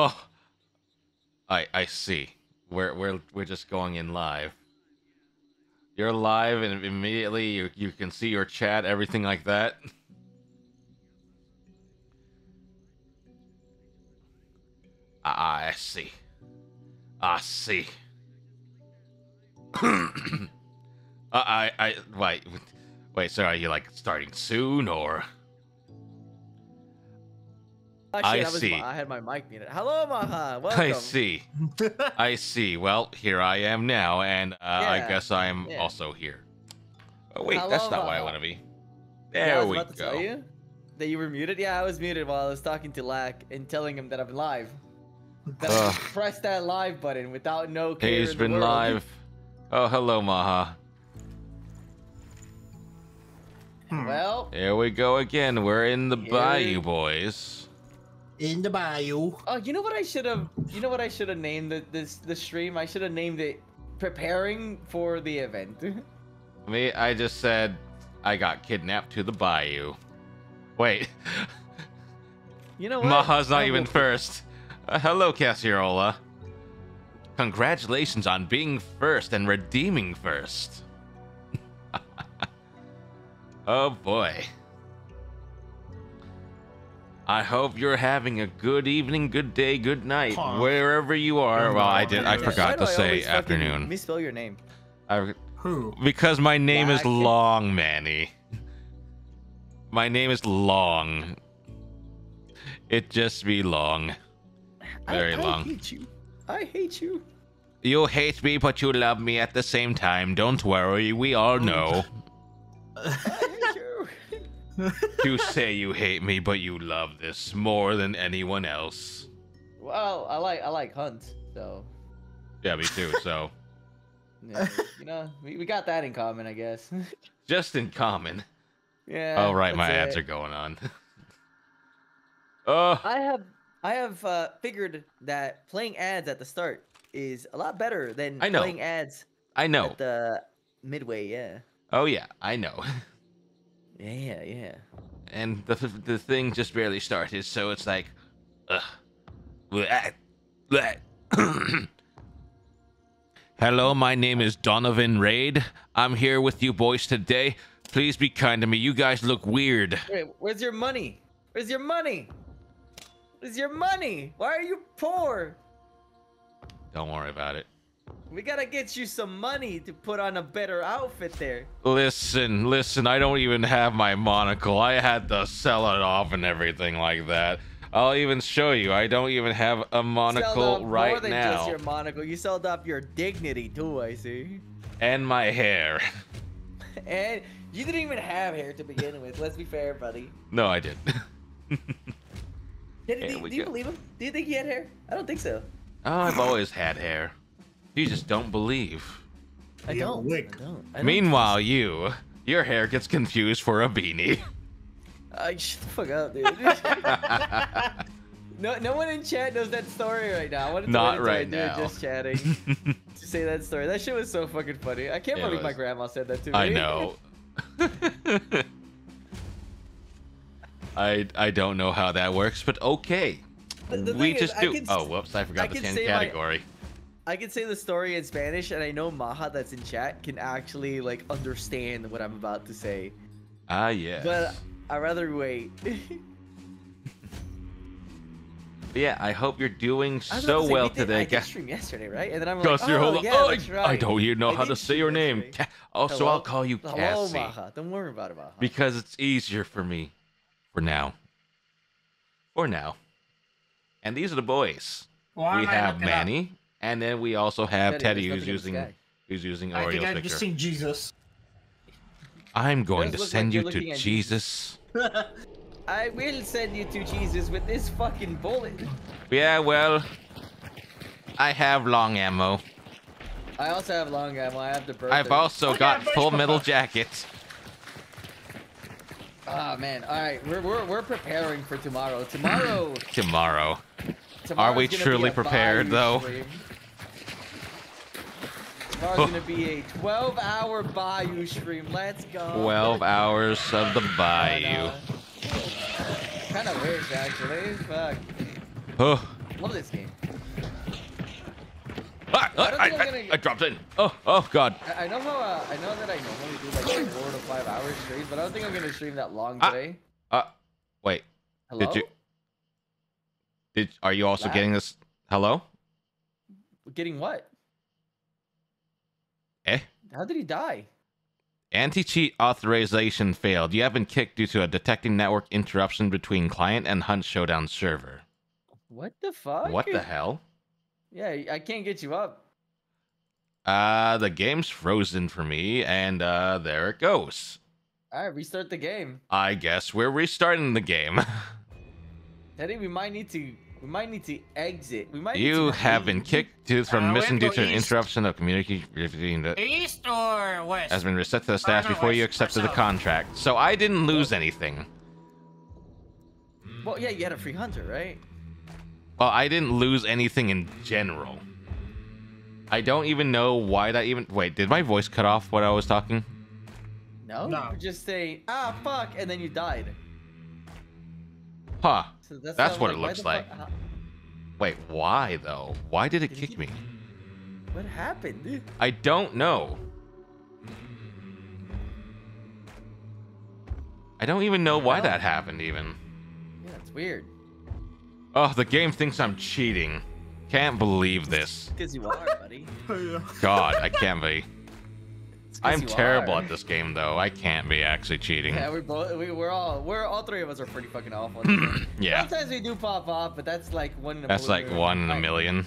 Oh, I I see. We're we're we're just going in live. You're live, and immediately you you can see your chat, everything like that. Ah, I see. I see. I I I wait wait. So are you like starting soon or? Actually, I that was see. My, I had my mic muted. Hello, Maha. Welcome. I see. I see. Well, here I am now, and uh, I guess I am yeah. also here. Oh wait, that's Hello, not what I want to be. Yeah, There was we go. tell you that you were muted. Yeah, I was muted while I was talking to Lack and telling him that I'm live. That I pressed that live button without no care He's been world. live. Oh, hello, Maha. Well, Here we go again. We're in the bayou, boys. In the bayou. oh, you know what I should have? You know what I should have named the, this the stream? I should have named it "Preparing for the Event." Me, I just said I got kidnapped to the bayou. Wait, You know what? Maha's not I even will- first. Uh, hello, Cassierola. Congratulations on being first and redeeming first. oh boy. I hope you're having a good evening, good day, good night, Huh. wherever you are. Well, I did. I forgot to I say afternoon. Misspell your name. I, Who? because my name is long, Manny. My name is long. It just be long. Very I, I long. hate you. I hate you. You hate me, but you love me at the same time. Don't worry, we all oh. know. I hate you. you say you hate me, but you love this more than anyone else. well, I like I like Hunt, so Yeah, me too. So, yeah, you know we, we got that in common, I guess. just in common. yeah. Oh, right, my ads it. are going on. oh, I have I have uh, figured that playing ads at the start is a lot better than I know. playing ads I know. at the midway. Yeah. Oh, yeah, I know. Yeah, yeah. and the the thing just barely started, so it's like, ugh. Bleh, bleh. Hello, my name is Donovan Raid. I'm here with you boys today. Please be kind to me. You guys look weird. Wait, where's your money? Where's your money? Where's your money? Why are you poor? Don't worry about it. We gotta get you some money to put on a better outfit there. Listen, listen, I don't even have my monocle. I had to sell it off and everything like that. I'll even show you. I don't even have a monocle off more than now. just your monocle. You sold off your dignity too, I see. And my hair. And you didn't even have hair to begin with. Let's be fair, buddy. no, I did. Did, do, do you believe him? Do you think he had hair? I don't think so. oh, I've always had hair. You just don't believe. I You have a don't. I don't. I don't. Meanwhile, you, your hair gets confused for a beanie. Uh, shut the fuck up, dude. no, no one in chat knows that story right now. I wanted to Not right I do now. Just chatting to say that story. That shit was so fucking funny. I can't It believe my grandma said that to me. I know. I I don't know how that works, but okay. The- the we thing is, just do. can oh, whoops! I I forgot the can ten say my- category. I can say the story in Spanish, and I know Maha that's in chat can actually like understand what I'm about to say. Ah, yes. But I'd rather wait. yeah, I hope you're doing I was about so to say, well we did- today. I did stream yesterday, right? And then I'm like, you're oh, yeah, oh, I- right. I don't even know I how to say your name. yesterday. Ca- oh, so I'll call you Hello, Cassie Maha. Don't worry about it, Maha. because it's easier for me. For now. For now. And these are the boys. Why we have looking up? Manny, and then we also have Teddy, Teddy, there's who's nothing in the using sky. who's using I Oreo think I've sticker. just seen Jesus. I'm going to send like you to looking Jesus. I will send you to Jesus with this fucking bullet. Yeah, well, I have long ammo. I also have long ammo. I have the bird. I've also Look got at full metal Papa. jacket. Ah man. All right, we're, we're we're preparing for tomorrow. Tomorrow. Tomorrow. Tomorrow's we truly prepared, though? stream. Tomorrow's gonna be a 12-hour Bayou stream. Let's go. 12 hours of the bayou. Kind of wish actually. Fuck. Oh, Love this game. Ah, ah, I I, gonna- I dropped in. Oh, oh God. I, I know how uh, I know that I normally do like four to five hours streams, but I don't think I'm gonna stream that long Ah. today. Uh, wait. Hello? Did you? Did are you also getting this? Hello? Getting what? Eh? How did he die? Anti-cheat authorization failed. You have been kicked due to a detecting network interruption between client and Hunt Showdown server. What the fuck? What the hell? Yeah, I can't get you up. Uh, the game's frozen for me, and uh, there it goes. All right, restart the game. I guess we're restarting the game. Teddy, we might need to. We might need to exit. We might. need you to have been kicked due from Uh, missing due to to an interruption of communication between the East or west? has been reset to the status no, before you west or accepted the contract. So I didn't lose anything. Well, yeah, you had a free hunter, right? Well, I didn't lose anything in general. I don't even know why that even. Wait, did my voice cut off when I was talking? No. No. You just say ah fuck, and then you died. Huh. So that's, That's what I'm it looks the fuck- like. Wait, why though? Why did it Did kick get- me? What happened? I don't know. I don't even know why that happened even. Yeah, it's weird. Oh, the game thinks I'm cheating. Can't believe this. Because you are, buddy. God, I can't be. It's 'cause I'm terrible are. at this game though. I can't be actually cheating. Yeah, we both we, we're all we're all three of us are pretty fucking awful. at this game. Yeah. Sometimes we do pop off, but that's like one in a That's like million. one in a million.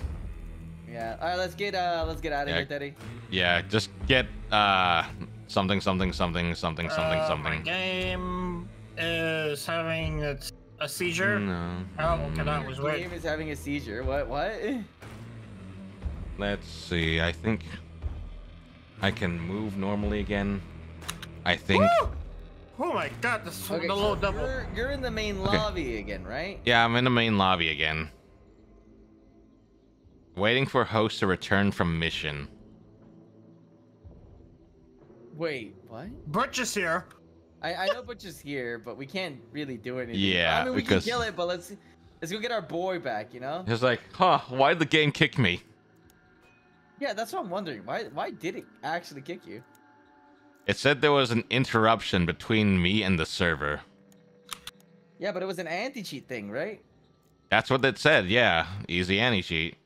Yeah. All right, let's get uh let's get out of Yeah. here, Teddy. Yeah, just get uh something something something something something Uh, My something. game is having a, a seizure. No. Oh, okay, that was Your weird. game is having a seizure. What? What? Let's see. I think I can move normally again. I think. Oh my god, this Okay, the so low double. you're, you're in the main Okay. lobby again, right? Yeah, I'm in the main lobby again. Waiting for host to return from mission. Wait, what? Butch is here. I, I know Butch is here, but we can't really do anything. Yeah, I mean, we because- can kill it, but let's let's go get our boy back. You know? It's like, huh? Why'd the game kick me? Yeah, that's what I'm wondering. Why why did it actually kick you? It said there was an interruption between me and the server. Yeah, but it was an anti-cheat thing, right? That's what it said. Yeah, easy anti cheat.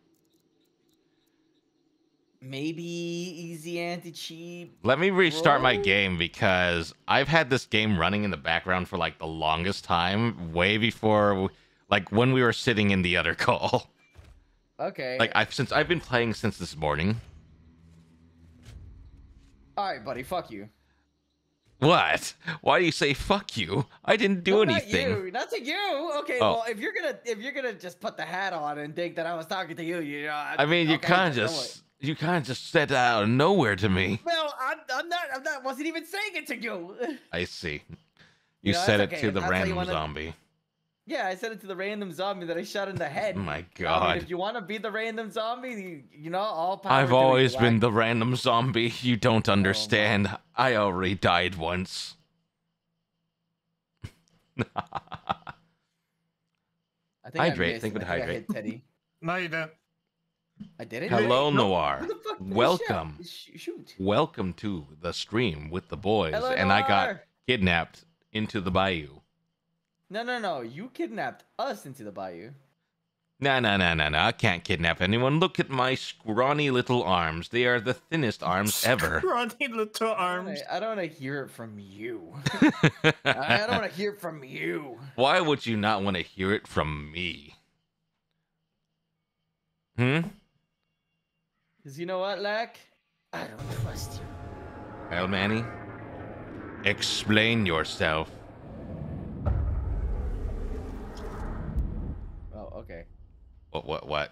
Maybe easy anti-cheat. Let me restart my game because I've had this game running in the background for like the longest time, way before, like when we were sitting in the other call. Okay. Like I've since I've been playing since this morning. All right, buddy. Fuck you. What? Why do you say fuck you? I didn't do No, anything. Not you. Not to you. Okay. Oh. Well, if you're gonna if you're gonna just put the hat on and think that I was talking to you, you know. I mean, you okay, kind of just you kind of just said that out of nowhere to me. Well, I'm, I'm not. I'm not. Wasn't even saying it to you. I see. You know, said it that's to the you random zombie. Yeah, I said it to the random zombie that I shot in the head. Oh my I mean, god. if you want to be the random zombie, you, you know, all power. I've always Black. been the random zombie. You don't oh, understand. I already died once. I think I Hydrate, missed. think I with think I hydrate. hit Teddy. No, you didn't. I did it. Hello, No. Noir. Who the fuck Welcome. shoot? Welcome to the stream with the boys. Hello, and I got kidnapped into the bayou. No, no, no. You kidnapped us into the bayou. No, no, no, no, no. I can't kidnap anyone. Look at my scrawny little arms. They are the thinnest arms ever. Scrawny little arms. I don't want to hear it from you. I I don't want to hear it from you. Why would you not want to hear it from me? Hmm? Cause you know what, Lack? I don't trust you. Well, Manny, explain yourself. Oh, okay. What, what, what?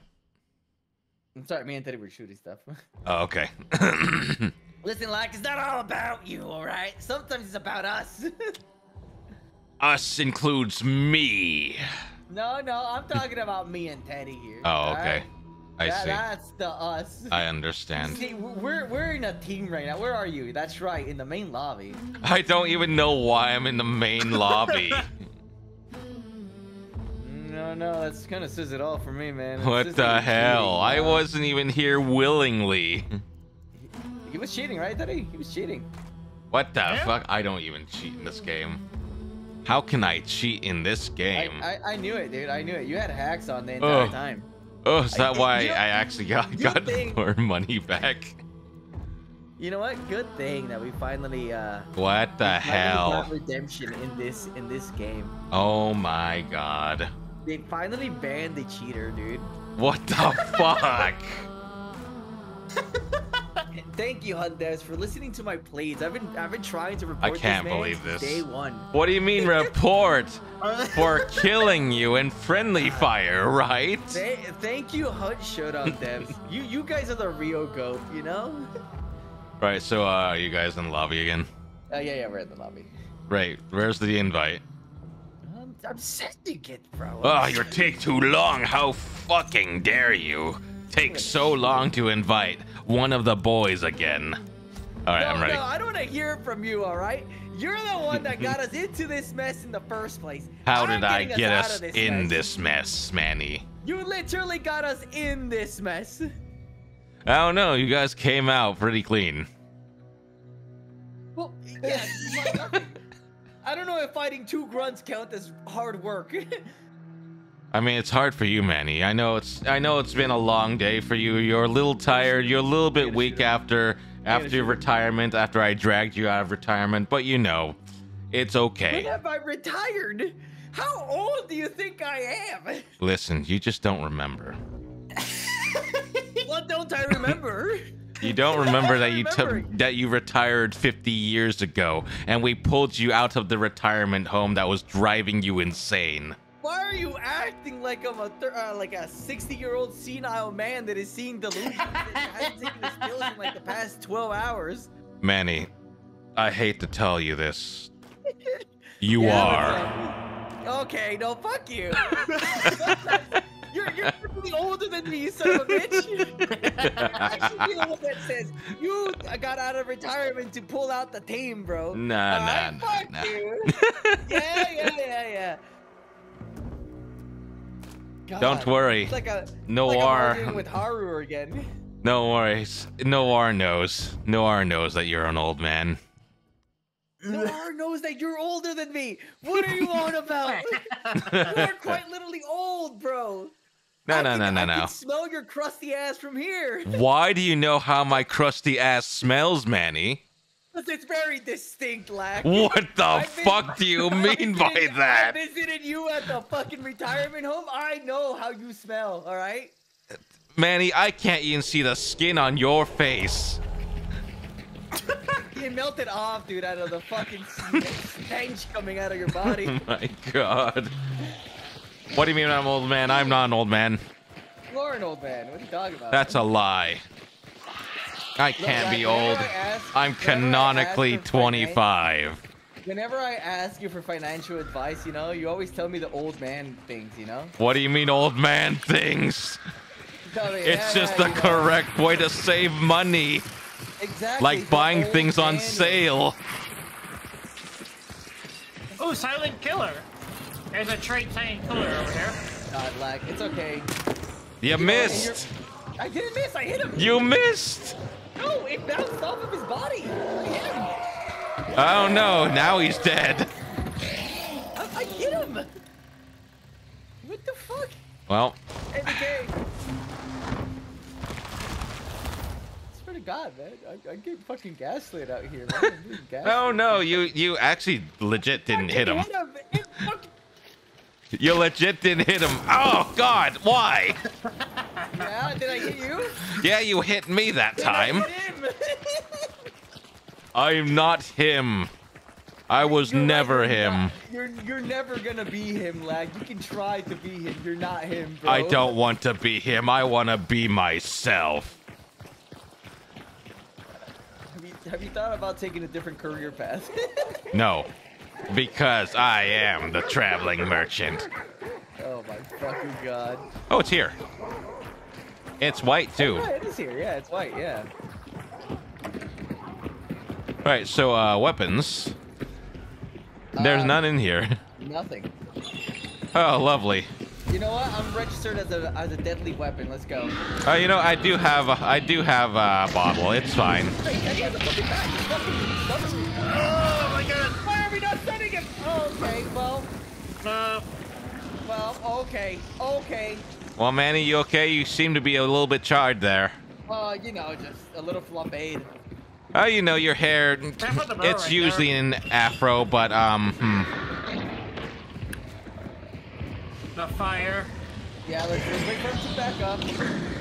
I'm sorry, me and Teddy were shooting stuff. Oh, okay. Listen, Lack, it's not all about you, all right? Sometimes it's about us. Us includes me. no, no, I'm talking about me and Teddy here. Oh, okay. right? I That- see. That's the us. I understand. See, we're we're in a team right now. Where are you? That's right, in the main lobby. I don't even know why I'm in the main lobby. No, don't know. That's kind of says it all for me, man. It's What the hell? cheating, I man. wasn't even here willingly. He was cheating, right, Daddy? He was cheating. What the Yeah. fuck? I don't even cheat in this game. How can I cheat in this game? I, I knew it, dude. I knew it. You had hacks on the entire Ugh. time. oh, is that I- why I actually got, got thing- more money back? You know what? Good thing that we finally uh What the hell? got redemption in this in this game. Oh my god. They finally banned the cheater, dude. What the fuck? Thank you, Hundes, for listening to my pleas. I've been I've been trying to report I can't this man believe this. Day one. What do you mean report for killing you in friendly fire, right? Th- thank you, Hunt Showdown devs. you you guys are the real goat, you know? Right, so uh are you guys in the lobby again? Oh yeah, yeah, we're in the lobby. Right, where's the invite? I'm, I'm sending it, bro. Oh, you take too long. How fucking dare you? Take so long to invite one of the boys again. All right, no, I'm ready. No, I don't want to hear it from you, all right? You're the one that got us into this mess in the first place. How I'm did I get out us of this in mess. this mess, Manny? You literally got us in this mess. I don't know. You guys came out pretty clean. Well, yeah. I don't know if fighting two grunts count as hard work. I mean, it's hard for you, Manny. I know it's. I know it's been a long day for you. You're a little tired. You're a little bit weak after after your retirement. After I dragged you out of retirement, but you know, it's when okay. have I retired? How old do you think I am? Listen, you just don't remember. What don't I remember? You don't remember that you took that you retired 50 years ago, and we pulled you out of the retirement home that was driving you insane. Why are you acting like I'm a uh, like a 60 year old senile man that is seeing delusions hasn't taken his pills in like the past 12 hours? Manny, I hate to tell you this. You Yeah, are. um, Okay, no, fuck you. you're you're really older than me, you son of a bitch. I should be the one that says you got out of retirement to pull out the team, bro. Nah, nah, Alright, nah, fuck nah. you. yeah, yeah, yeah, yeah. Don't worry. It's like a No like I'm war. with Haru again. No worries. Noir knows. Noir knows that you're an old man. Noir knows that you're older than me. What are you on about? you're quite literally old, bro. No, I no, no, no, I no. can smell your crusty ass from here. Why do you know how my crusty ass smells, Manny? Because it's very distinct, Lack. What the I've been- fuck do you mean by I that? visited you at the fucking retirement home. I know how you smell, all right? Manny, I can't even see the skin on your face. You melted off, dude, out of the fucking stench coming out of your body. Oh my god. What do you mean I'm an old man? I'm not an old man. You're an old man. What are you talking about? That's a lie. I can't Lack, be old. I ask- I'm whenever I ask canonically 25. Whenever I ask you for financial advice, you know, you always tell me the old man things, you know? What do you mean old man things? Me, It's "Yeah, just yeah, the you know, correct way to save money. Exactly. Like the buying things on sale. Oh, silent killer. There's a trait saying killer over here. God, Lack, it's okay. You know, and missed. I didn't miss. I hit him. You missed. No, it bounced off of his body. I hit him. Oh no, now he's dead. I, I hit him. What the fuck? Well, Hey, McKay. Swear to God, man. I, I get fucking gaslit out here, man. Gaslit. oh no, you you actually legit didn't hit him. It fucking- You legit didn't hit him. Oh god, why? Yeah, did I hit you? Yeah, you hit me that time. hit? I'm not him. I was You're never you're him. not- You're you're never gonna be him, lag. You can try to be him. You're not him, bro. I don't want to be him. I want to be myself. Have you, have you thought about taking a different career path? No, because I am the traveling merchant. oh my fucking god. Oh, it's here. It's white too. Yeah, it is here. Yeah, it's white. Yeah. Right, so uh, weapons. There's Um, none in here. Nothing. Oh, lovely. You know what? I'm registered as a as a deadly weapon. Let's go. Uh, you know, I do have a, I do have a bottle. It's fine. Okay, well, Uh, well, okay, okay. Well, Manny, you okay? You seem to be a little bit charred there. Uh, you know, just a little flambade. Oh, you know, your hair, Careful the bow it's right usually an afro, but, um, hmm. the fire. Yeah, let's, let's wait for him to back up.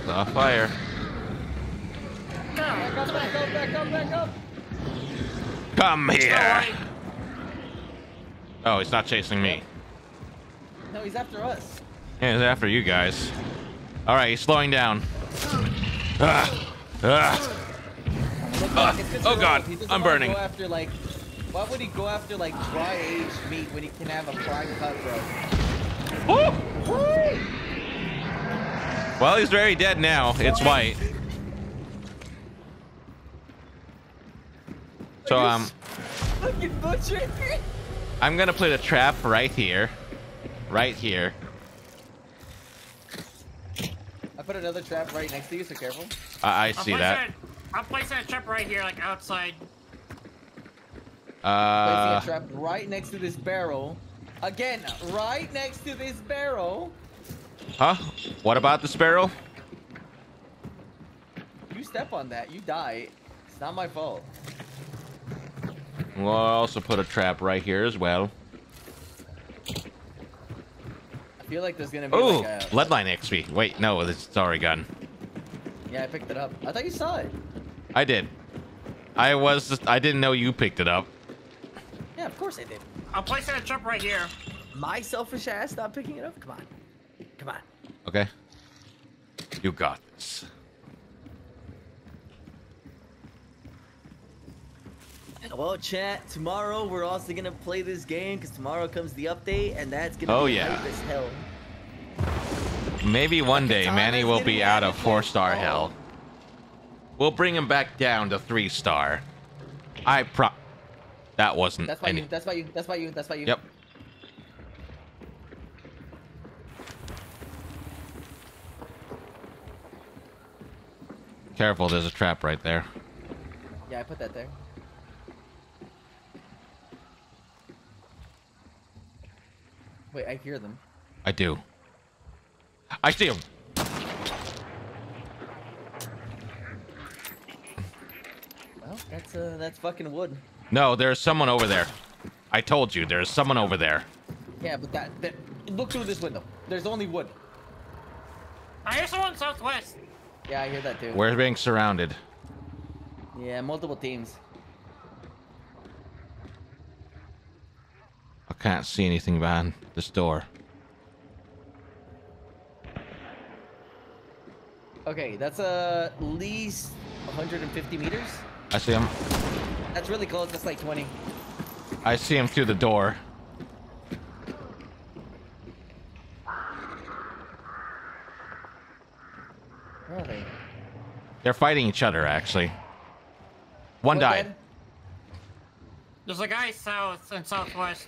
The fire. Back up, back up, back up, back up. Come Oh, here. Oh, he's not chasing me. No, he's after us. Yeah, he's after you guys. All right, he's slowing down. Ah, ah. Uh, oh God, old. He doesn't I'm burning. Go after like, why would he go after like dry aged meat when he can have a prime cut, bro? Woo! Well, he's very dead now. It's white. So, um, Fucking butcher. I'm gonna put a trap right here. Right here. I put another trap right next to you, so careful. I, I see that. it- I'm placing a trap right here, like outside. Placing Uh, a trap right next to this barrel. Again, right next to this barrel. huh? What about the sparrow? You step on that, you die. It's not my fault. Well, I also put a trap right here as well. I feel like there's gonna be Oh, like a. leadline XP. Wait, no, it's sorry gun. Yeah, I picked it up. I thought you saw it. I did. I was. Just, I didn't know you picked it up. Yeah, of course I did. I'm placing a trap right here. My selfish ass not picking it up? Come on. Come on. Okay. You got this. Well, chat, tomorrow we're also gonna play this game because tomorrow comes the update and that's gonna Oh, be yeah. hype as hell. Maybe one day Manny will be out of four-star hell. We'll bring him back down to three star. I pro. That wasn't That's why any. you, that's why you, that's why you, that's why you. Yep. Careful, there's a trap right there. Yeah, I put that there. Wait, I hear them. I do. I see them. Well, that's uh, that's fucking wood. No, there's someone over there. I told you, there's someone over there. Yeah, but that, that look through this window. There's only wood. I hear someone southwest. Yeah, I hear that too. We're being surrounded. Yeah, multiple teams. Can't see anything behind this door. Okay, that's uh, at least 150 meters. I see him. That's really close. That's like 20. I see him through the door. Where are they? They're fighting each other, actually. One One died. dead. There's a guy south and southwest.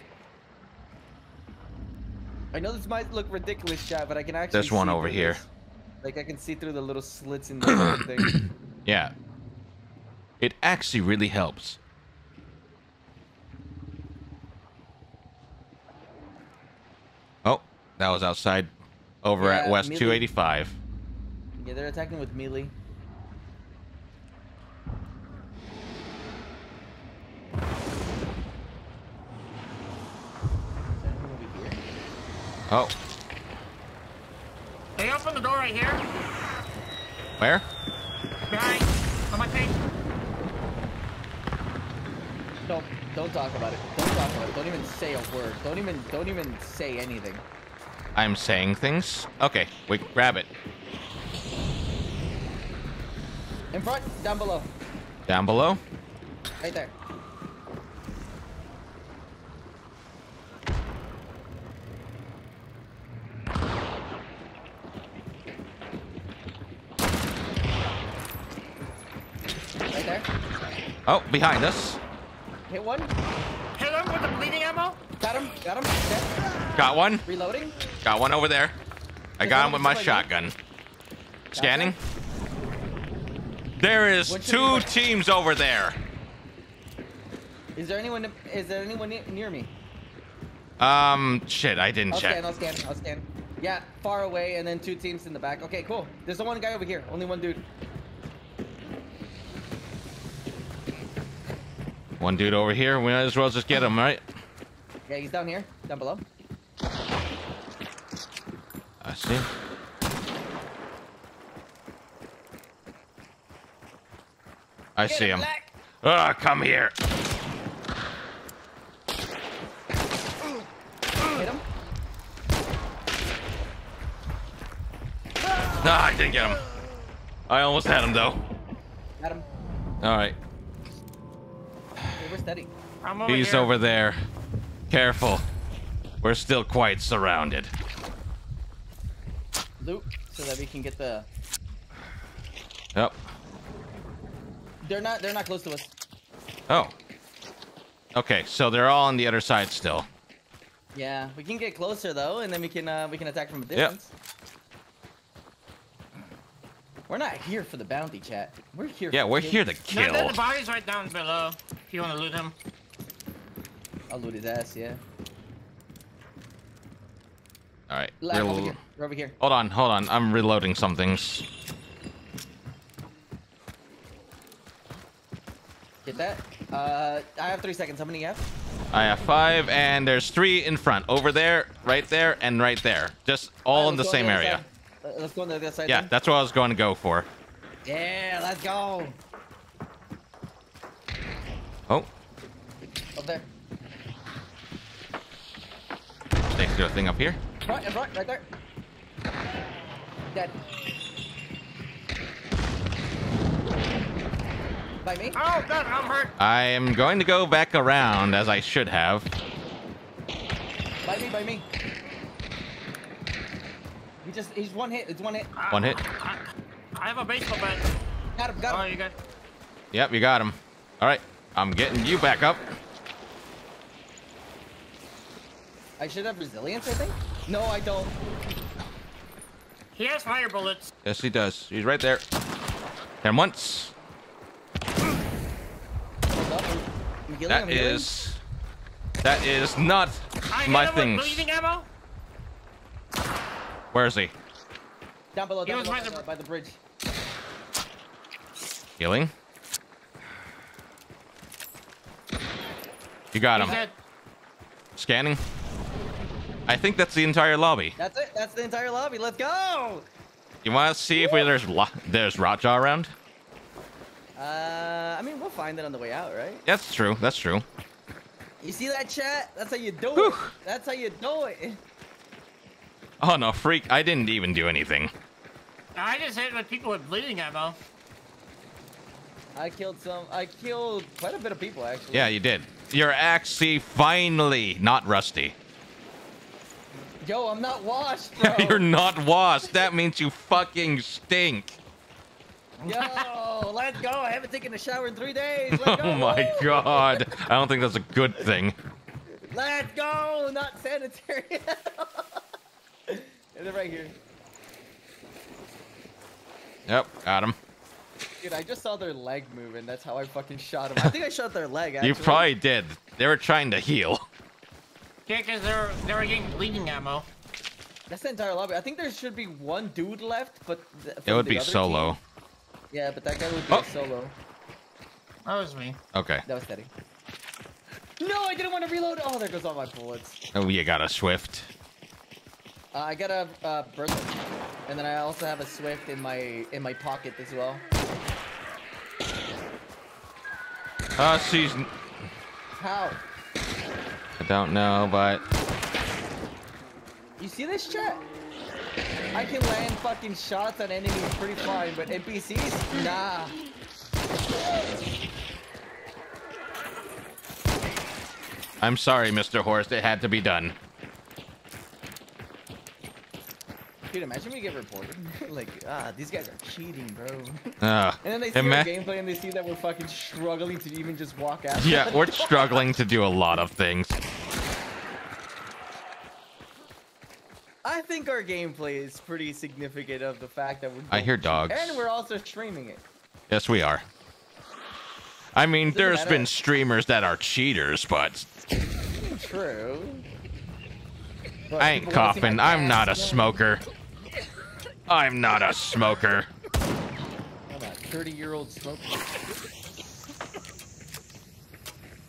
I know this might look ridiculous, chat, but I can actually. There's one over here. this. Like I can see through the little slits in the thing. Yeah. It actually really helps. Oh, that was outside over at West melee. 285. Yeah, they're attacking with melee. Is there anyone over here? Oh, They open the door right here. where? Behind. On my page. Don't don't talk about it. Don't talk about it. Don't even say a word. Don't even don't even say anything. I'm saying things. Okay, we grab it. In front, down below, Down below. right there. Right there. Oh, behind us. Hit one. Hit him with the bleeding ammo. Got him. Got him. Dead. Got one. Reloading. Got one over there. I got him with my Somebody- shotgun. Scanning. There is two teams over there. Is there anyone? Is there anyone near me? Um, shit, I didn't I'll check. scan. I'll scan. I'll scan. Yeah, far away, and then two teams in the back. Okay, cool. There's the one guy over here. Only one dude. One dude over here. We might as well just get him, right? Yeah, he's down here, down below. I see. I Get see him. Ah, come here. Hit him. Ah, I didn't get him. I almost had him though. Got him. All right, Okay, we're steady. I'm over he's here. over there. Careful. We're still quite surrounded. Loot, so that we can get the. Yep. They're not. They're not close to us. Oh. Okay, so they're all on the other side still. Yeah, we can get closer though, and then we can uh, we can attack from a distance. We're not here for the bounty, chat. We're here. Yeah, for we're kills. here to kill. there's the body's right down below. If you want to loot him. I'll loot his ass. Yeah. All right. Black over rel- here. We're over here. Hold on, hold on. I'm reloading some things. Get that. Uh, I have three seconds. How many you have? I have five, and there's three in front. Over there, right there, and right there. Just all Alright, in the let's go on same area. side. Uh, let's go on the other side. Yeah, then. that's what I was going to go for. Yeah, let's go. Oh, Up there. takes the thing up here. Front, in front, right there. Dead. By me? Oh god, I'm hurt. I am going to go back around as I should have. By me, by me. He just, he's one hit, it's one hit. One hit. I, I have a baseball bat. Got him, got Oh, him. you got. Yep, you got him. All right, I'm getting you back up. I should have resilience, I think? No, I don't. He has fire bullets. Yes, he does. He's right there. Hit him once. Hold up, I'm- I'm healing, That I'm healing. is. That is not I my hit him things. with bleeding ammo. Where is he? Down below, He down was below, by the- by, by the bridge. Healing. You got He's him. dead. Scanning. I think that's the entire lobby. That's it, that's the entire lobby, let's go! You want to see if we, there's lo- there's Rotjaw around? Uh, I mean, we'll find it on the way out, right? That's true. That's true. You see that chat? That's how you do it. Whew. That's how you do it. Oh no, freak! I didn't even do anything. I just hit with people with bleeding ammo. I killed some. I killed quite a bit of people actually. Yeah, you did. You're actually finally not rusty. Yo, I'm not washed, bro. You're not washed. That means you fucking stink. Yo, let's go. I haven't taken a shower in three days. Let's oh go. Oh my god. I don't think that's a good thing. Let's go. Not sanitary. and they're right here. Yep, got him. Dude, I just saw their leg move, and that's how I fucking shot them. I think I shot their leg. Actually. You probably did. They were trying to heal. Yeah, because they're they're getting bleeding ammo. That's the entire lobby. I think there should be one dude left, but th- It would the be solo. team- Yeah, but that guy would be Oh. solo. That was me. Okay. That was steady. No, I didn't want to reload. Oh, there goes all my bullets. Oh, you got a swift. Uh, I got a uh, burst, and then I also have a swift in my in my pocket as well. Uh, she's. How? I don't know, but You see this chat? I can land fucking shots on enemies pretty fine, but NPCs, nah. I'm sorry, Mr. Horst. It had to be done. Dude, imagine we get reported. like, ah, these guys are cheating, bro. Uh, And then they see our gameplay and they see that we're fucking struggling to even just walk out. yeah, we're struggling to do a lot of things. I think our gameplay is pretty significant of the fact that we're. I hear dogs. and we're also streaming it. Yes, we are. I mean, Doesn't there's matter. been streamers that are cheaters, but True. But I ain't people wanna see my coughing. I'm not a smoker. I'm not a smoker. I'm a 30 year old smoker.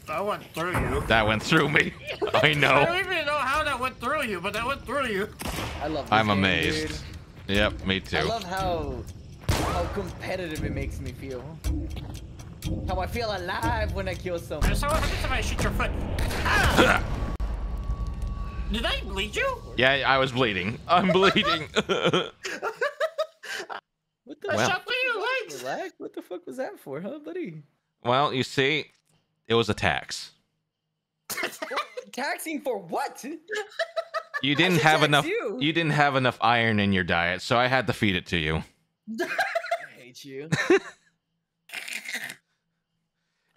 I went through you. That went through me. I know. I don't even know how that went through you, but that went through you. I love. This I'm game, amazed. dude. Yep, me too. I love how how competitive it makes me feel. How I feel alive when I kill someone. So what happens if I shoot your foot? Ah! Did I bleed you? Yeah, I was bleeding. I'm bleeding. What the Well. shot your legs. Relax. What the fuck was that for, huh, buddy? well, you see, it was a tax. Taxing for what? You didn't have enough. you. You didn't have enough iron in your diet, so I had to feed it to you. I hate you.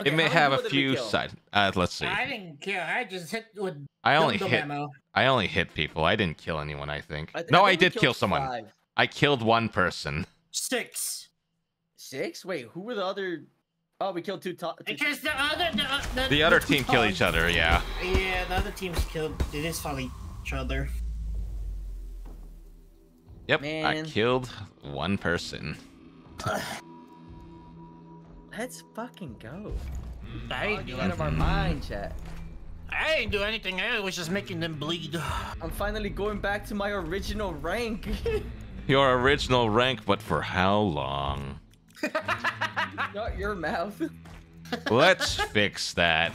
It may have a a few side. Uh, let's see. I didn't kill. I just hit with I only dum-dum hit. ammo. I only hit people. I didn't kill anyone. I think. I th- no, I, think we did kill someone. five. I killed one person. Six. Six? Wait, who were the other? Oh, we killed two. Two Because the other the, uh, the, The other two team killed each other. Yeah. Yeah, the other teams killed. They just fought each other. Yep. I killed one person. Let's fucking go. I didn't do out of our anything. mind, chat. I didn't do anything. I was just making them bleed. I'm finally going back to my original rank. Your original rank, but for how long? Not your mouth. Let's fix that.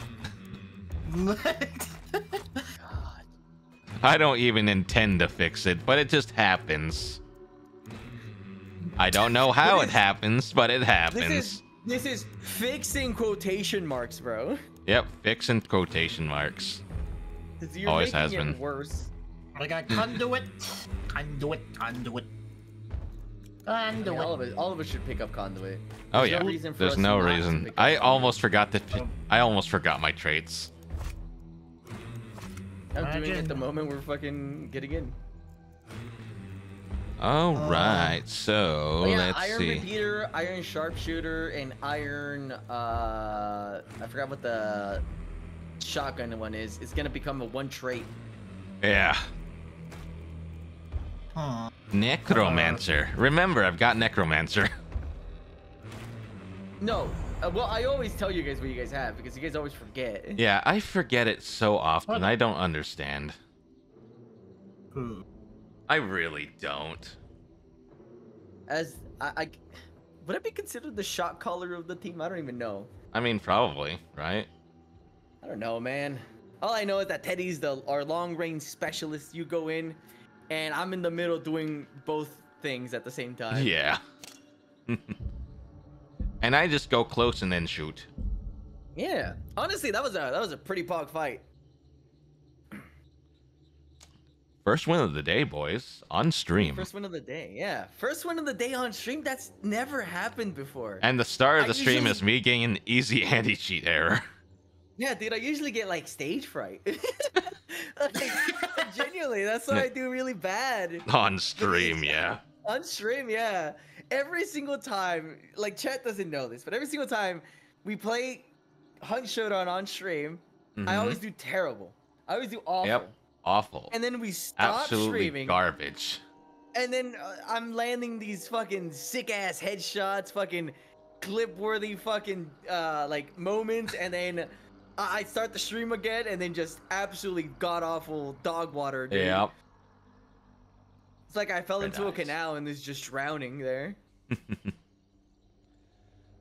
God. I don't even intend to fix it, but it just happens. I don't know how it happens, but it This happens. Is this is fixing quotation marks, bro. Yep, fixing quotation marks. 'Cause You're Always has it been. worse. Like I got conduit, conduit, conduit, I mean, all conduit. of it, all of us should pick up conduit. Oh yeah, no reason for there's no reason. I almost forgot that. I almost forgot my traits. I'm I doing it the moment we're fucking getting in. All right, so yeah, let's iron see. repeater, iron sharpshooter, and iron. Uh, I forgot what the shotgun one is. It's gonna become a one trait. Yeah, Huh. necromancer. Remember, I've got necromancer. No, uh, well, I always tell you guys what you guys have because you guys always forget. Yeah, I forget it so often. What? I don't understand. Hmm. I really don't. As I, I, would I be considered the shot caller of the team? I don't even know. I mean, probably, right? I don't know, man. All I know is that Teddy's the our long range specialist. You go in, and I'm in the middle doing both things at the same time. Yeah. and I just go close and then shoot. Yeah. Honestly, that was a that was a pretty pog fight. First win of the day, boys, on stream. First win of the day. Yeah. First win of the day on stream. That's never happened before. And the start of I the stream usually- is me getting an easy anti-cheat error. Yeah, dude, I usually get like stage fright. like, genuinely, that's what I do really bad. on stream, yeah. On stream, yeah. Every single time, like chat doesn't know this, but every single time we play Hunt Showdown on stream, I Mhm. always do terrible. I always do awful. Yep. Awful. And then we stop Absolutely streaming, garbage. and then uh, I'm landing these fucking sick ass headshots, fucking clip worthy fucking uh like moments, and then I start the stream again, and then just absolutely god awful dog water. Dude. Yep. It's like I fell Red into a canal and is just drowning there.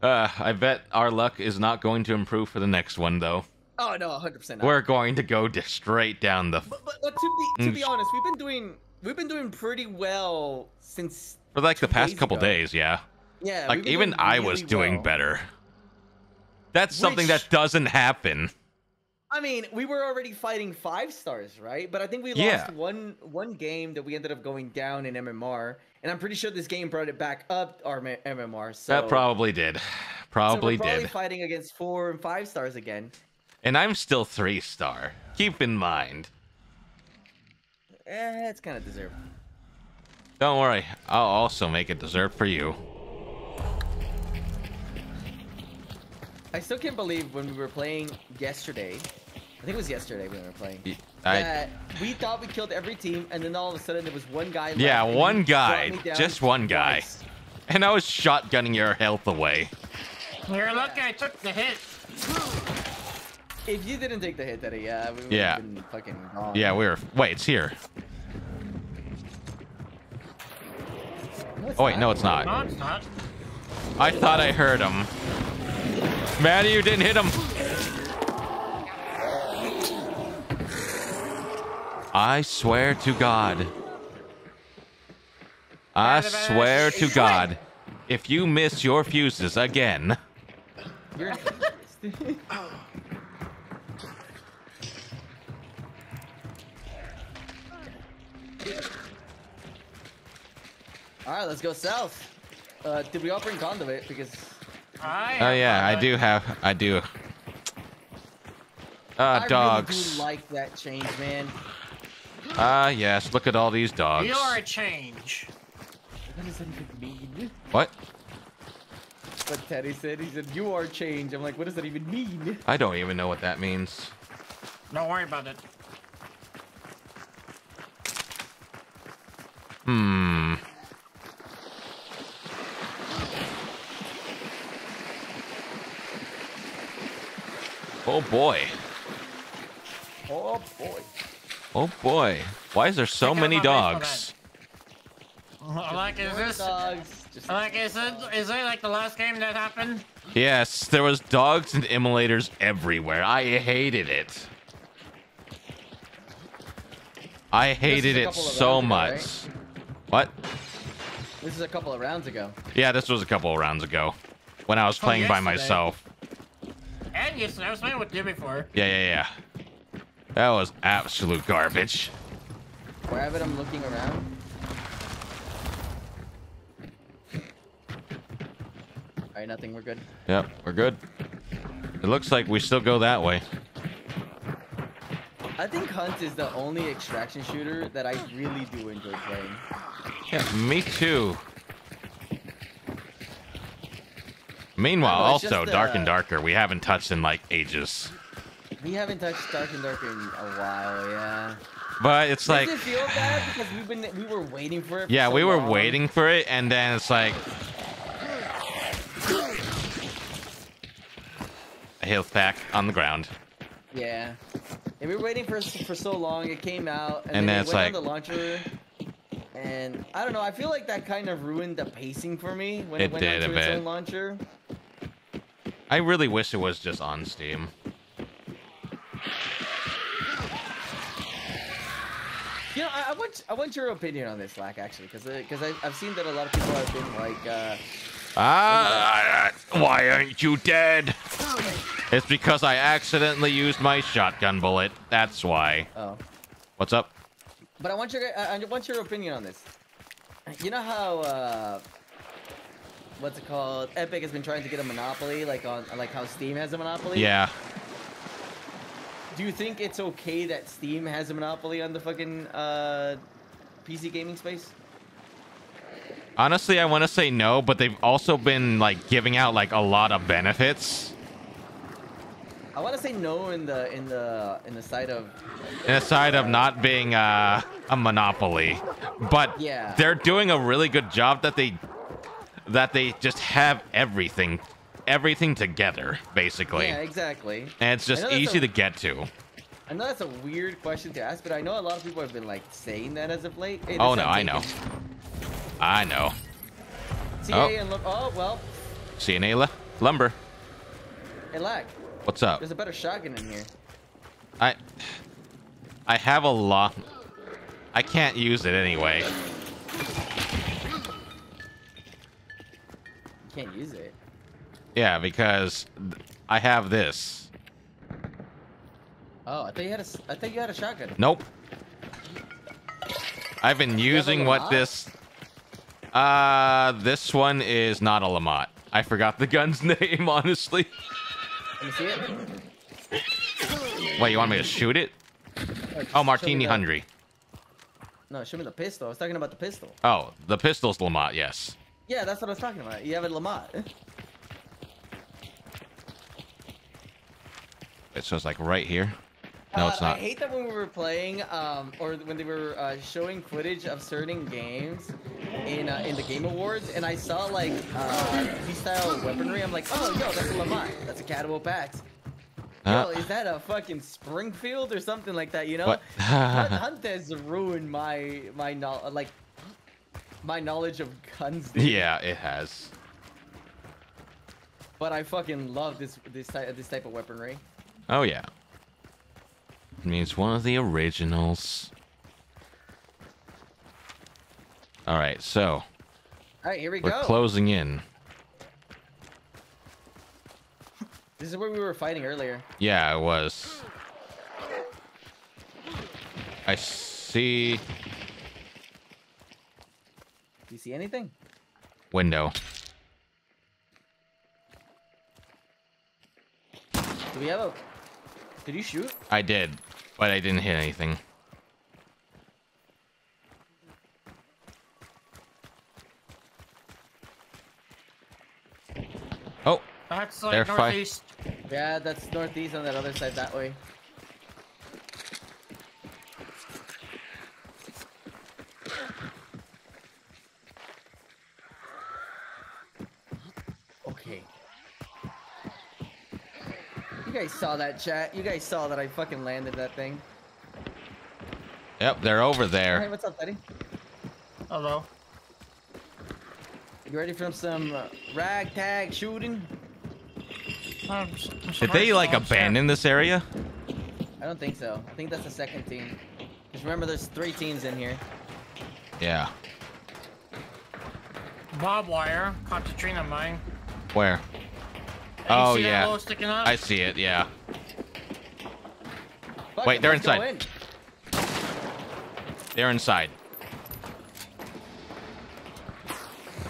Uh, I bet our luck is not going to improve for the next one, though. Oh no, 100. percent We're going to go straight down the But, but, but to be to be honest, we've been doing we've been doing pretty well since for like the past couple ago. days. Yeah. yeah. like even doing I was really doing well. better. That's something Which- that doesn't happen. I mean, we were already fighting five stars, right? But I think we lost Yeah. one one game that we ended up going down in MMR, and I'm pretty sure this game brought it back up our MMR. So that probably did. so Probably we're probably did. fighting against four and five stars again. And I'm still three star. Keep in mind. Eh, it's kind of deserved. Don't worry, I'll also make it dessert for you. I still can't believe when we were playing yesterday. I think it was yesterday when we were playing. Y- I, that we thought we killed every team, and then all of a sudden there was one guy. Yeah, and one guy, just one guy. twice. and I was shotgunning your health away. You're lucky I took the hit. If you didn't take the hit, Daddy, yeah, we would Yeah. have been fucking gone. Yeah, we were. Wait, it's here. No, it's Oh wait, no, it's not. No, it's not. I thought I heard him. Man, you didn't hit him. I swear to God. I swear to God. If you miss your fuses again, All right, let's go south. Uh, did we all bring conduit? Because I oh have yeah, I do have, I do. I Ah, really dogs. do like that change, man. Ah, yes. Look at all these dogs. You are a change. What does that even mean? What? But Teddy said, he said, you are change. I'm like, what does that even mean? I don't even know what that means. Don't worry about it. Hmm. Oh boy. Oh boy. Oh boy. Why is there so Check out many my dogs? Like, is this? dogs? Just Like, is it? Is it like the last game that happened? Yes, there was dogs and immolators everywhere. I hated it. I hated it so ago, much. right? What? this is a couple of rounds ago. Yeah, this was a couple of rounds ago when I was Oh, playing by myself. And yesterday, I was playing with you before. Yeah, yeah, yeah. That was absolute garbage. Grab it, I'm looking around. Alright, nothing, we're good. Yep, we're good. It looks like we still go that way. I think Hunt is the only extraction shooter that I really do enjoy playing. Yeah, me too. Meanwhile, know, also just, Dark and uh, Darker, we haven't touched in like ages. We haven't touched Dark and Darker in a while, yeah. But it's like, Does it feel bad because we've been we were waiting for it? For yeah, so we were long? waiting for it, and then it's like, a health pack on the ground. Yeah, and we were waiting for for so long. It came out, and, And then then it it's went on like- the launcher. And I don't know. I feel like that kind of ruined the pacing for me when it, It went did onto its bit. own launcher. I really wish it was just on Steam. You know, I, I want I want your opinion on this, Slack, actually, because because I've seen that a lot of people have been like, uh, Ah, why aren't you dead? It's because I accidentally used my shotgun bullet. That's why. oh. What's up? But I want your I want your opinion on this. You know how uh, what's it called? Epic has been trying to get a monopoly, like on like how Steam has a monopoly. Yeah. Do you think it's okay that Steam has a monopoly on the fucking uh, PC gaming space? Honestly, I want to say no, but they've also been like giving out like a lot of benefits. I want to say no in the in the in the side of In the side of not being uh, a monopoly, but Yeah. they're doing a really good job that they that they just have everything, everything together basically, yeah, exactly. and it's just I easy a- to get to. I know that's a weird question to ask, but I know a lot of people have been like saying that as of late. Hey, Oh no, I'm know. I know. CA Oh. and look. Oh well, CNA lumber. lag. What's up? There's a better shotgun in here. I I have a lot. I can't use it anyway. You can't use it. Yeah, because I have this. Oh, I thought you had a. I thought you had a shotgun. Nope. I've been using what this. Uh, this one is not a Lamont. I forgot the gun's name, honestly. Let me see it. Wait, you want me to shoot it? Oh, Oh, Martini-Henry. No, show me the pistol. I was talking about the pistol. Oh, the pistol's Lamont. Yes. Yeah, that's what I was talking about. You have a Lamont. It says like right here. No, it's Uh, not. I hate that when we were playing, um, or when they were uh, showing footage of certain games in uh, in the Game Awards, and I saw like uh, style weaponry. I'm like, oh, yo, that's a Lamont. That's a Caldwell Pax. Yo, Uh, is that a fucking Springfield or something like that? You know? Hunt, Hunt has ruined my my no- like my knowledge of guns. dude. yeah, it has. But I fucking love this this type this type of weaponry. Oh yeah. I mean, it's one of the originals. All right, so All right, here we go. we're closing in. This is where we were fighting earlier. Yeah, it was. I see Do you see anything? window. Do we have a? Did you shoot? I did, but I didn't hit anything. Oh, That's like northeast. Yeah, that's northeast on that other side that way. Okay. You guys saw that chat. You guys saw that I fucking landed that thing. yep, they're over Hey, there. what's up, Teddy? Hello. You ready for some uh, ragtag shooting? Um, Did they like abandon this area? I don't think so. I think that's the second team. Just remember, there's three teams in here. Yeah. Bob wire, Concertina mine. Where? Hey, you Oh, see yeah. low sticking up? I see it. Yeah. Fuck Wait, it, they're let's go inside. They're inside.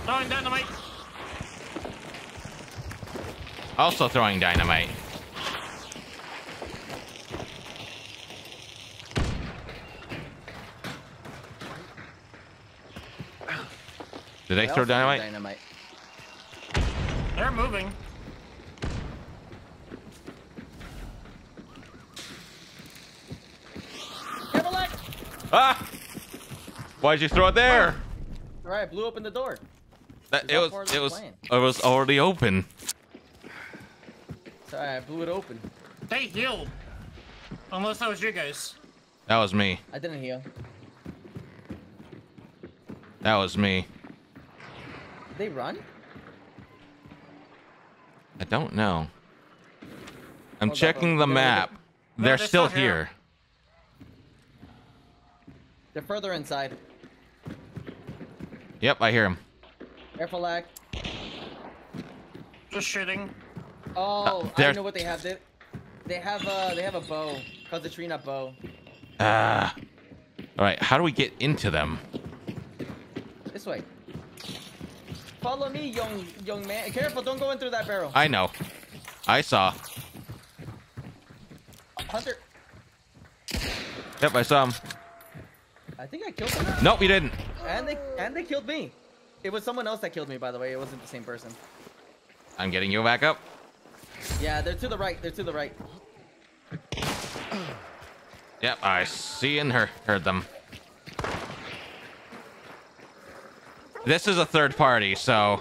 Throwing dynamite. Also throwing dynamite. Did they in. throw dynamite? Dynamite. They're moving. Ah! Why'd you throw it there? All right, I blew open the door. That, it was it was plan. it was already open. Sorry, I blew it open. They healed. Unless that was you guys. That was me. I didn't heal. That was me. Did they run? I don't know. I'm Hold checking um, the they're- map. No, They're they're still still here. here. They're further inside. Yep, I hear him. Careful, lag. Just shooting. Oh, I they're- know what they have. They, they have uh, they have a bow. Called the tree nut bow. Ah. All right, how do we get into them? This way. Follow me, young young man. Careful, don't go in through that barrel. I know. I saw. Hunter, Yep, I saw him. I think I killed them. Nope, you didn't. And they and they killed me. It was someone else that killed me, by the way. It wasn't the same person. I'm getting you back up. Yeah, they're to the right. They're to the right. Yep, I see and heard, heard them. This is a third party, so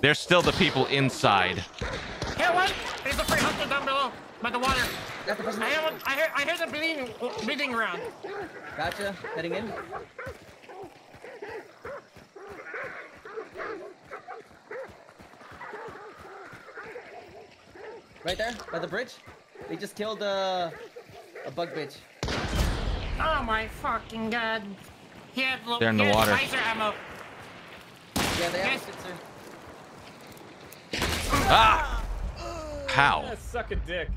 there's still the people inside. Here one! There's a free hunter down below by the water. That's the person. I hear, one- I hear, I hear the bleeding, bleeding around. Gotcha. Heading in. Right there, by the bridge. They just killed uh, a bug bitch. Oh my fucking god. He had, lo- They're in the water. laser ammo. Yeah, they have Yes. a sitzer. Ah! How? Yeah, suck a dick.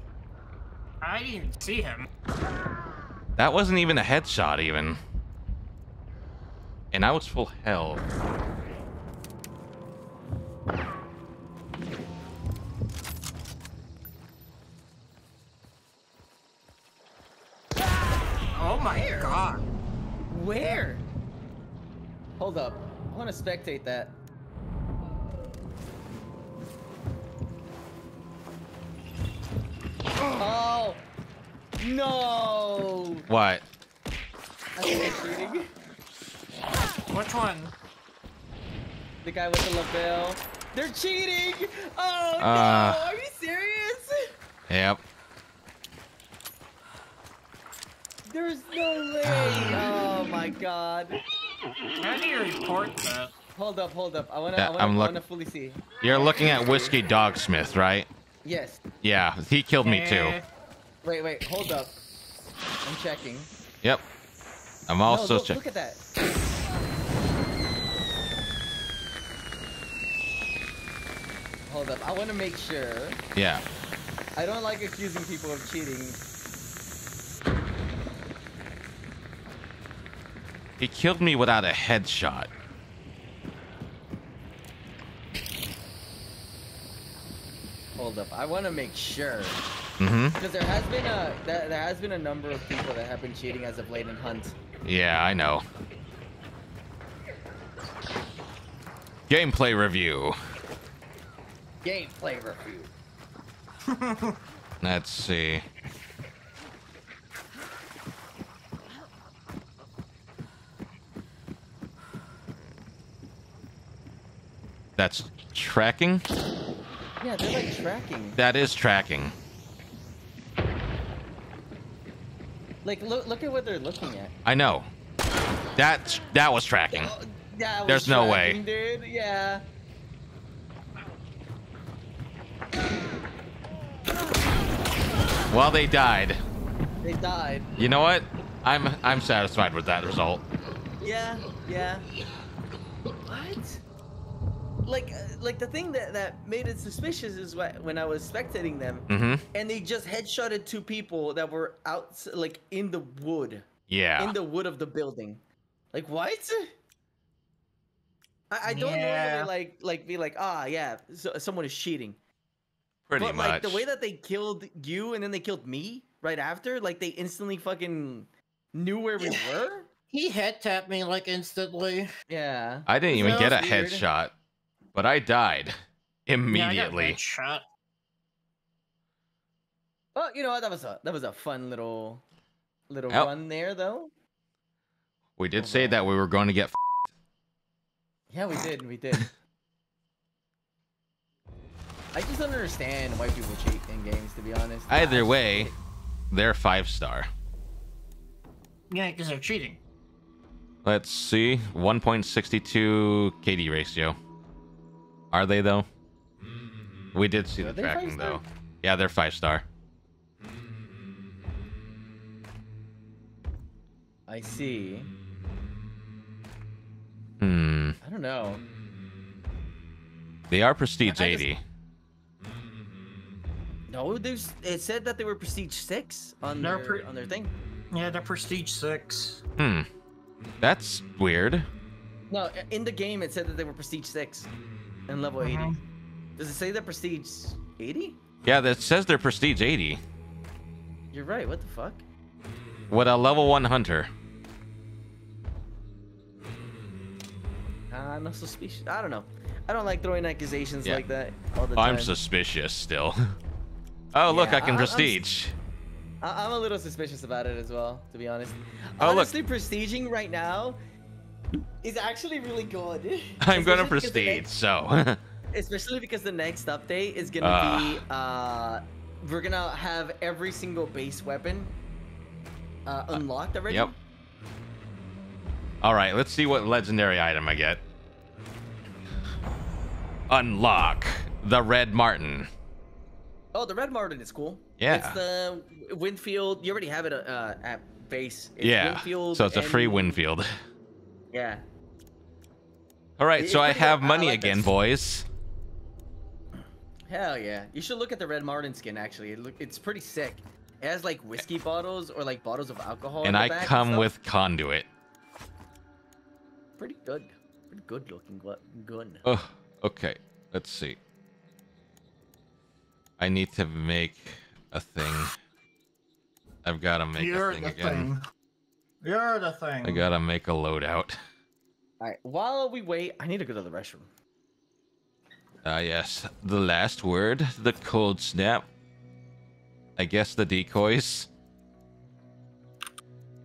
I didn't even see him. That wasn't even a headshot, even. And I was full health. Oh my god. Where? Hold up. I want to spectate that. Oh! No! What? I think they're cheating. Which one? The guy with the Lebel. They're cheating! Oh no! Uh. Are you serious? Yep. There's no way! Oh my god. How do you report that? Hold up, hold up. I wanna, Yeah, I wanna, I'm I wanna fully see. You're looking at Whiskey Dogsmith, right? Yes. Yeah, he killed me too. Wait, wait, hold up. I'm checking. Yep. I'm No, also look, check- look at that. Hold up. I want to make sure. Yeah. I don't like accusing people of cheating. He killed me without a headshot. Hold up. I want to make sure Mm-hmm. because there has been a there, there has been a number of people that have been cheating as of late in Hunt. Yeah, I know. Gameplay review. Gameplay review. Let's see. That's tracking? Yeah, they're like tracking. That is tracking. Like look look at what they're looking at. I know. That that was tracking. Oh, yeah, was There's no way. tracking, dude. Yeah. Well, they died. They died. You know what? I'm I'm satisfied with that result. Yeah, yeah. What? Like, uh, like the thing that that made it suspicious is wh- when I was spectating them, Mm-hmm. and they just headshotted two people that were out, like in the wood, Yeah. in the wood of the building. Like what? I, I don't Yeah. normally like like be like ah yeah so, someone is cheating. Pretty but much. like the way that they killed you and then they killed me right after, like they instantly fucking knew where we were. He head tapped me like instantly. Yeah. I didn't even get a weird. headshot, but I died immediately. Yeah, I got immediately. shot. Oh, you know what? That was a that was a fun little little Yep. run there, though. we did say that we were going to get. F- Yeah, we did. We did. I just don't understand why people cheat in games. To be honest. Either I- way, they're five star. Yeah, because they're cheating. Let's see, 1.62 KD ratio. Are they though? We did see Are the they tracking five-star? though. Yeah, they're five star. I see. Hmm. I don't know. They are prestige I just- 80. No, there's. It said that they were prestige six on They're their pre- on their thing. Yeah, they're prestige six. Hmm. That's weird. No, in the game it said that they were prestige six and level eighty. Mhm. Does it say they're prestige eighty? Yeah, that says they're prestige 80. You're right. What the fuck? With a level one hunter. Uh, no suspicious. I don't know. I don't like throwing accusations Yeah. like that all the I'm suspicious still. oh, look, Yeah, I can I- I'm prestige. I- I'm a little suspicious about it as well, to be honest. Oh, look. Honestly, prestiging right now is actually really good. I'm gonna Especially because prestige, next- so. especially because the next update is gonna Ah. be uh, we're gonna have every single base weapon uh, unlocked already. yep. Alright, let's see what legendary item I get. Unlock the Red Martin. Oh, the red Martin is cool. Yeah. It's the Winfield. You already have it uh, at base. It's yeah. Winfield So it's a free Winfield. Yeah. Alright, It's so I pretty good. have I money like again, this. boys. Hell yeah. You should look at the red Martin skin actually. It look, it's pretty sick. It has like whiskey bottles or like bottles of alcohol. And I come stuff. with conduit. pretty good. Pretty good looking glu- gun. Oh, okay. Let's see. I need to make a thing. I've got to make You're a thing again. thing. You're the thing. I gotta make a loadout. All right. While we wait, I need to go to the restroom. Ah, yes. The last word, the cold snap. I guess the decoys.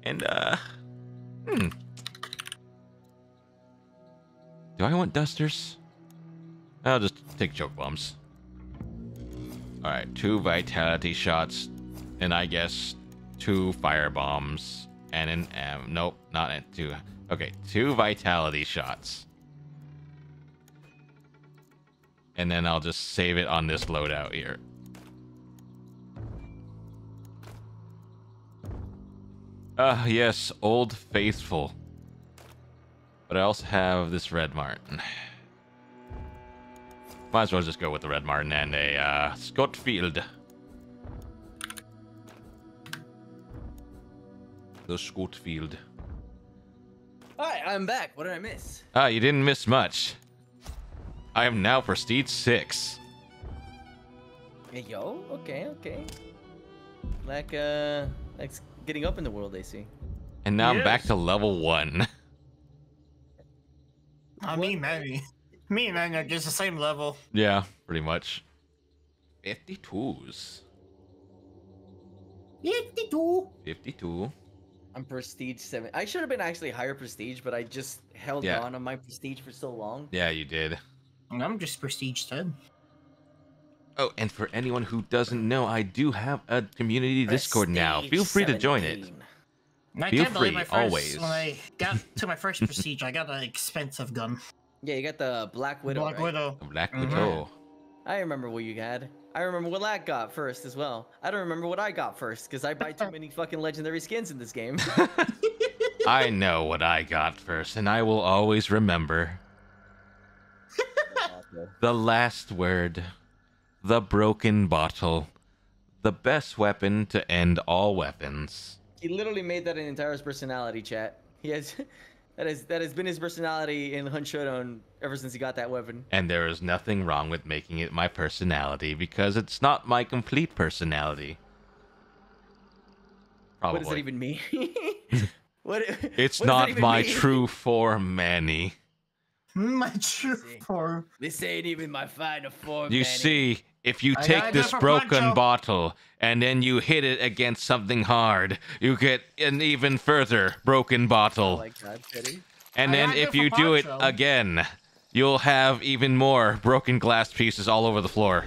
And, uh. Hmm. Do I want dusters? I'll just take choke bombs. Alright, two vitality shots. And I guess two fire bombs. And an. Um, nope, not an, two. Okay, two vitality shots. and then I'll just save it on this loadout here. Ah, yes, Old Faithful. But I also have this Red Martin. Might as well just go with the Red Martin and a uh, Scottfield. The Scottfield. Hi, I'm back. What did I miss? Ah, you didn't miss much. I am now Prestige 6. Hey, yo. Okay, okay. Like, uh, like getting up in the world, they see. And now I'm back to level 1. I mean, maybe. Me and Anya are just the same level. yeah, pretty much. 52s. 52. 52. I'm prestige seven. I should have been actually higher prestige, but I just held Yeah. on on my prestige for so long. Yeah, you did. I'm just prestige 10. Oh, and for anyone who doesn't know, I do have a community Discord now. Feel free to join it. And I Feel can't believe free, my first, always. When I got to my first prestige, I got an expensive gun. Yeah, you got the Black Widow. Black right? Widow. Black Mhm. Widow. I remember what you had. I remember what Lack got first as well. I don't remember what I got first because I buy too many fucking legendary skins in this game. I know what I got first, and I will always remember. The last word. The broken bottle. The best weapon to end all weapons. he literally made that an entire personality, chat. He has that has that has been his personality in Hunt Showdown ever since he got that weapon. And there is nothing wrong with making it my personality because it's not my complete personality. Probably. What does that even mean? what? It's what not my mean? true form, Manny. My true See. form. This ain't even my final form. You Manny. see, if you take this broken bottle and then you hit it against something hard, you get an even further broken Oh bottle. my god, and I then if for you do it again, you'll have even more broken glass pieces all over the floor.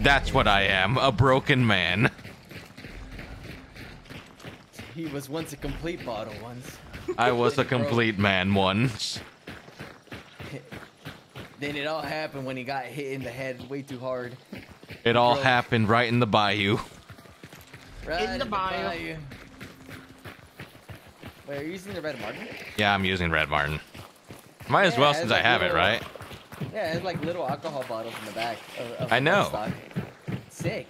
That's what I am, a broken man. He was once a complete bottle once. I was a Then he broke. complete man once. Then it all happened when he got hit in the head way too hard. It all broke. happened right in the bayou. Right in the bayou. Wait, are you using the red martin? Yeah, I'm using Red Martin. Might as well it's since I like have it, right? Yeah, it's like little alcohol bottles in the back. Of, of I know. stock. Sick.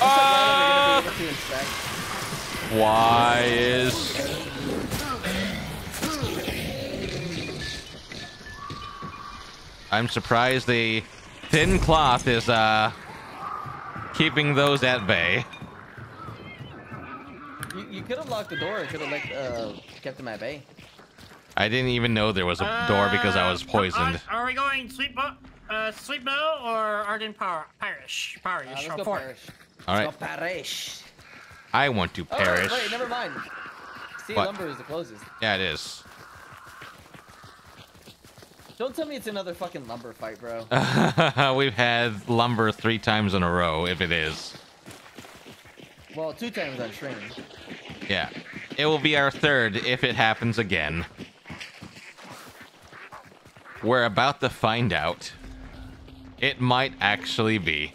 I'm so glad I'm surprised the thin cloth is uh keeping those at bay. You, you could have locked the door. Could have like uh, kept them at bay. I didn't even know there was a door because I was Uh, poisoned. Are, are we going Sweet Bow, uh, Sweet Bow or Arden Par- Parish? Uh, Parish. let's go Fort? parish. All right, Let's go parish. I want to Oh, wait, never mind. Sea What? lumber is the closest. Yeah, it is. Don't tell me it's another fucking lumber fight, bro. We've had lumber three times in a row, if it is. well, two times on stream. Yeah. It will be our third if it happens again. We're about to find out. It might actually be.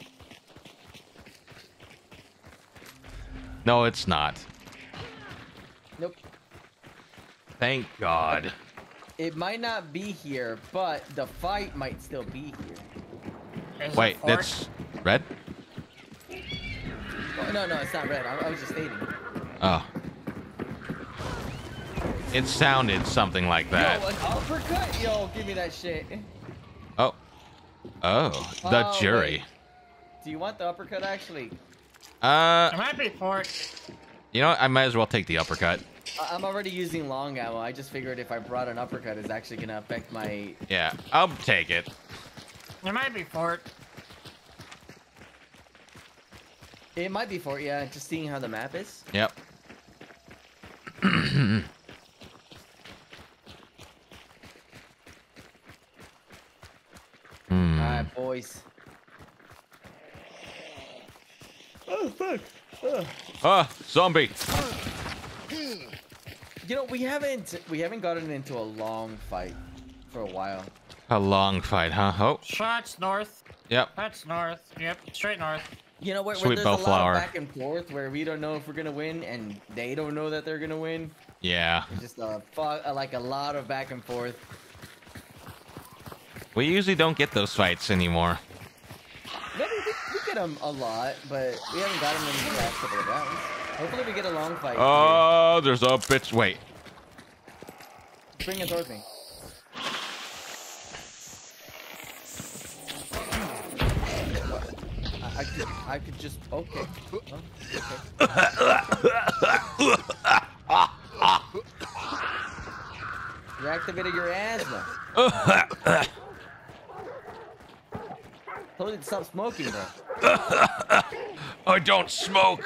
No, it's not. Nope. Thank God. It might not be here, but the fight might still be here. it Wait, that's red? Oh, no, no, it's not red. I, I was just stating. Oh. It sounded something like that. Yo, an uppercut? Yo, give me that shit. Oh. Oh, the Oh, jury. wait. Do you want the uppercut actually? Uh, It might be Fort. You know, what? I might as well take the uppercut. I- I'm already using long ammo. I just figured if I brought an uppercut, it's actually gonna affect my. Yeah, I'll take it. There might be fort. It might be fort. yeah. Just seeing how the map is. Yep. Hmm. All right, boys. Oh fuck. Ugh. Ah, zombie. You know we haven't we haven't gotten into a long fight for a while. A long fight, huh? Oh, Shots north. yep. That's north. Yep, straight north. You know where, where Sweet there's a lot of back and forth where we don't know if we're gonna win and they don't know that they're gonna win. Yeah. It's just a fu- uh, like a lot of back and forth. We usually don't get those fights anymore. No, we, we get them a lot, but we haven't gotten them in the last couple of rounds. Hopefully we get a long fight. Oh, there's a bitch. Wait. Bring it towards me. I, I could, I could just okay. Oh, okay. You activated your asthma. Told you to stop smoking, bro. I don't smoke.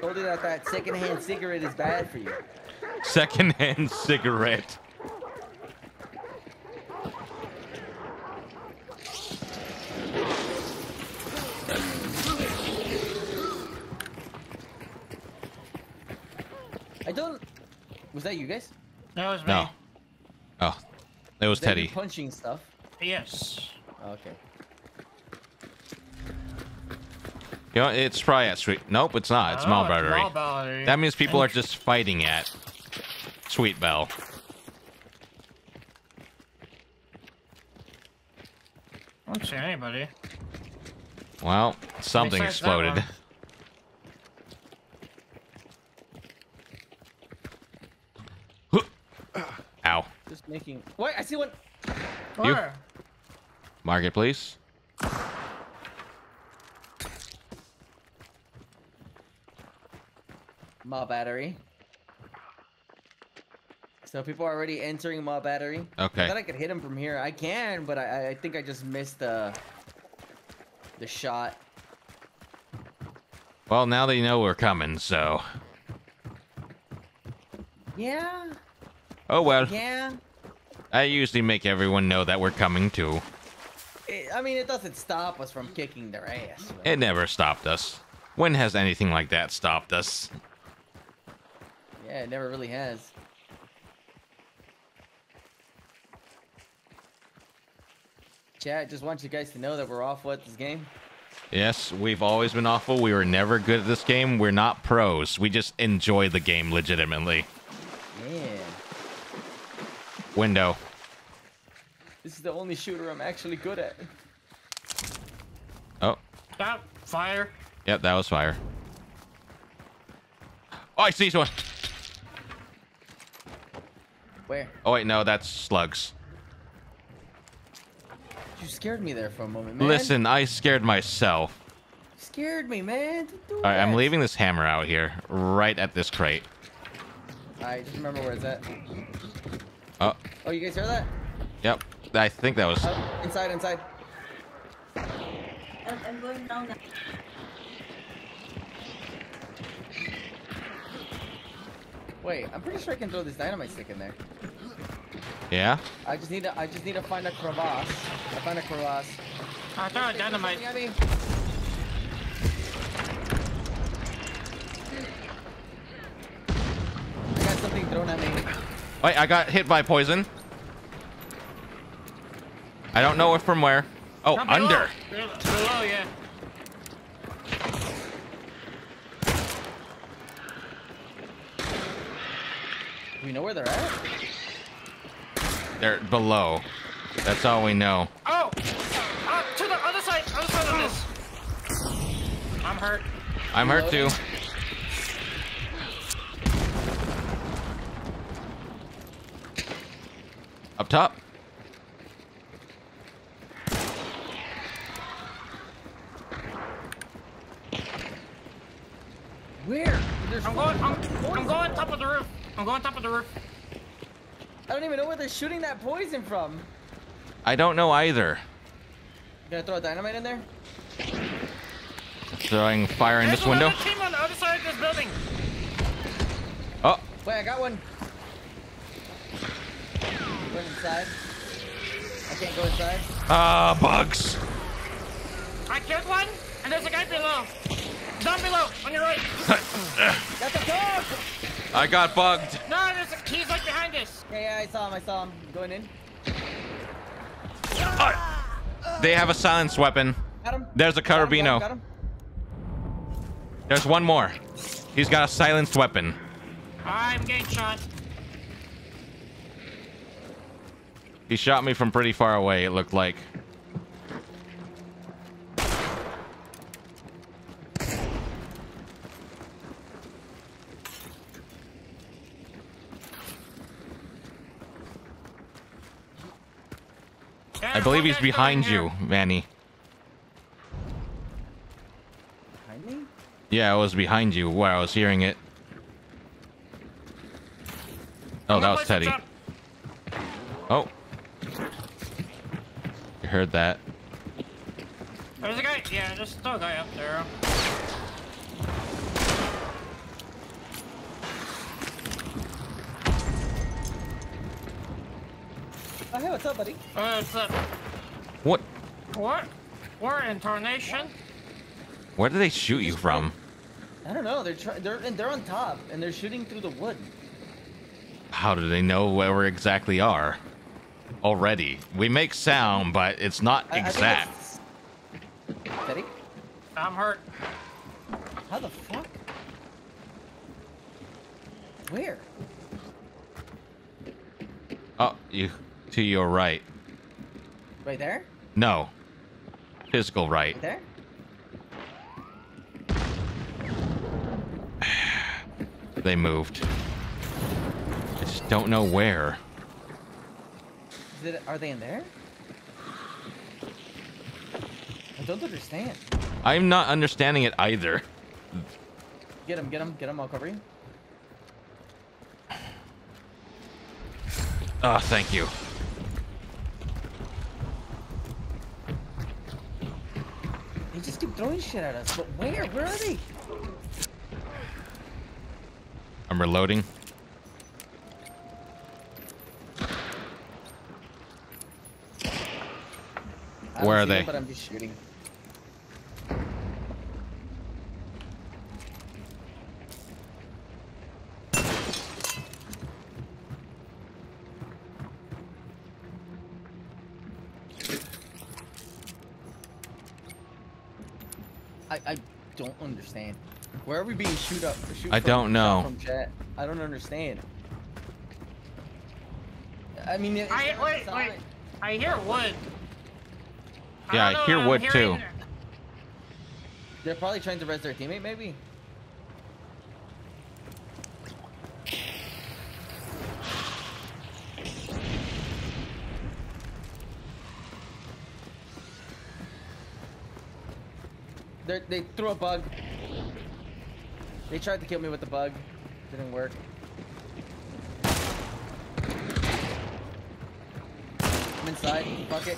Told you that that secondhand cigarette is bad for you. Secondhand cigarette. I don't. Was that you guys? That was me. No. Oh, it was Was that Teddy. punching stuff. Yes. Okay. You know, it's probably at Sweet. Nope, it's not. It's Oh, Mulberry. Mulberry. That means people are just fighting at Sweet Bell. I don't see anybody. Well, something Besides exploded. Ow. Just making. Wait, I see one. You- Where? Market, please. Maw Battery. So people are already entering Maw Battery. Okay. I thought I could hit him from here. I can, but I, I think I just missed the the shot. Well, now they know we're coming, so. Yeah. Oh well. Yeah. I usually make everyone know that we're coming too. It, I mean, it doesn't stop us from kicking their ass. but- It never stopped us. When has anything like that stopped us? Yeah, it never really has. Chat, just want you guys to know that we're awful what this game. Yes, we've always been awful. We were never good at this game. We're not pros. We just enjoy the game legitimately. Man, Window. this is the only shooter I'm actually good at. Oh, Ah, fire. yep, that was fire. Oh, I see one. Where? Oh wait, no, that's slugs. You scared me there for a moment, man. Listen, I scared myself. You scared me, man. All right, I'm leaving this hammer out here, right at this crate. Alright, just remember where it's at. Oh, Oh, you guys hear that? yep. I think that was. Oh, inside, inside. I'm, I'm going down now. Wait, I'm pretty sure I can throw this dynamite stick in there. Yeah. I just need to. I just need to find a crevasse. I found a crevasse. I throw a dynamite. Something at me. I got something thrown at me. Wait, I got hit by poison. I don't know if from where. Oh, Down under. Below, below, yeah. We know where they're at? They're below. That's all we know. Oh! Ah, to the other side! Other side of this! I'm hurt. I'm hurt too. Up top. Where? There's poison? I'm going top of the roof. I'm going top of the roof. I don't even know where they're shooting that poison from. I don't know either. You gonna throw a dynamite in there? Throwing fire in There's this window. team on the other side of this building. Oh, Wait, I got one. Going inside. I can't go inside. ah, bugs. I killed one, and there's a guy below. Down below, on your right. Got the dog! I got bugged. No, there's a, he's like behind us. Yeah, yeah, I saw him. I saw him going in. They have a silence weapon. Got him. There's a Got him, got him, got him. There's one more. He's got a silenced weapon. I'm getting shot. He shot me from pretty far away, it looked like. I believe he's behind you. Manny. Behind me? Yeah, I was behind you where I was hearing it. Oh, that was Teddy. Oh. You heard that. There's a guy. Yeah, there's still a guy up there. Oh, hey, what's up, buddy? Uh, it's a, What? what? War intonation? Where did they shoot you from? I don't know. They're trying. They're and they're on top, and they're shooting through the wood. How do they know where we exactly are? Already. We make sound, but it's not I- I exact. it's- Teddy, I'm hurt. how the fuck? Where? Oh, you to your right. Right there? No. Physical right. Right there? They moved. I just don't know where. It, are they in there? I don't understand. I'm not understanding it either. Get him, get him, get him. I'll cover you. Oh, thank you. They just keep throwing shit at us. But where? Where are they? I'm reloading. Where are them, they? but I'm just shooting. I I don't understand. Where are we being shoot up? Shoot I from- don't know. From chat. I don't understand. I mean, it's I wait, wait. I hear wood. Yeah, don't I hear wood, too. hearing- They're probably trying to res their teammate, maybe. They're, they threw a bug. They tried to kill me with the bug. Didn't work. I'm inside. Fuck it.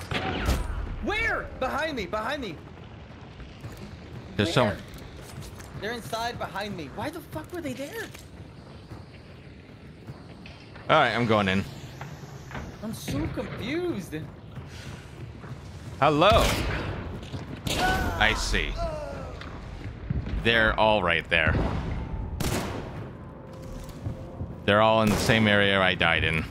Where? Behind me. Behind me. There's. Where? They're inside behind me. Why the fuck were they there? All right, I'm going in. I'm so confused. Hello. I see. They're all right there. They're all in the same area I died in.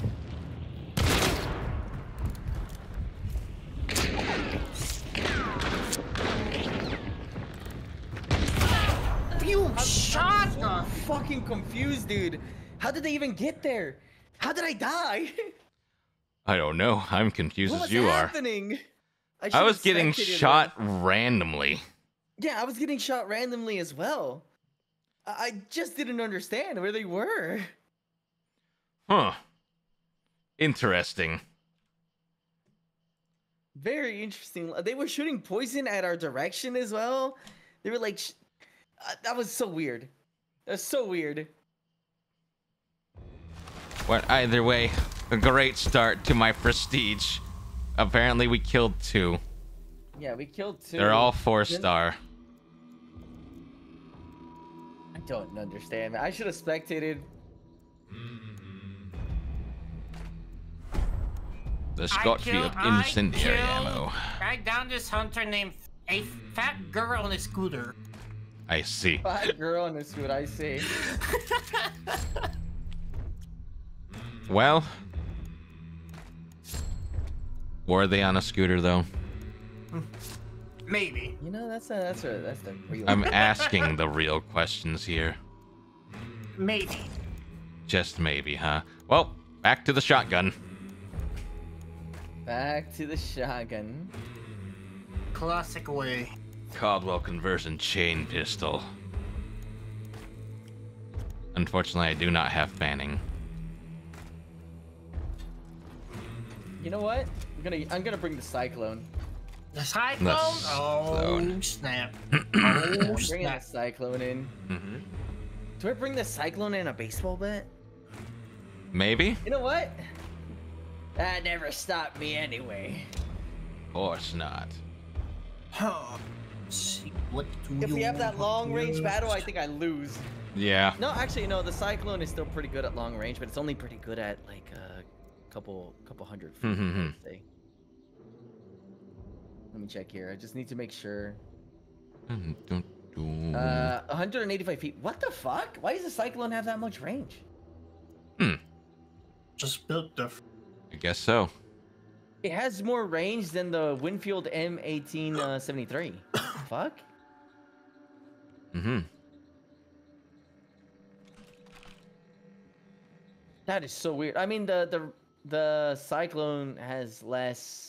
You shot so them. fucking confused, dude. How did they even get there? How did I die? I don't know. I'm confused what as you happening? are. I should've was getting shot them. randomly. Yeah, I was getting shot randomly as well. I just didn't understand where they were. Huh. Interesting. Very interesting. They were shooting poison at our direction as well. They were like, sh- uh, that was so weird. That's so weird. Well, either way, a great start to my prestige. Apparently, we killed two. Yeah, we killed two. They're all four star. I don't understand. I should have spectated. The I Scottfield killed- I incendiary killed- ammo. I downed this hunter named a fat girl on a scooter. I see. Fat girl on a scooter, I see. Well, were they on a scooter though? Hmm. Maybe. You know, that's a that's a that's the real. I'm asking the real questions here. Maybe. Just maybe, huh? Well, back to the shotgun. Back to the shotgun. Classic way. Caldwell conversion chain pistol. Unfortunately, I do not have fanning. You know what? I'm gonna I'm gonna bring the cyclone. The cyclone? The Oh, snap. I'm Oh, bringing the snap. cyclone in. Mm-hmm. Do I bring the cyclone in a baseball bat? Maybe? You know what? That never stopped me anyway. Of course not. Huh. See what do If we have that long range want? battle, I think I lose. Yeah. No, actually, no. The cyclone is still pretty good at long range, but it's only pretty good at like a couple couple hundred feet. I'd say. Let me check here. I just need to make sure. Mm-hmm. Uh, 185 feet. What the fuck? Why does the cyclone have that much range? Hmm. Just built different. I guess so. It has more range than the Winfield M1873. fuck. Mm-hmm. That is so weird. I mean, the the the cyclone has less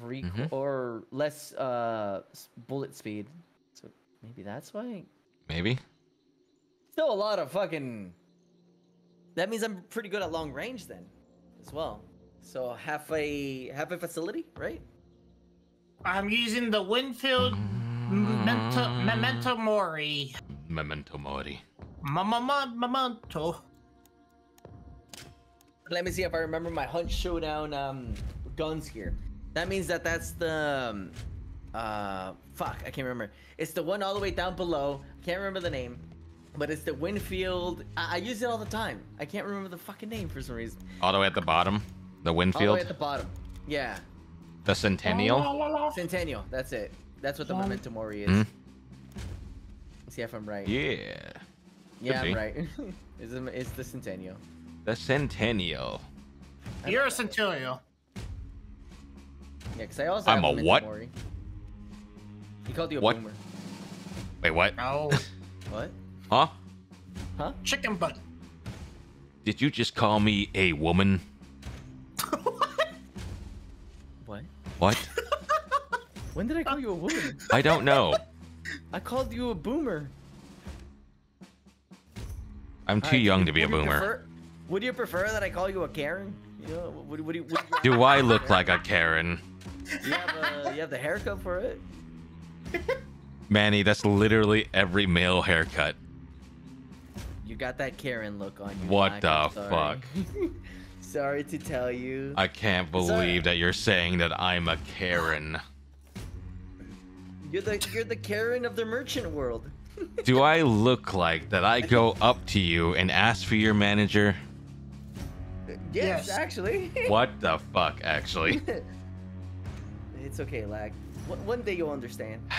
recoil Mhm. or less uh bullet speed, so maybe that's why. Maybe. Still a lot of fucking. That means I'm pretty good at long range then, as well. So half a half a facility, right? I'm using the Winfield Memento, Memento Mori. Memento mori. Mama Memento. Let me see if I remember my Hunt Showdown um, guns here. That means that that's the um, uh fuck I can't remember. It's the one all the way down below. Can't remember the name, but it's the Winfield. I, I use it all the time. I can't remember the fucking name for some reason. All the way at the bottom. The Winfield? All the Winfield. way at the bottom. Yeah, the Centennial. Centennial. That's it. That's what the Memento Mori is. Mhm. See if I'm right. Yeah. yeah, be. I'm right. it's, the- it's the Centennial. The Centennial. You're a Centennial. Yeah, because I also I'm have a what? Mori. He called you a What? boomer. Wait, what? Oh, What? Huh? Huh? chicken butt. Did you just call me a woman? What? What? When did I call you a woman? I don't know. I called you a boomer. I'm too Alright, young would- to be a boomer. prefer- would you prefer that I call you a Karen? You know, would, would, you- would Do I look like a Karen? You have, a, you have the haircut for it. Manny, that's literally every male haircut. You got that Karen look on you. What Doc, the fuck? sorry to tell you. I can't believe that you're saying that I'm a Karen. You're the you're the Karen of the merchant world. Do I look like that I go up to you and ask for your manager? Yes, Yes. actually. What the fuck, actually? It's okay, lag. One, day you'll understand.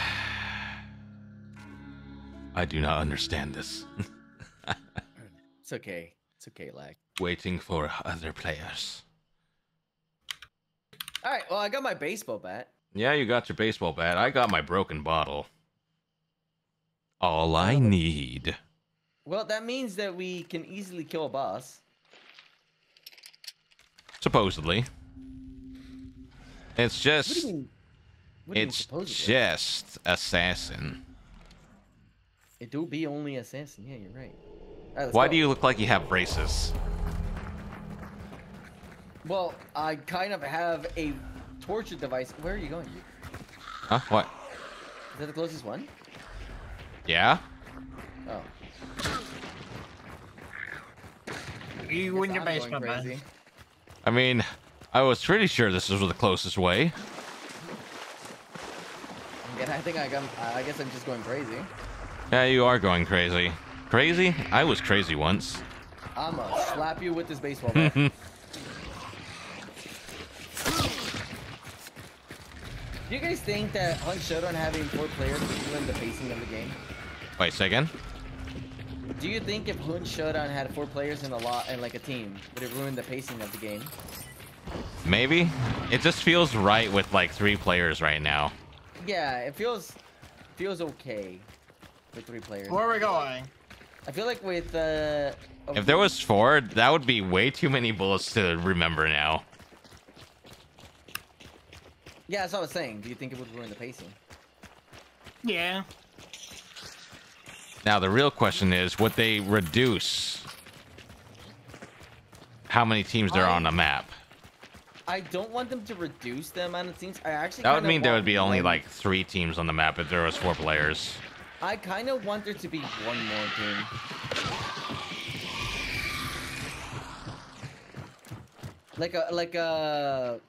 I do not understand this. It's okay. It's okay, lag. Waiting for other players. All right. Well, I got my baseball bat. Yeah, you got your baseball bat. I got my broken bottle. All I need. Well, that means that we can easily kill a boss. Supposedly. It's What do you just. mean? What do you mean It's just assassin. It do be only assassin. Yeah, you're right. All right, let's Why go. do you look like you have braces? Well, I kind of have a torture device. Where are you going? Huh? What? Is that the closest one? Yeah? Oh. You in your I'm basement, man. I mean, I was pretty sure this was the closest way. Again, I think I got. I guess I'm just going crazy. Yeah, you are going crazy. Crazy? I was crazy once. I'ma slap you with this baseball bat. Do you guys think that Hunt Showdown having four players would ruin the pacing of the game? Wait, say again? Do you think if Hunt Showdown had four players in a lot and like a team, would it ruin the pacing of the game? Maybe? It just feels right with like three players right now. Yeah, it feels feels okay with three players. Where are we going? I feel like with uh, If there was four, that would be way too many bullets to remember now. yeah, that's what I was saying. Do you think it would ruin the pacing? Yeah. Now, the real question is would they reduce how many teams there are on the map? I don't want them to reduce the amount of teams. I actually That would mean there would be only like three teams on the map if there was four players. I kind of want there to be one more team. Like a like a,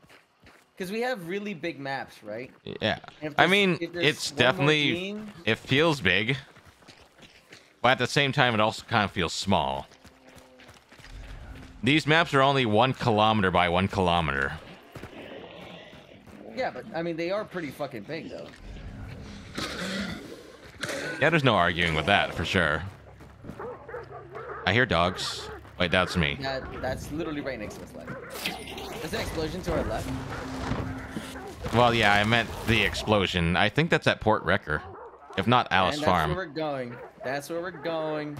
because we have really big maps, right? Yeah. I mean, it's definitely team- it feels big, but at the same time, it also kind of feels small. These maps are only one kilometer by one kilometer. Yeah, but I mean they are pretty fucking big though. Yeah, there's no arguing with that for sure. I hear dogs. Wait, that's me. That that's literally right next to us left. There's an explosion to our left. Well, yeah, I meant the explosion. I think that's at Port Reeker, if not Alice and that's Farm. where we're going. That's where we're going.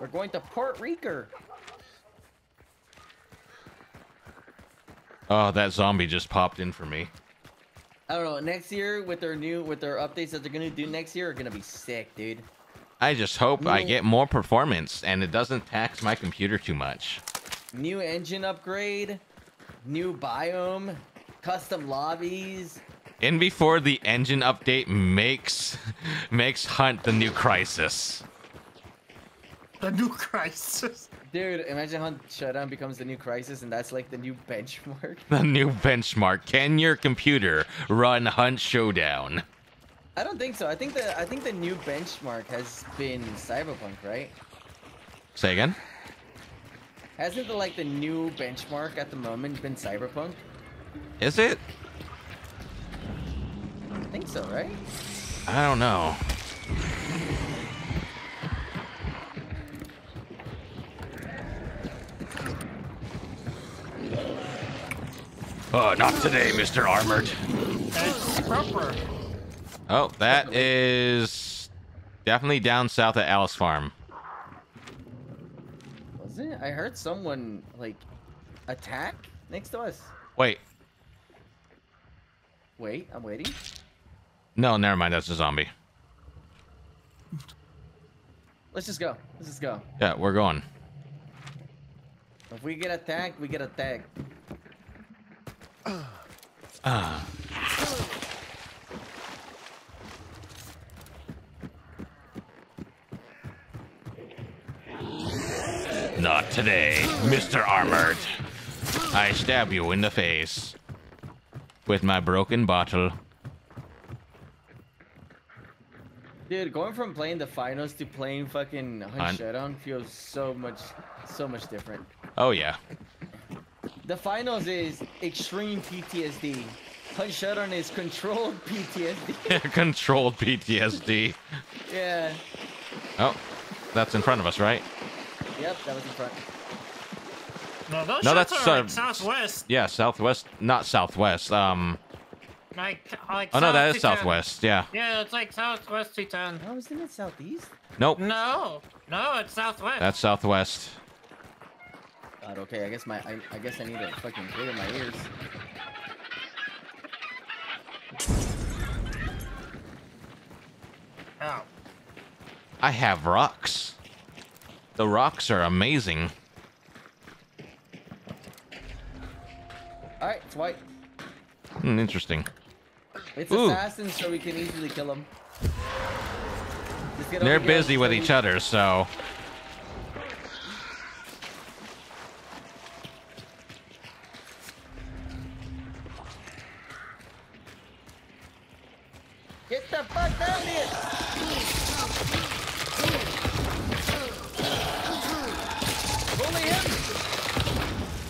We're going to Port Reeker. Oh, that zombie just popped in for me. I don't know. Next year, with their new, with their updates that they're gonna do next year, are gonna be sick, dude. I just hope I get more performance and it doesn't tax my computer too much. New engine upgrade, new biome, custom lobbies. In before the engine update makes makes Hunt the new Crysis. The new Crysis. Dude, imagine Hunt Showdown becomes the new Crysis, and that's like the new benchmark. The new benchmark. Can your computer run Hunt Showdown? I don't think so. I think the I think the new benchmark has been Cyberpunk, right? Say again? Hasn't the like the new benchmark at the moment been Cyberpunk? Is it? I think so, right? I don't know. Oh, not today, Mr. Armored. Oh, that is definitely down south at Alice Farm. Was it? I heard someone like attack next to us. Wait, Wait, I'm waiting. no, never mind. That's a zombie. Let's just go. Let's just go. Yeah, we're going. If we get attacked, we get attacked. Ah. Not today, Mr. Armored. I stab you in the face with my broken bottle. Dude, going from playing the finals to playing fucking Hunt. Showdown feels so much, so much different. Oh yeah. The finals is extreme PTSD. Hunt Showdown is controlled PTSD. Controlled PTSD. yeah. Oh, that's in front of us, right? Yep, that was in front. No, those No, shots that's, are uh, like southwest. Yeah, southwest. Not southwest. Um. Like, like. Oh no, that south is to ten. southwest. Yeah. Yeah, it's like southwest to ten. Oh, isn't it southeast? Nope. No, no, it's southwest. That's southwest. God, okay. I guess my, I, I guess I need to fucking clear my ears. Oh. I have rocks. The rocks are amazing. All right, it's white. Hmm, interesting. It's Ooh. assassin, so we can easily kill him. They're busy with each other, so fuck down! Bully him!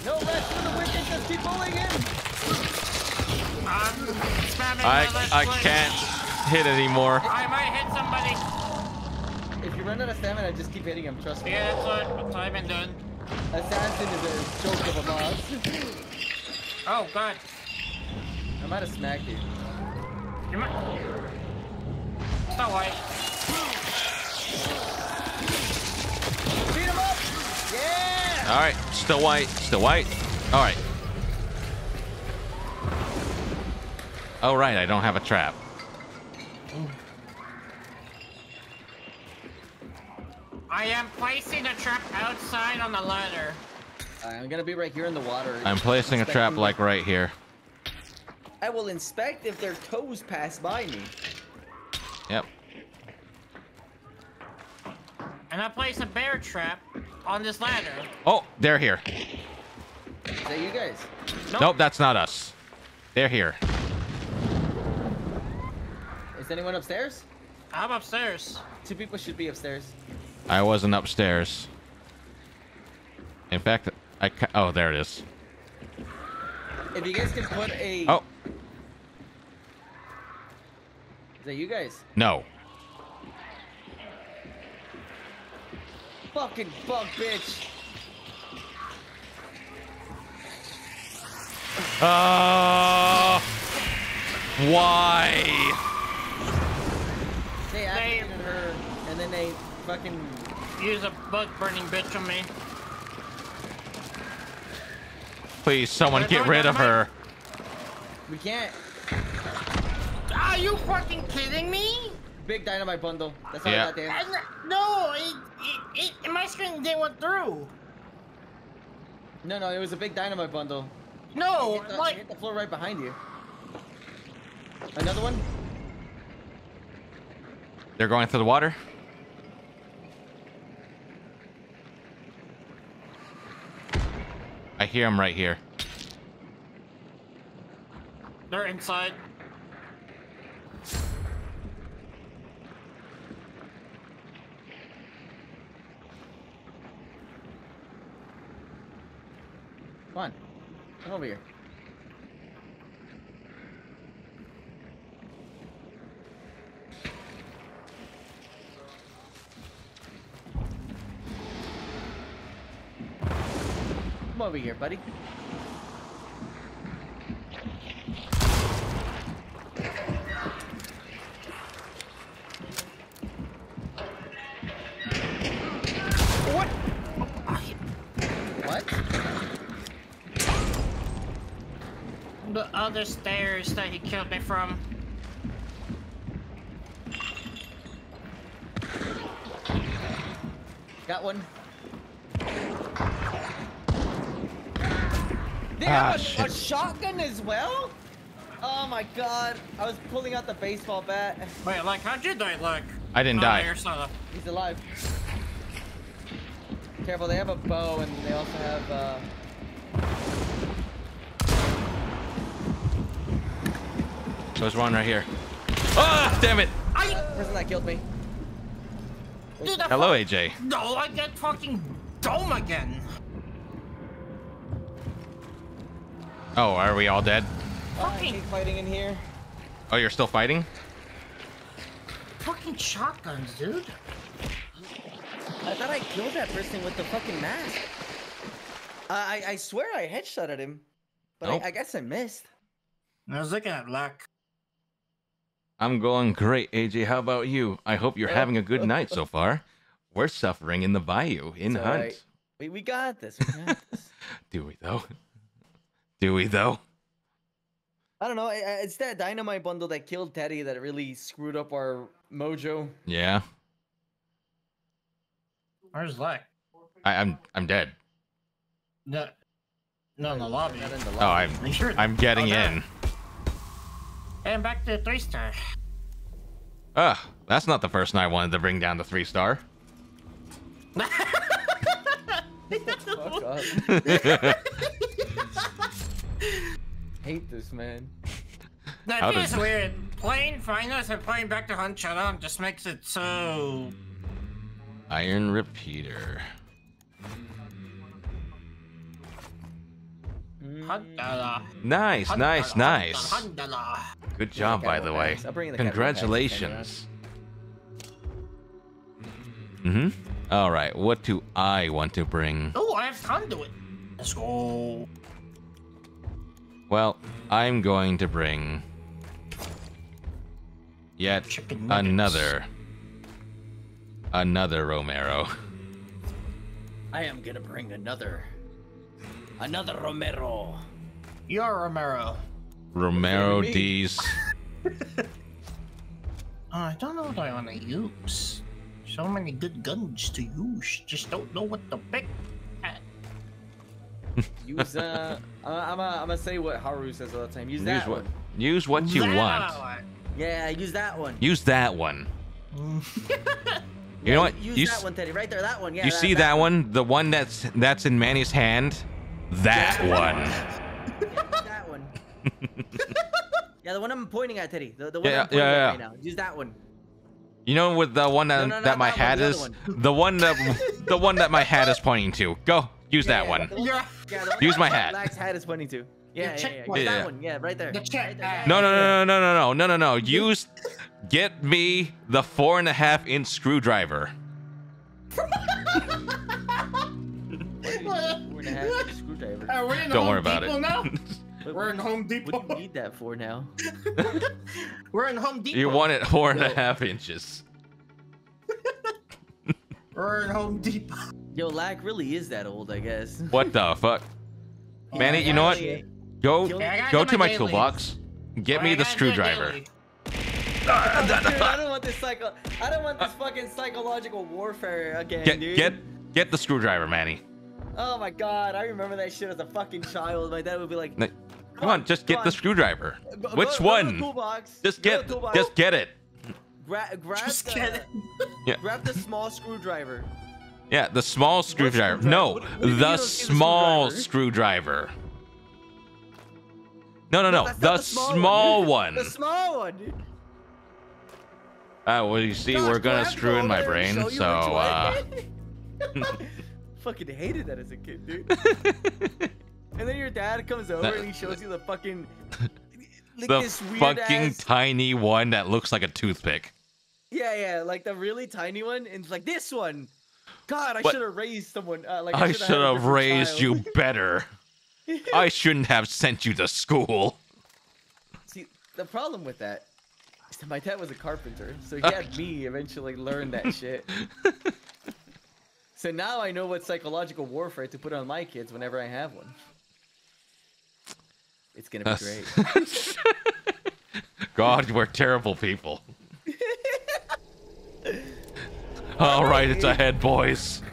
No rest for the wicked, just keep bullying him! I'm spamming I I click. can't hit anymore. I might hit somebody. If you run out of stamina, I just keep hitting him, trust me. Yeah, that's what, that's what I've been doing. Assassin is a joke of a boss. Oh, God. I might have smacked you. You might... So white. Beat him up! Yeah! All right, still white, still white. All right. Oh right, I don't have a trap. I am placing a trap outside on the ladder. I'm gonna be right here in the water. I'm placing a trap like right here. I will inspect if their toes pass by me. Yep. And I place a bear trap on this ladder. Oh, they're here. Is that you guys? Nope, that's not us. They're here. Is anyone upstairs? I'm upstairs. Two people should be upstairs. I wasn't upstairs. In fact, I ca- oh there it is. If you guys can put a. Oh Is that you guys? no. Fucking bug bitch. Uh, why? They activated her, and then they fucking. Use a bug burning bitch on me. Please, someone get rid of her. We can't. Are you fucking kidding me? Big dynamite bundle. That's all Yeah. I got, there. I- no, it, it, it, my screen didn't went through. No, no, it was a big dynamite bundle. No, hit, the, like hit the floor right behind you. Another one? They're going through the water. I hear them right here. they're inside. Come on. Come over here. Come over here, buddy. Other stairs that he killed me from. Got one. They Ah, have a, a shotgun as well? Oh my god. I was pulling out the baseball bat. Wait, like how'd you die, like? I didn't Oh, die. you're. He's alive. Careful, they have a bow and they also have uh There's one right here. Ah, damn it! I person that killed me. did a Hello, AJ. No, I get fucking dome again. Oh, are we all dead? Oh, I Fucking- keep fighting in here. Oh, you're still fighting? Fucking shotguns, dude. I thought I killed that person with the fucking mask. I I, I swear I headshot at him. But Nope. I, I guess I missed. I was looking at luck. I'm going great, AJ. How about you? I hope you're having a good night so far. We're suffering in the bayou in It's Hunt. alright. We, we got this. We got this. Do we though? Do we though? I don't know. I- I- It's that dynamite bundle that killed Teddy that really screwed up our mojo. Yeah. Where's luck? I, I'm I'm dead. No, no, in the lobby. Not in the Oh, lobby. I'm Are you sure? I'm getting Oh, there. in. And back to three star. Ah, That's not the first person I wanted to bring down to three star. Fuck. Hate this man. That How feels does- weird. Playing finals and playing back to Hunt Showdown just makes it so. Iron repeater. Nice, nice, nice. Huntala. Good job, by the way. packs. I'll bring in the cat one packs, Congratulations. Mm-hmm. All right. What do I want to bring? Oh, I have conduit. Let's go. Well, I'm going to bring yet another another Romero. I am gonna bring another, another Romero. You're Romero. Romero me. D's. I don't know what I want to use. So many good guns to use. Just don't know what to pick. Use uh, I'm, I'm, I'm gonna say what Haru says all the time. Use Use that what one. use what you That want. one. Yeah, use that one. Use that one. You know what? Use You that one, Teddy. Right there, that one. Yeah. You see that one? The one that's that's in Manny's hand? That one. Yeah, that one. yeah, the one I'm pointing at, Teddy. The, the one Yeah, I'm pointing yeah, at yeah. right now. Use that one. You know with the one that, No, no, that my that one, hat the is? one. The one that the one that my hat is pointing to. Go. Use Yeah, that yeah, one. the Yeah. Yeah, the one Use my hat. Black's hat is pointing to. Yeah, yeah, check yeah. one. Use Yeah. that one. Yeah, right there. The check Right there. No, no, no, no, no, no, no, no, no, no. Use get me the four and a half inch screwdriver. screwdriver. Are we in Don't Home worry about Depot it. now? What- We're in Home Depot. What do you need that for now? We're in Home Depot. You want it four and a half inches. We're in Home Depot. Yo, Lack really is that old, I guess. What the fuck? Manny, you know what? Go Yeah, gotta go to my my toolbox. Get Well, me the gotta do it screwdriver. Ah, daily. Dude, I don't want this psycho. I don't want this ah. fucking psychological warfare again, Get dude. get get the screwdriver, Manny. Oh my god, I remember that shit as a fucking child. My dad would be like, Come on, just go get the screwdriver. Go- Which go- go one? toolbox. Just Go get just get it. Gra- grab Just the, get it. Yeah. grab the small screwdriver. Yeah, the small screwdriver. screwdriver? No, What- what do you mean the you don't see the small screwdriver? screwdriver. No, no, no. that's The the small small one. one. The small one. dude. Ah, well, you see, Gosh, we're gonna screw in my brain, so uh. Fucking hated that as a kid, dude. and then your dad comes over and he shows you the fucking like the this weird fucking ass- tiny one that looks like a toothpick. yeah, yeah, like the really tiny one, and it's like this one. God, I should have raised someone. Uh, like I should have raised child. you better. I shouldn't have sent you to school. See, the problem with that is that my dad was a carpenter, so he had me eventually learn that shit. So now I know what psychological warfare to put on my kids whenever I have one. It's gonna be That's- great. God, we're terrible people. All right, it's ahead, boys.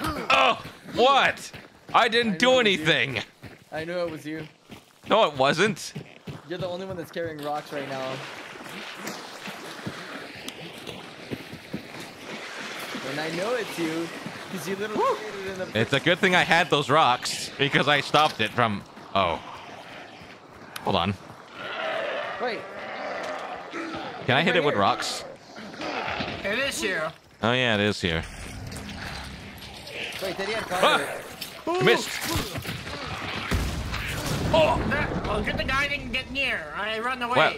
Oh, what? I didn't I do know it was you. anything. I knew it was you. No, it wasn't. You're the only one that's carrying rocks right now. And I know it's you, because you literally did it in the It's a good thing I had those rocks because I stopped it from. Oh. Hold on. Wait, Can I hit Right it with rocks? It is here. Oh yeah, it is here. wait, did he have Ah! Missed. Oh. There- Oh, good the guy didn't get near. I run away. Well-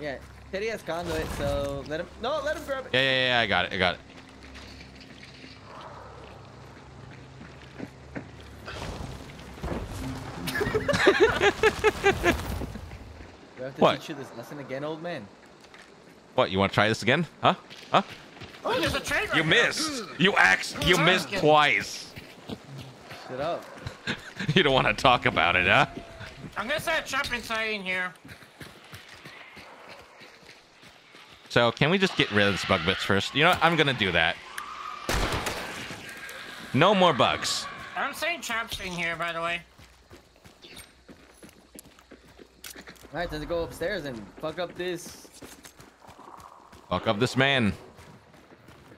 Yeah, Teddy has conduit, so let him. No, let him grab it. Yeah, yeah, yeah. I got it. I got it. Do I have to What? teach you this lesson again, old man? What? You want to try this again? Huh? Huh? Oh, there's a train right You there. missed. You ax. You missed twice. Shut up. You don't want to talk about it, huh? I'm gonna set a trap inside in here. So can we just get rid of this bug bits first? You know, what? I'm gonna do that. No more bugs. I'm saying traps in here, by the way. All right, time to go upstairs and fuck up this Fuck up this man.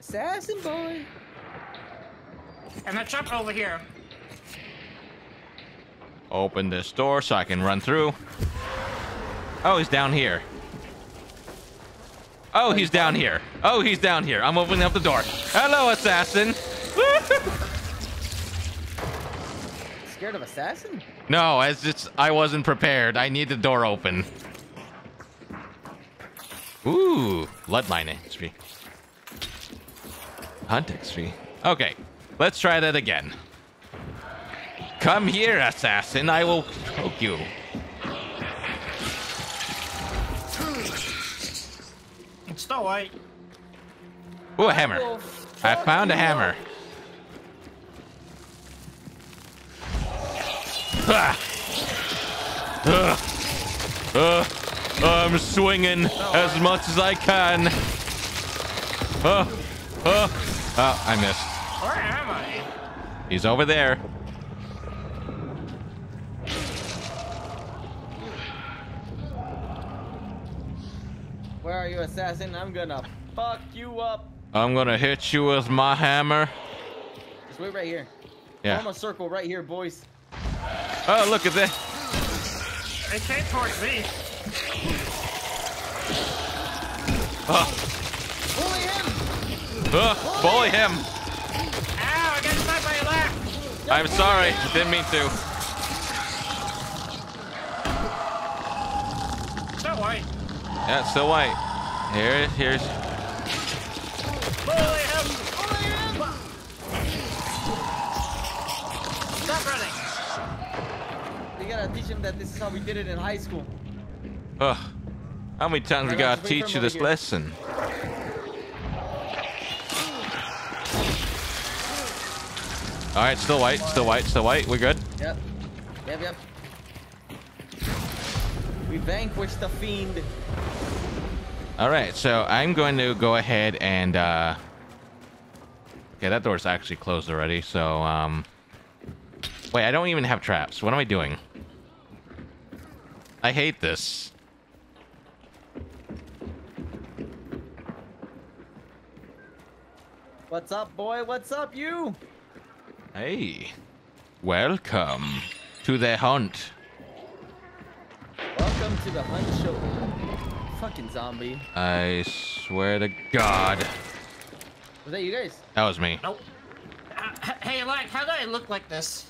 assassin boy. And the chop over here. Open this door so I can run through. Oh, he's down here. Oh, he's down here. Oh, he's down here. I'm opening up the door. Hello, assassin. Scared of assassin? no, as it's I wasn't prepared. I need the door open. Ooh, bloodline XP. Hunt XP. Okay, let's try that again. Come here, assassin. I will choke you. It's still white. Ooh, a hammer. will I found a hammer. Ah. Ah. Ah. I'm swinging as much as I can. Ah. Ah, I missed. Where am I? He's over there. Where are you, assassin? I'm gonna fuck you up. I'm gonna hit you with my hammer. Just wait right here. Yeah. Form a circle right here, boys. Oh, look at this. It came towards me. Oh, Bully him! oh, bully him. Ow, I got stuck by your left. I'm sorry. Didn't mean to. Still white. Yeah, it's still white. Here, here's. Bully. Stop running. We gotta teach him that this is how we did it in high school. Ugh. How many times we gotta just wait for teach you this here. lesson? All right, still white, still white, still white. We're good. Yep. Yep, yep. We vanquished the fiend. All right, so I'm going to go ahead and. uh Okay, that door's actually closed already. So, um. Wait, I don't even have traps. What am I doing? I hate this. What's up, boy? What's up, you? Hey, welcome to the hunt. Welcome to the hunt show. Fucking zombie. I swear to God, Was that you guys? that was me. Nope. Uh, hey, like, how do I look like this?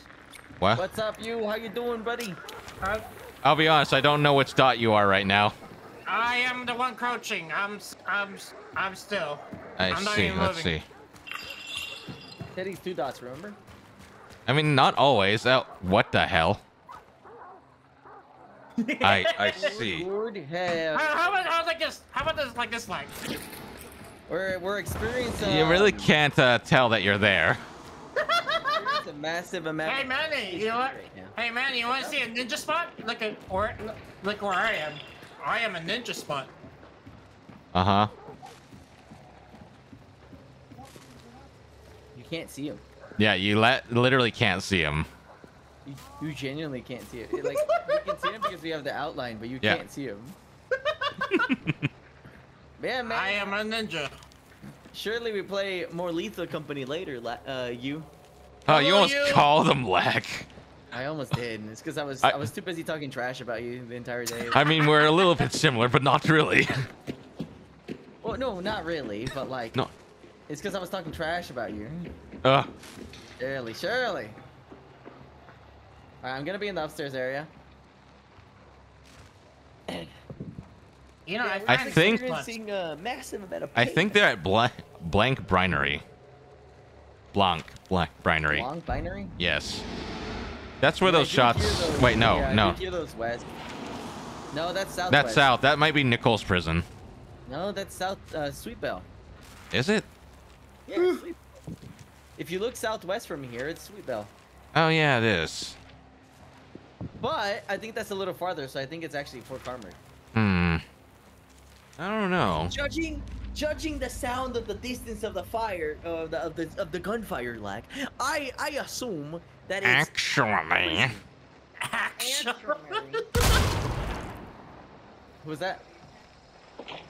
What? What's up, you? How you doing, buddy? Uh, I'll be honest, I don't know which dot you are right now. I am the one crouching. I'm, s- I'm, s- I'm still. I I'm not see. even Let's moving. see. Teddy's two dots, remember? I mean, not always. Oh, what the hell? I I see. Good hell. How, how about how like this? How about this like this like? We're we're experiencing. You really um, can't uh, tell that you're there. experiencing a massive amount. Hey of Manny, you know what? right. Hey Manny, you want to see a ninja spot? Look at or look where I am. I am a ninja spot. Uh huh. You can't see him. Yeah, you let literally can't see him. You, you genuinely can't see it. Like you can see him because we have the outline, but you Yeah. can't see him. Man, man. I am a ninja. Surely we play more Lethal Company later, uh, you. Oh, you almost you. called him Lack. I almost did. and It's because I was I- I, was too busy talking trash about you the entire day. I mean, we're a little bit similar, but not really. well, no, not really, but like, No. it's because I was talking trash about you. Uh, Surely, surely. Alright, I'm gonna be in the upstairs area. You know, I, I think- experiencing a massive amount of I think they're at Blanc, Blanc Brinery. Blanc, Blank Brinery. long binary. Yes. That's where Yeah, those I do hear shots. those- Wait, no, yeah, no. hear those west. No, that's south. That's south. That might be Nicholls Prison. No, that's south. Uh, Sweet Bell. Is it? Yeah, Sweet. If you look southwest from here, it's Sweet Bell. Oh yeah, it is. But I think that's a little farther, so I think it's actually Fort Farmer. Hmm. I don't know. Judging, judging the sound of the distance of the fire, of the of the, of the gunfire lag, I I assume that it's Actually, Action. Who was that?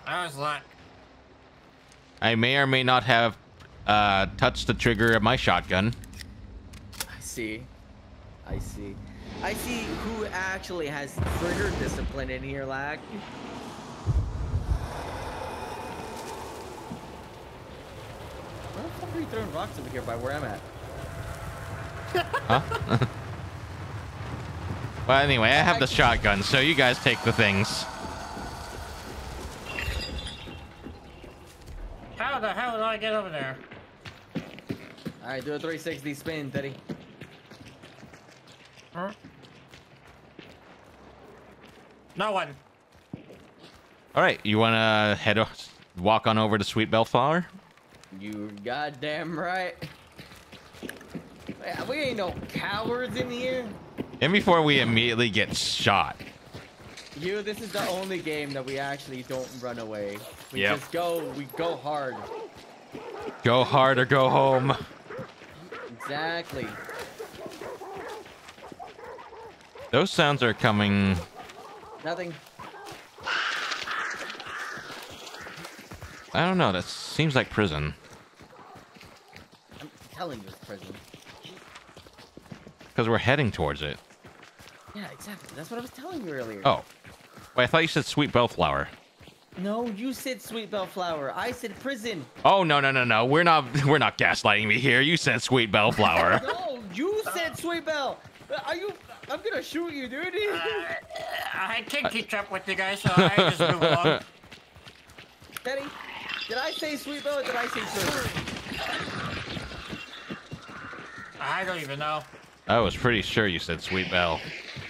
I was like, I may or may not have uh, touched the trigger of my shotgun. I see. I see. I see who actually has trigger discipline in here, Lack. Where the fuck are you throwing rocks over here by where I'm at? Huh? well, anyway, I have the shotgun, so you guys take the things. how the hell did I get over there? Alright, do a 360 spin, Teddy. Huh? No one. All right, you want to head o- walk on over to Sweet Bellflower? You goddamn right. We ain't no cowards in here. And before we immediately get shot. You, this is the only game that we actually don't run away. We Yep. just go, we go hard. Go hard or go home. Exactly. Those sounds are coming. Nothing. I don't know. That seems like prison. I'm telling you, it's prison. Because we're heading towards it. Yeah, exactly. That's what I was telling you earlier. Oh. Wait, I thought you said Sweet Bellflower. No, you said Sweet Bellflower. I said prison. Oh no no no no! We're not we're not gaslighting me here. You said Sweet Bellflower. No, you said Sweet Bell. Uh, are you? I'm gonna shoot you, dude. I can't keep up with you guys, so I just move along. Teddy, did I say Sweet Bell or did I say prison? I don't even know. I was pretty sure you said Sweet Bell.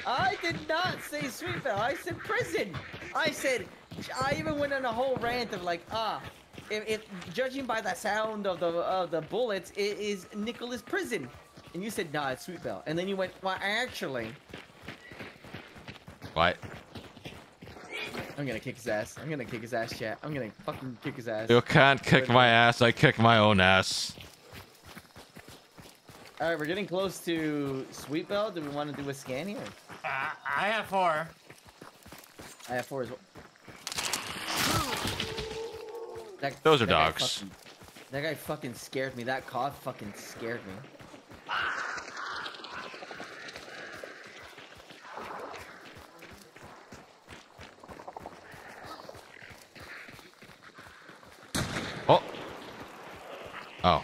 I did not say Sweet Bell. I said prison. I said. I even went on a whole rant of like, ah, if, if judging by the sound of the of the bullets, it is Nicholas Prison. And you said, nah, it's Sweet Bell. And then you went, well, actually, What? I'm gonna kick his ass. I'm gonna kick his ass, chat. I'm gonna fucking kick his ass. You can't kick my ass. I kick my own ass. All right, we're getting close to Sweet Bell. Do we want to do a scan here? Uh, I have four. I have four as well. That, Those are that guy dogs. fucking- that guy fucking scared me. That cough fucking scared me. Oh.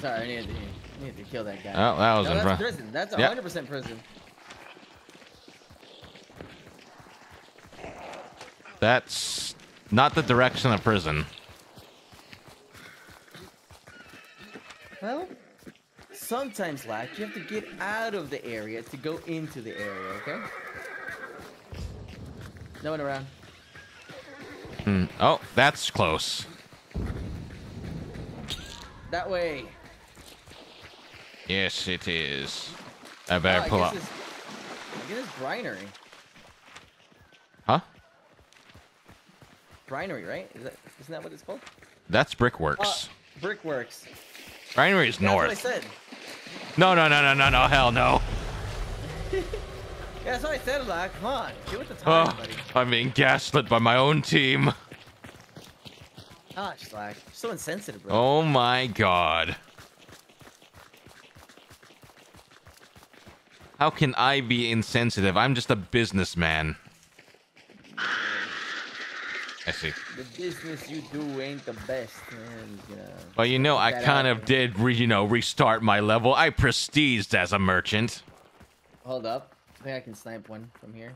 Sorry, I needed to, needed to kill that guy. Oh, that was no, in that's front. prison. That's Yep. 100% prison. That's not the direction of prison. Well, sometimes, Lack, you have to get out of the area to go into the area, okay? No one around. Hmm. Oh, that's close. That way. Yes, it is. I Oh, better I pull up. I guess it's Brinery. Huh? Brinery, right? Is that isn't that what it's called? That's Uh, Brickworks. Brickworks. Brinery is That's what I north. said. No, no, no, no, no, no. Hell no. Yeah, that's what I said, Lack. Come on, get with the time, Oh, buddy. I'm being gaslit by my own team. Gosh, Lack, you're so insensitive, bro. Oh my god. How can I be insensitive? I'm just a businessman. I see. The business you do ain't the best, man. You know. Well, you know, I kind out of did, re, you know, restart my level. I prestiged as a merchant. Hold up. I think I can snipe one from here.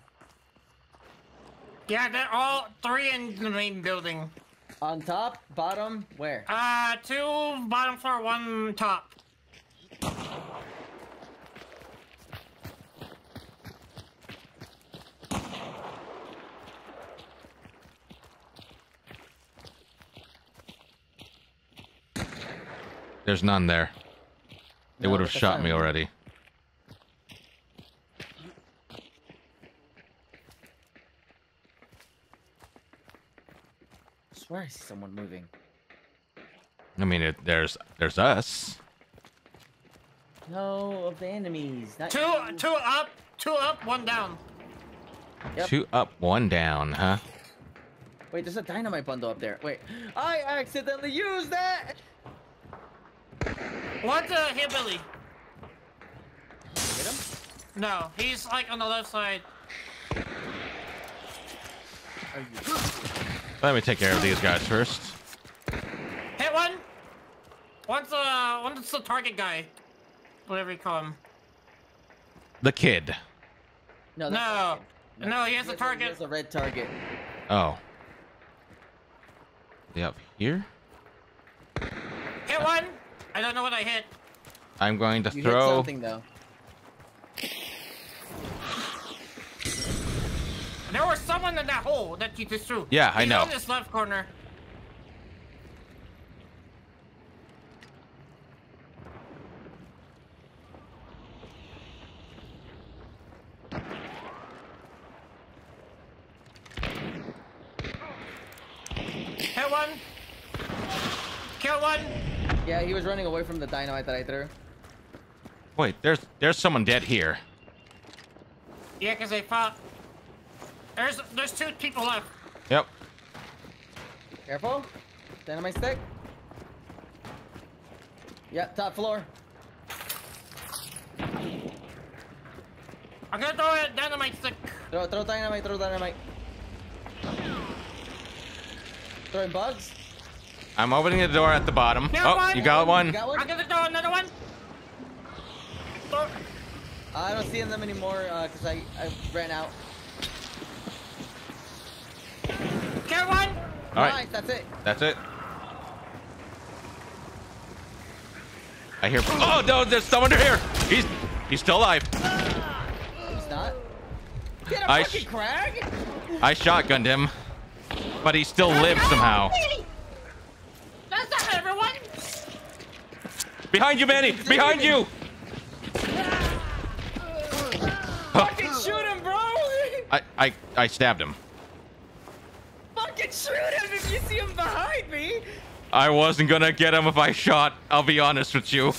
Yeah, they're all three in the main building. On top, bottom, where? Uh, two bottom floor, one top. There's none there. They No, would have shot me fine. already. Swear I see someone moving. I mean, it, there's there's us. No, of the enemies. Not Two, you. two up, two up, one down. Yep. Two up, one down, huh? Wait, there's a dynamite bundle up there. Wait, I accidentally used that. What's a hillbilly? Get him? No, he's like on the left side. Let me take care of these guys first. Hit one. One's uh, one's the target guy. Whatever you call him. The kid. No. No, that's- no, he has He a He target. has a red target. Oh. They up here? Hit one. I don't know what I hit. I'm going to You hit throw. something though. There was someone in that hole that you just threw. Yeah, I know. on this left corner. Hit one. Kill one. Yeah, he was running away from the dynamite that I threw. Wait, there's there's someone dead here. Yeah, cause they fought. There's there's two people left. Yep. Careful. Dynamite stick. Yeah, top floor. I'm gonna throw a dynamite stick. Throw, throw dynamite, throw dynamite. Throwing bugs. I'm opening the door at the bottom. Kill Oh, one. you got one. You got one? I'm gonna throw another one. Throw- I don't see them anymore uh, because I, I ran out. One. All right, Nice, that's it. that's it. I hear. Oh no, there's someone here. He's he's still alive. He's not. Get a I fucking crag! I shotgunned him, but he still lives somehow. That's not everyone. Behind you, Manny! Behind you! Ah. Fucking shoot him, bro! I, I, I stabbed him. I wasn't gonna get him if I shot. I'll be honest with you.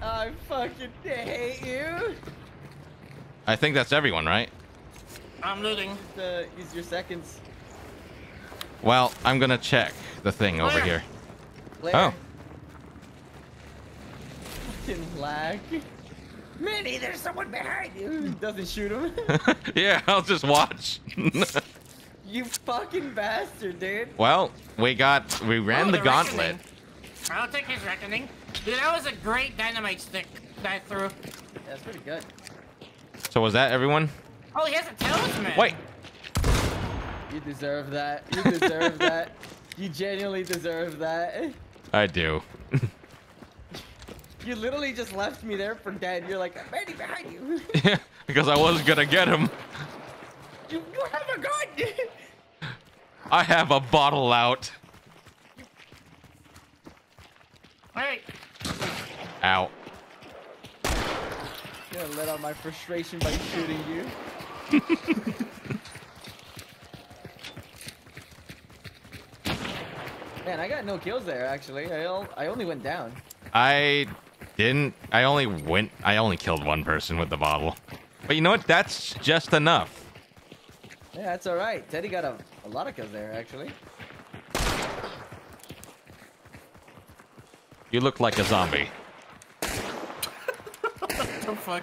I fucking hate you. I think that's everyone, right? I'm looting. Uh, use your seconds. Well, I'm gonna check the thing over Where? here. Later. Oh. Fucking lag. Minnie, there's someone behind you. Doesn't shoot him. yeah, I'll just watch. you fucking bastard, dude. well, we got, we oh, ran Oh, the the gauntlet. I'll take his reckoning. Dude, that was a great dynamite stick that I threw. That's pretty good. So was that everyone? Oh, he has a talisman. Wait, You deserve that. You deserve that. You genuinely deserve that. I do. You literally just left me there for dead. You're like, Manny, behind you. because I wasn't gonna get him. You, you have a gun. I have a bottle out. Wait. Ow. gonna let out my frustration by shooting you. Man, I got no kills there. Actually, I only went down. I didn't. I only went. I only killed one person with the bottle. But you know what? That's just enough. Yeah, that's all right. Teddy got a, a lot of kills there, actually. You look like a zombie. Oh, fuck.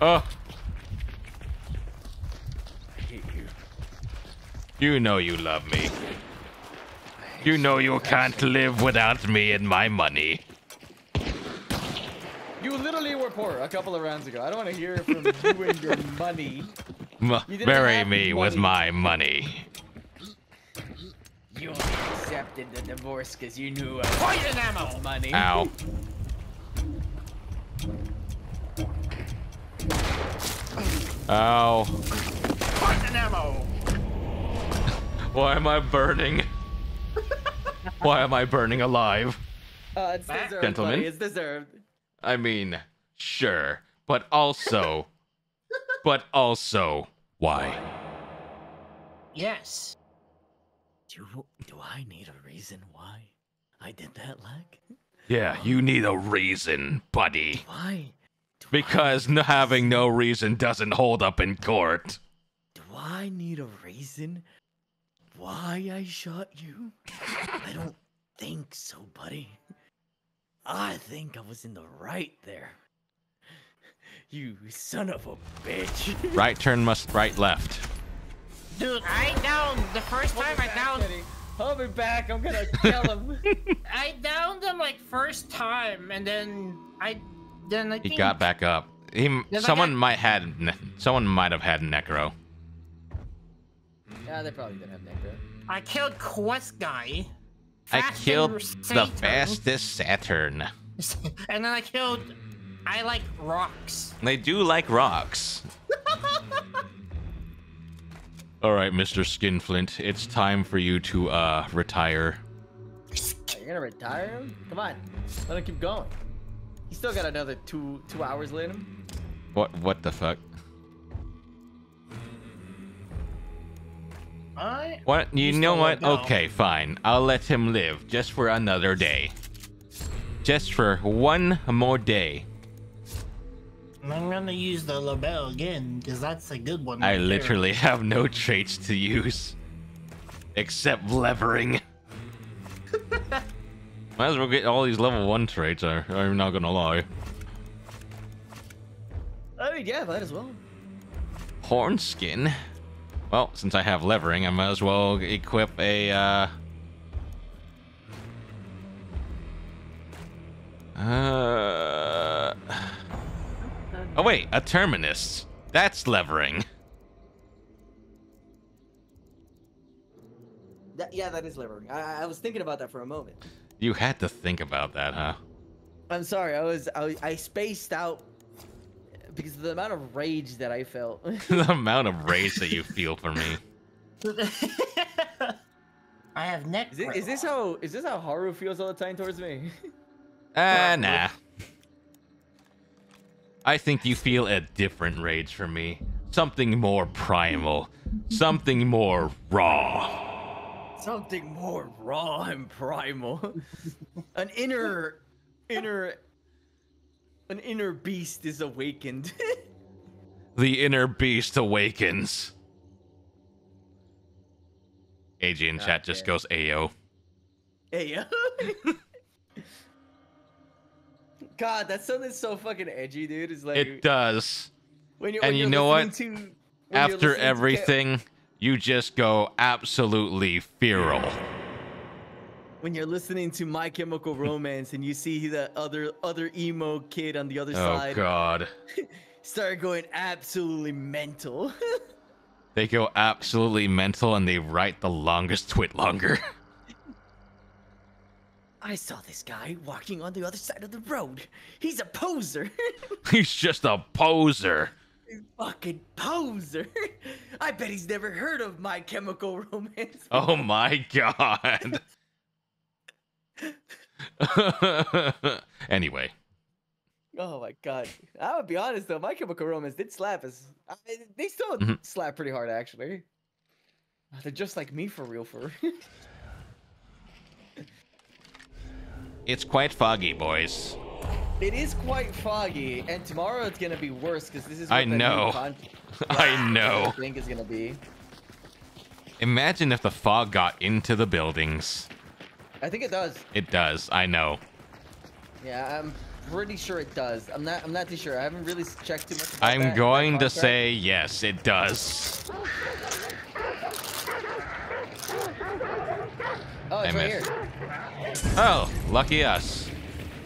Oh, I hate you. you know you love me. You know you can't live without me and my money. You literally were poor a couple of rounds ago. I don't want to hear from you and your money. M- You bury have me with my money. You only accepted the divorce because you knew I Poison ammo. money. Ow. Ow. Poison ammo. Why am I burning? Why am I burning alive? Uh, it's deserved, Gentlemen. buddy. It's deserved. I mean, sure, but also, but also, why? Yes. Do, do I need a reason why I did that, Leg? Yeah, you need a reason, buddy. Why because n- having no reason doesn't hold up in court. Do I need a reason why I shot you? I don't think so, buddy. I think I was in the right there. You son of a bitch. Right turn must right left. Dude, I downed the first time I downed. Hold me back, I'm gonna kill him. I downed him like first time, and then I, then I He think got back up. He, someone got- might had someone might have had necro. yeah, they probably didn't have necro. I killed Quest guy. I Fast and killed the fastest Saturn. and then I killed. I like rocks. They do like rocks. All right, Mr. Skinflint, it's time for you to uh retire. Are you gonna retire him? Come on, let him keep going. He's still got another two two hours in him. What what the fuck? I What you know what? let. Okay, fine. I'll let him live just for another day. Just for one more day. I'm gonna use the Lebel again because that's a good one. I right there. literally have no traits to use. Except levering. Might as well get all these level 1 traits, I- I'm not gonna lie. I mean, yeah, might as well. Horn skin. Well, since I have levering, I might as well equip a, uh... Uh... Oh wait, a terminus. That's levering. That, yeah, that is levering. I, I was thinking about that for a moment. You had to think about that, huh? I'm sorry, I was I, I spaced out because of the amount of rage that I felt. the amount of rage that you feel for me. I have neck. Is, it, is this how is this how Haru feels all the time towards me? Ah, nah. I think you feel a different rage from me. Something more primal. Something more raw. Something more raw and primal. an inner inner an inner beast is awakened. The inner beast awakens. AG in God chat just goes Ayo. hey, yeah. God, that sounded so fucking edgy, dude. It's like It does. when you and when you you're know what? To, After everything, you just go absolutely feral. when you're listening to My Chemical Romance and you see the other other emo kid on the other Oh side god. start going absolutely mental. They go absolutely mental and they write the longest TwitLonger. I saw this guy walking on the other side of the road. He's a poser. He's just a poser. Fucking poser. I bet he's never heard of My Chemical Romance. Oh my god. anyway, Oh my god. I would be honest though, My Chemical Romance did slap us. I, they still Mhm. slap pretty hard actually. They're just like me for real, for real. It's quite foggy, boys. It is quite foggy, and tomorrow it's gonna be worse because this is. What I know. I I know. think is gonna be. Imagine if the fog got into the buildings. I think it does. It does, I know. Yeah, I'm pretty sure it does. I'm not. I'm not too sure. I haven't really checked too much. I'm that going to say yes, it does. Oh, it's I right missed. here. Oh, lucky us.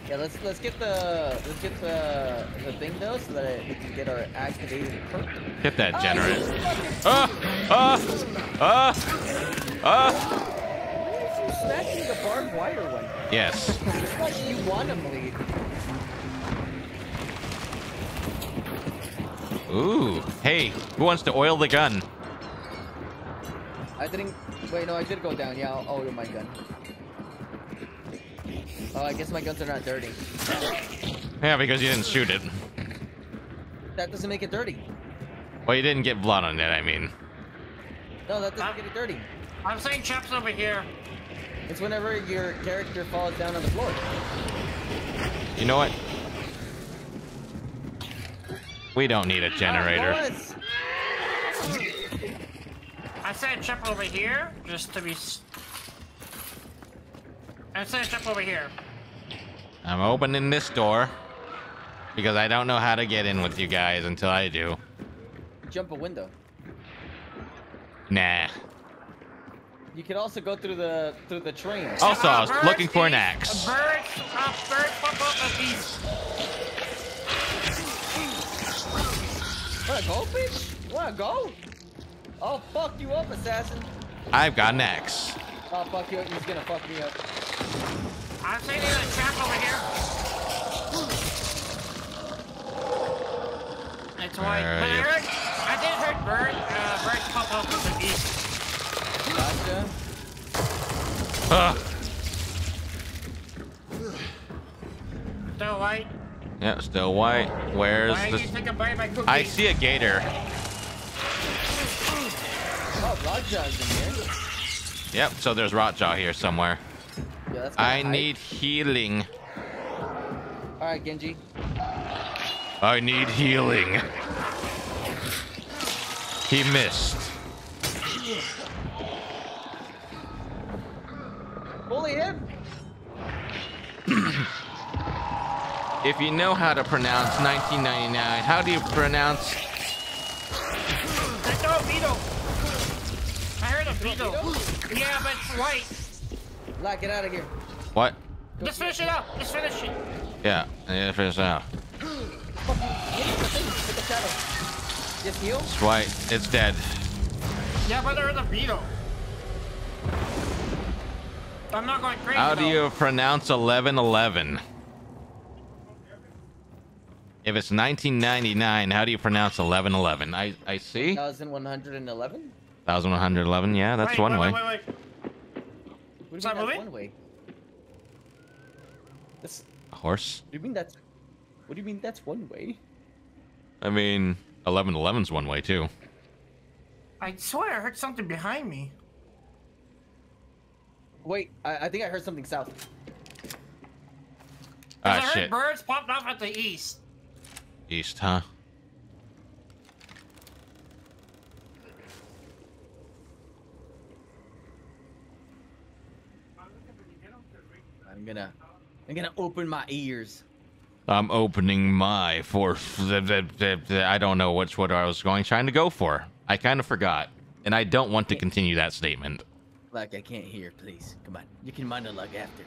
Yeah, let's let's get the let's get the the thing though, so that we can get our activated perk. Hit that Oh, generate. Ah! Ah! Ah! Ah! Me the barbed wire one. Yes. It's like you want him lead. Ooh. Hey, who wants to oil the gun? I didn't. Wait, no, I did go down. Yeah, I'll oil my gun. Oh, I guess my guns are not dirty. Yeah, because you didn't shoot it. That doesn't make it dirty. Well, you didn't get blood on it, I mean. No, that doesn't get it dirty. I'm saying chaps over here. It's whenever your character falls down on the floor. You know what? We don't need a ah, generator. Boys, I said jump over here, just to be. s- I said jump over here. I'm opening this door because I don't know how to get in with you guys until I do. Jump a window. Nah. You could also go through the through the train. Also, I was birds looking for an axe. Birds, uh, birds pop up at these. Wanna go, bitch? Wanna go? I'll fuck you up, assassin. I've got an axe. I'll fuck you up. He's gonna fuck me up. I'm saying there's a trap over here. That's why. Where are But I heard, I did heard bird, uh, birds pop up at the east. Gotcha. Ugh. Still white. Yeah, still white. Where's Why the? you think I'm buying my? I see a gator. Oh, Rotjaw's in here. Yep. So there's Rotjaw here somewhere. Yeah, I kinda need healing. All right, Genji. I need healing. He missed. Bully him. If you know how to pronounce 1999, how do you pronounce? There's no beetle. I heard a beetle. Yeah, but it's white. Like, get out of here. What? Just finish it up. Just finish it. Yeah. Yeah. Finish it out. Hit the shadow. Just heal. It's white. It's dead. Yeah, but there's a beetle. I'm not going crazy. How do though. you pronounce 1111? If it's 1999, how do you pronounce 1111? I I see. 1111. 1111. Yeah, that's wait, one wait, way. Wait, wait, wait. What do you that mean that's moving? one way? That's, A horse. what do you mean that's? What do you mean that's one way? I mean, 1111's one way too. I swear I heard something behind me. Wait, I, I think I heard something south. Ah I heard shit. birds popped off at the east. East, huh? I'm gonna, I'm gonna open my ears. I'm opening my for. I don't know which what I was going trying to go for. I kind of forgot, and I don't want to continue that statement. Like I can't hear, please. Come on, you can monologue after.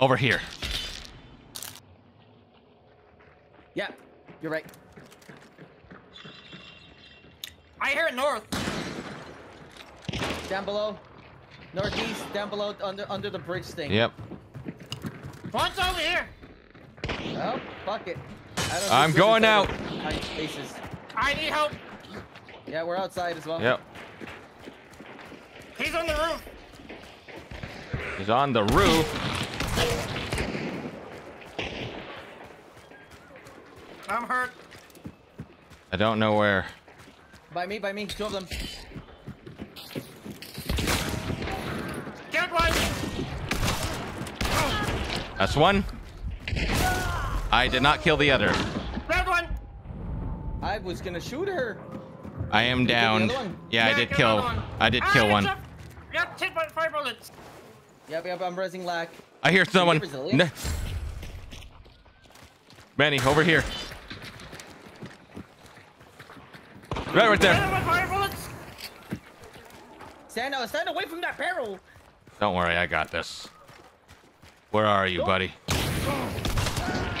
Over here. Yeah, you're right. I hear it north. Down below, northeast, down below, under under the bridge thing. Yep. One's over here. Oh, fuck it. I don't I'm going out. over behind Spaces. I need help. Yeah, we're outside as well. Yep. He's on the roof. He's on the roof. I'm hurt. I don't know where. By me, by me, two of them. Get one. That's one. I did not kill the other. Red one. I was gonna shoot her. I am down. you kill the downed. other one? Yeah, I did kill kill. one. I did Ah, kill it's one. up. Yeah, 10.5 bullets. Yep, yep, I'm resing lack. I hear someone. resilient? No. Manny, over here. Right, right there. Stand out, stand away from that barrel. Don't worry, I got this. Where are you, buddy?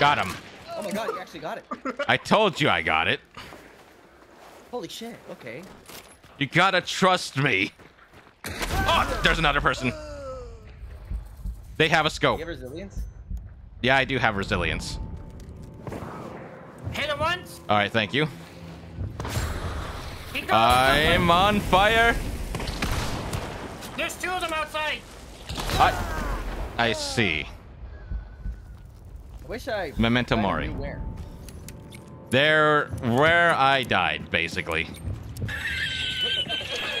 Got him. Oh my god, you actually got it. I told you I got it. Holy shit, okay. You gotta trust me. Oh, there's another person. They have a scope. You have resilience? Yeah, I do have resilience. Hit him once. All right, thank you. I'm on fire. There's two of them outside. I, I see. I wish I. Memento mori. knew Where? They're where I died, basically.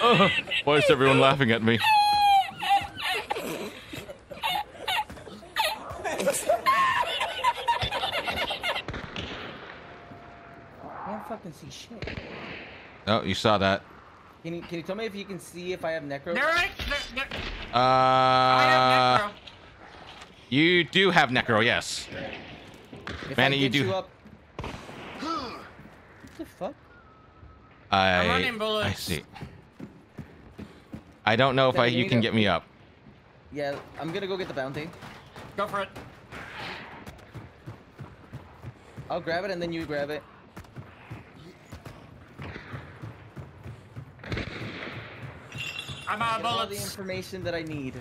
Ugh, why is everyone laughing at me? can't fucking see shit. Oh, you saw that. Can you can you tell me if you can see if I have necro? They're right. They're, they're, I Uh, have necro. You do have necro, yes. If Manny, you get do- up... what the fuck? I running I see. I don't know if I you you can to- get me up. Yeah, I'm gonna go get the bounty. Go for it. I'll grab it and then you grab it. I'm out of Get all the information that I need.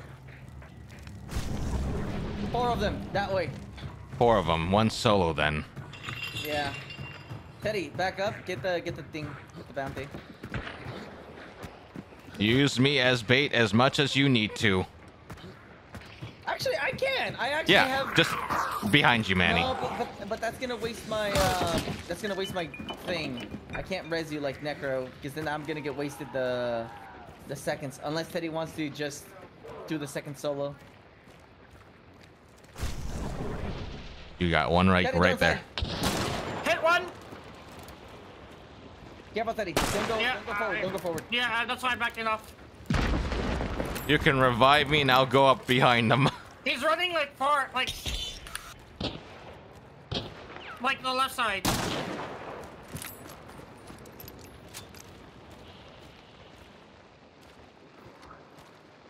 Four of them that way. Four of them, one solo then. Yeah. Teddy, back up. Get the get the thing. Get the bounty. Use me as bait as much as you need to. Actually, I can. I actually Yeah, have. just behind you, Manny. No, but, but, but that's gonna waste my uh, that's gonna waste my thing. I can't res you like Necro because then I'm gonna get wasted the the seconds unless Teddy wants to just do the second solo. You got one right, Teddy, right there. Hit one. Careful, Teddy. Don't go. Yeah, don't go forward. I- Don't go forward. Yeah, uh, that's why I'm backing off. You can revive me, and I'll go up behind them. He's running like far, like, like the left side.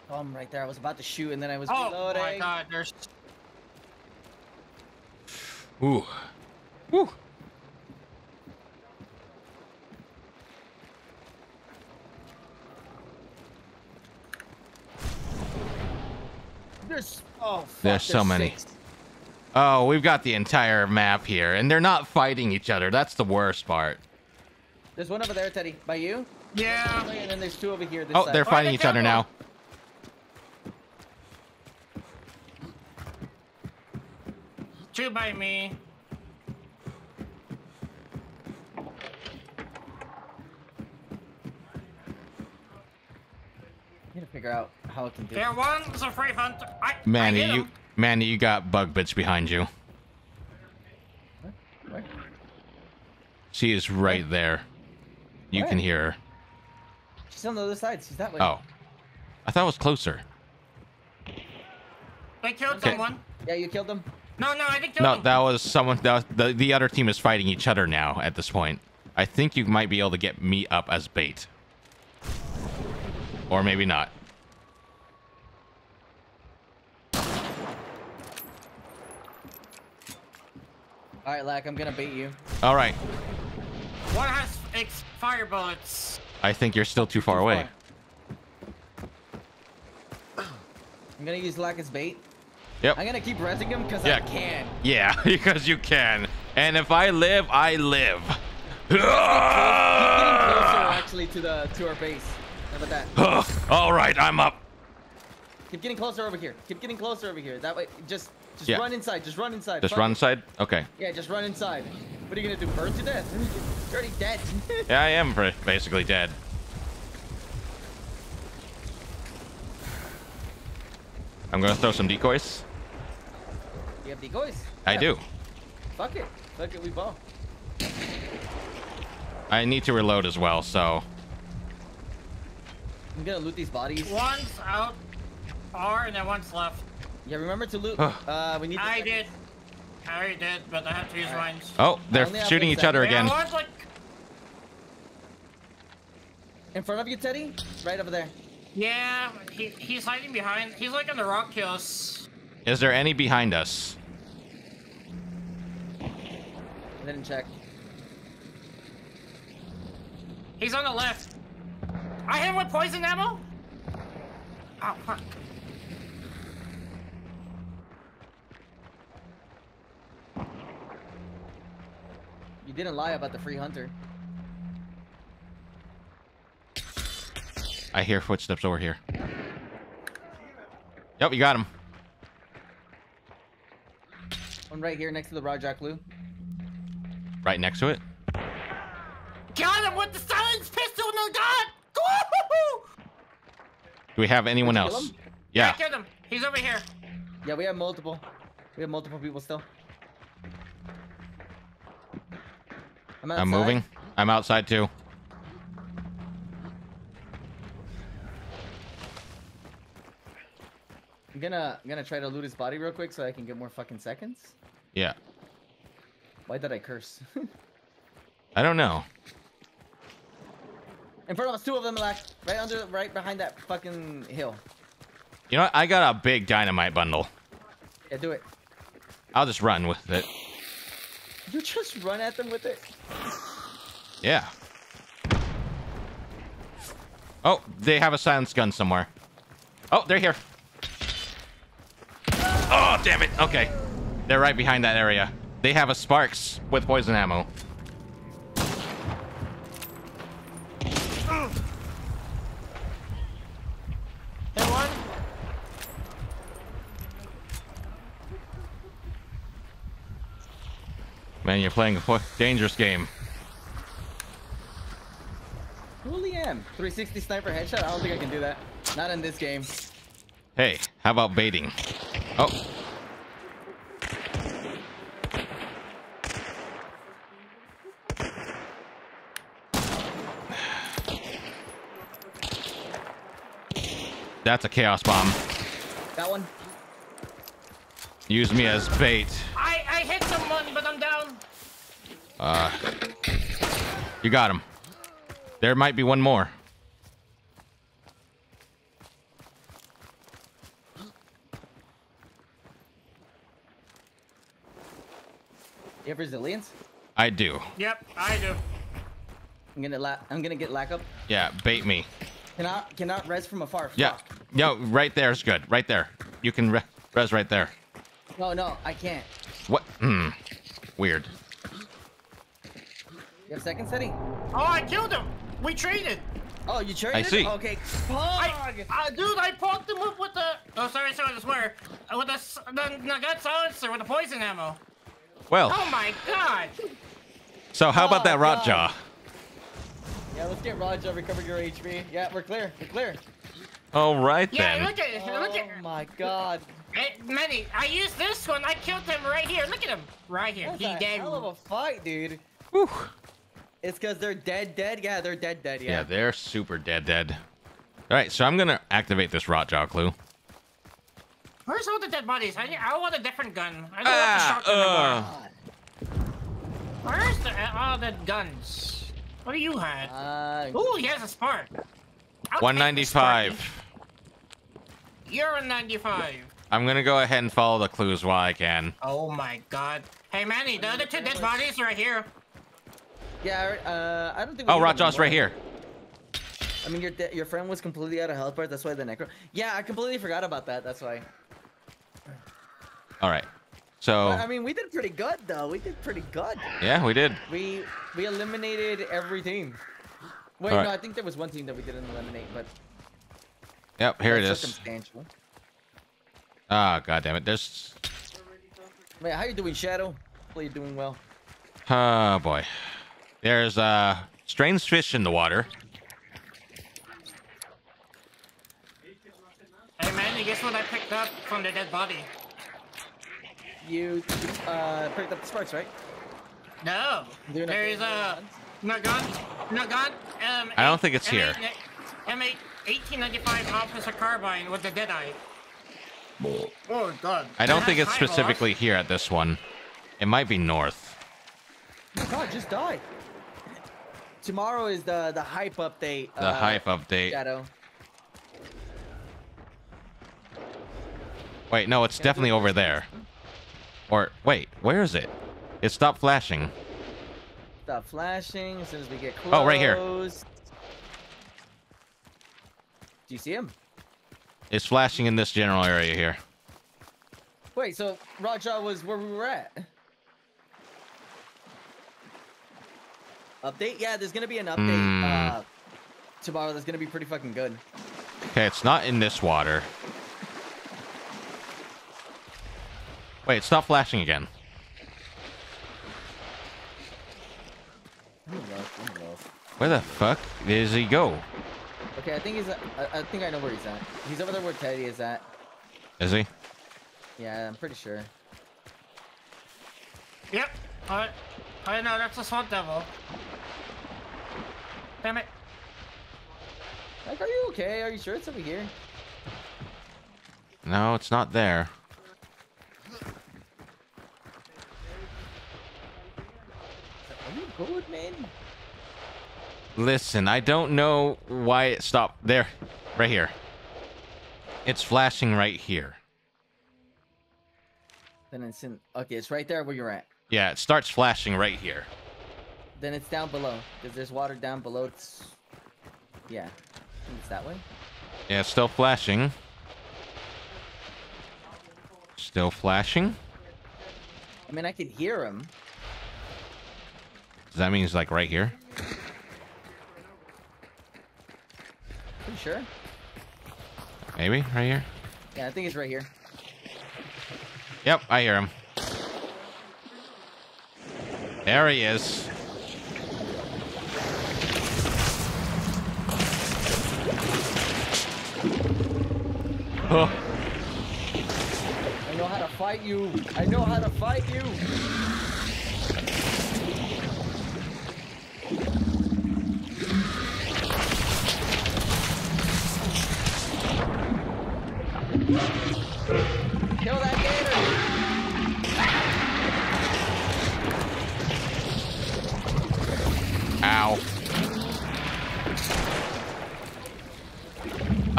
Oh, I'm right there. I was about to shoot and then I was Oh reloading. my god, there's. Ooh. Woo. There's oh. Fuck, There's so many. six. Oh, we've got the entire map here, and they're not fighting each other. That's the worst part. There's one over there, Teddy. By you. Yeah. And then there's two over here. This Oh, side. they're Oh, fighting they each other killed now. Two by me. I need to figure out how I can do. There it. one's a free hunter. I, I Manny, hit you. Manny, you got bug bitch behind you. Where? She is right there. You can hear her. She's on the other side. She's that way. Oh, I thought it was closer. They killed Okay. someone. Yeah, you killed him. No, no, I didn't No, him. that was someone. That was, the the other team is fighting each other now at this point. I think you might be able to get me up as bait, or maybe not. All right, Lack. I'm gonna bait you. All right, One has ex- fire bullets. I think you're still too far away. I'm gonna use Lack as bait. Yep. I'm gonna keep resing him because Yeah. I can. Yeah, because you can. And if I live, I live. Keep getting closer, ah! actually, to the to our base. How about that? All right, I'm up. Keep getting closer over here. Keep getting closer over here. That way, just just Yeah. run inside. Just run inside. Just Fuck run it. side. Okay. Yeah, just run inside. What are you gonna do? Burn to death? You're already dead. Yeah, I am basically dead. I'm gonna throw some decoys. You have decoys. I Yeah. do. Fuck it. Fuck it. We ball. I need to reload as well, so I'm gonna loot these bodies. One's out far and then one's left. Yeah, remember to loot. Uh, we need. To I did. I already did, but I have to use mines. oh, they're shooting each other again. Yeah, like. In front of you, Teddy. Right over there. Yeah, he, he's hiding behind. He's like on the rock hills. Is there any behind us? I didn't check. He's on the left. I hit him with poison ammo. Oh fuck. You didn't lie about the free hunter. I hear footsteps over here. Yep, you got him. One right here next to the Rotjaw clue. Right next to it. Got him with the silence pistol in the gun. Do we have anyone Did you kill else? him? Yeah. I him. He's over here. Yeah, we have multiple. We have multiple people still. I'm, I'm moving. I'm outside too. I'm gonna I'm gonna try to loot his body real quick so I can get more fucking seconds. Yeah. Why did I curse? I don't know. In front of us, two of them, like right under, right behind that fucking hill. You know what? I got a big dynamite bundle. Yeah, do it. I'll just run with it. You just run at them with it. Yeah. Oh, they have a silenced gun somewhere. Oh, they're here. Oh, damn it. Okay. They're right behind that area. They have a Sparks with poison ammo. Hit one. Man, you're playing a dangerous game. Truly am. 360 sniper headshot. I don't think I can do that. Not in this game. Hey, how about baiting? Oh, that's a chaos bomb. That one. Use me as bait. I I hit someone, but I'm down. Uh, you got him. There might be one more. You have resilience? I do. Yep, I do. I'm gonna la I'm gonna get lack up. Yeah, bait me. Cannot cannot res from afar. Yeah. Fuck. No, right there is good. Right there. You can re- res right there. No, no, I can't. What? Hmm. Weird. You have second setting? Oh, I killed him. We traded. Oh, you traded? I see. Okay. I, Fuck. uh, dude, I poked him up with the. Oh, sorry, sorry, I swear. Uh, With the s- the, the gun silencer with the poison ammo. Well, Oh my god. so how about Oh, that rot God. jaw? Yeah, let's get Rotjaw. Recover your HP. Yeah, we're clear. We're clear. All right Yeah, then. Yeah, look at it. Look Oh at my god. Hey, Manny, I used this one. I killed him right here. Look at him. Right here. That's he a dead. hell of a fight, dude. Whew. It's because they're dead, dead. Yeah, they're dead, dead. Yeah. Yeah. they're super dead, dead. All right, so I'm gonna activate this Rotjaw clue. Where's all the dead bodies? I, I want a different gun. I don't Ah, want the shotgun uh. anymore. Where's the, uh, all the guns? What do you have? Uh, Ooh, he has a spark. I'll 195. Sparky. You're a 95. I'm gonna go ahead and follow the clues while I can. Oh my god. Hey Manny, the other two dead bodies are right here. yeah. Uh, I don't think. we Oh, need rot them jaw's right here. I mean, your your friend was completely out of health bars. That's why the necro. Yeah, I completely forgot about that. That's why. All right. So But, I mean, we did pretty good though. We did pretty good. yeah, we did. We we eliminated every team. Wait, Alright. no, I think there was one team that we didn't eliminate, but Yep, here it that's is. Circumstantial. Ah, god damn it. There's. Wait, how you doing, Shadow? Hopefully you're doing well. Oh boy. There's uh strange fish in the water. Hey Manny, guess what I picked up from the dead body? You uh picked up the sparks, right? No. Doing There's a Nagant. Nagant. Um. I don't think it's here. M8, M8 1895 Officer Carbine with the Deadeye. Oh god. I don't It think it's high loss. specifically here at this one. It might be north. Oh God, just died. Tomorrow is the the hype update. The uh, hype update. Shadow. Wait, no, it's Can definitely over there. Or wait, where is it? It stopped flashing. Stop flashing as soon as we get close. Oh, right here. Do you see him? It's flashing in this general area here. Wait, so Rotjaw was where we were at. Update? Yeah, there's gonna be an update Hmm. uh, tomorrow. That's gonna be pretty fucking good. Okay, it's not in this water. Wait, it stopped flashing again. Let me look, let me look. Where the fuck does he go? Okay, I think he's. At, I, I think I know where he's at. He's over there where Teddy is at. Is he? Yeah, I'm pretty sure. Yep. I, I know that's a swamp devil. Damn it. Like, are you okay? Are you sure it's over here? No, it's not there. Are you good, man? Listen, I don't know why it stopped there. Right here. It's flashing right here. Then it's in. Okay, it's right there where you're at. Yeah, it starts flashing right here. Then it's down below. Because there's water down below. It's. Yeah. It's that way. Yeah, it's still flashing. Still flashing. I mean, I can hear him. Does that mean it's like right here? Pretty sure. Maybe right here. Yeah, I think it's right here. Yep, I hear him. There he is. Oh, I know how to fight you. I know how to fight you.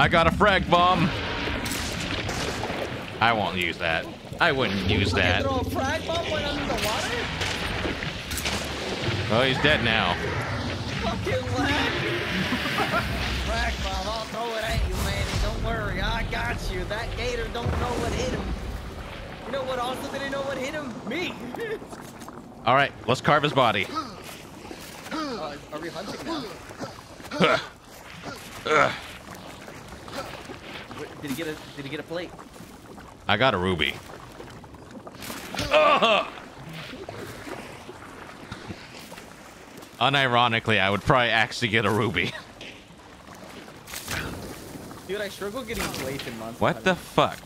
I got a frag bomb. I won't use that. I wouldn't use that. throw a frag bomb when I'm in the water? Oh, he's dead now. Fucking lag. frag bomb, I'll throw it at you, man. Don't worry, I got you. That gator don't know what hit him. You know what also didn't know what hit him? Me. All right, let's carve his body. Uh, are we hunting now? Did he get a Did he get a plate? I got a ruby. Ugh. Unironically, I would probably actually get a ruby. Dude, I struggle getting plates in months. What the fuck?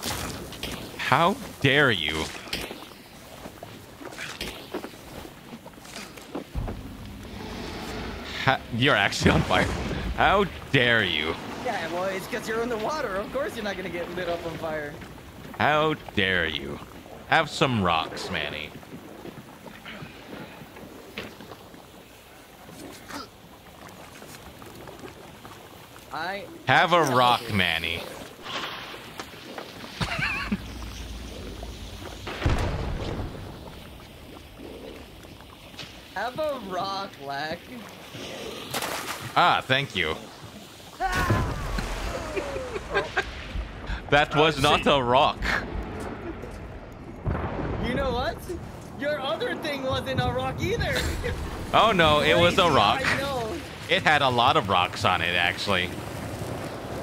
How dare you? Ha- you're actually on fire. How dare you? Yeah, well, it's because you're in the water. Of course, you're not gonna get lit up on fire. How dare you? Have some rocks, Manny. I Have a rock, Manny. have a rock, Lack. Ah, thank you. that was not a rock. You know what? Your other thing wasn't a rock either. Oh no, it was a rock. I know. It had a lot of rocks on it, actually.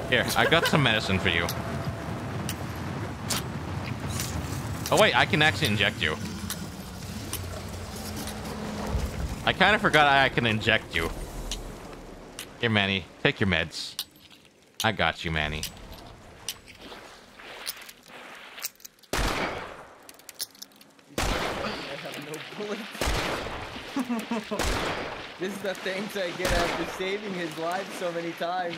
Here, I got some medicine for you. Oh wait, I can actually inject you. I kind of forgot I can inject you. Here, Manny, take your meds. I got you, Manny. I have no bullets. this is the thanks I get after saving his life so many times.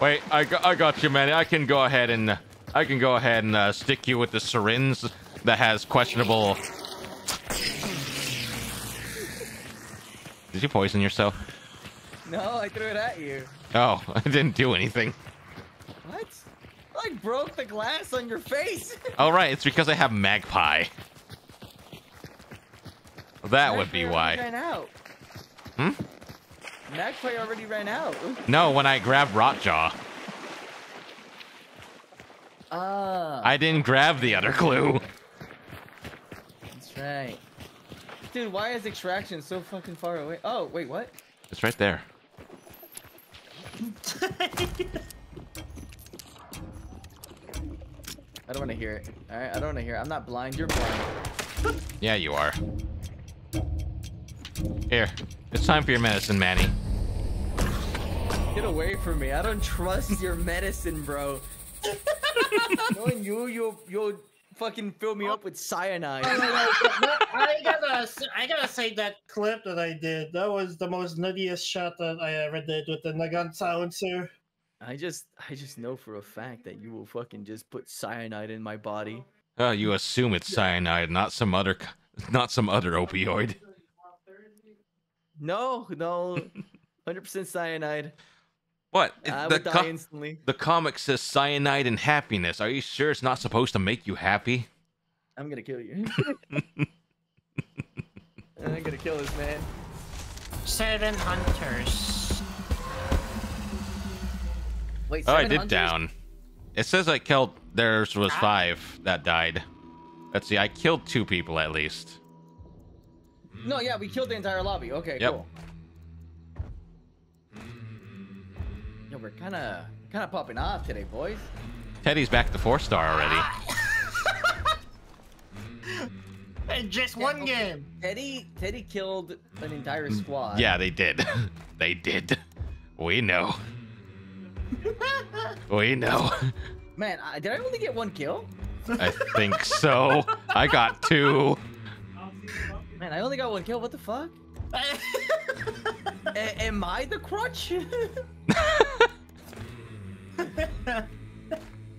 Wait, I got, I got you, man. I can go ahead and I can go ahead and uh, stick you with the syringe that has questionable. Did you poison yourself? No, I threw it at you. Oh, I didn't do anything. What? I like broke the glass on your face. Oh right, it's because I have magpie. That would be why. Ran out. Hmm? Magpie already ran out. No, when I grabbed Rotjaw, Ah, I didn't grab the other clue. that's right. Dude, why is extraction so fucking far away? Oh, wait, what? It's right there. I don't want to hear it. All right, I don't want to hear it. I'm not blind. You're blind. Yeah, you are. Here, it's time for your medicine, Manny. Get away from me. I don't trust your medicine, bro. Knowing you, you'll you'll fucking fill me up with cyanide. Oh, I gotta, s- I gotta say that clip that I did. That was the most nuttiest shot that I ever did with the Nagant silencer. I just, I just know for a fact that you will fucking just put cyanide in my body. Oh, you assume it's cyanide, not some other, not some other opioid. No, no, hundred percent cyanide. What? I the, would die co- instantly. the comic says cyanide and happiness. Are you sure it's not supposed to make you happy? I'm gonna kill you. I'm gonna kill this man. Seven hunters. Wait, Oh, I did hunters? down. It says I killed. Theirs was Ah. five that died. Let's see. I killed two people at least. No, yeah, we killed the entire lobby. Okay, Yep. cool. Yo, we're kind of, kind of popping off today, boys. Teddy's back to four star already. Hey, just one game. Teddy, Teddy killed an entire squad. Yeah, they did. they did. We know. we know. Man, I, did I only get one kill? I think so. I got two. Man, I only got one kill. What the fuck? A- am I the crutch?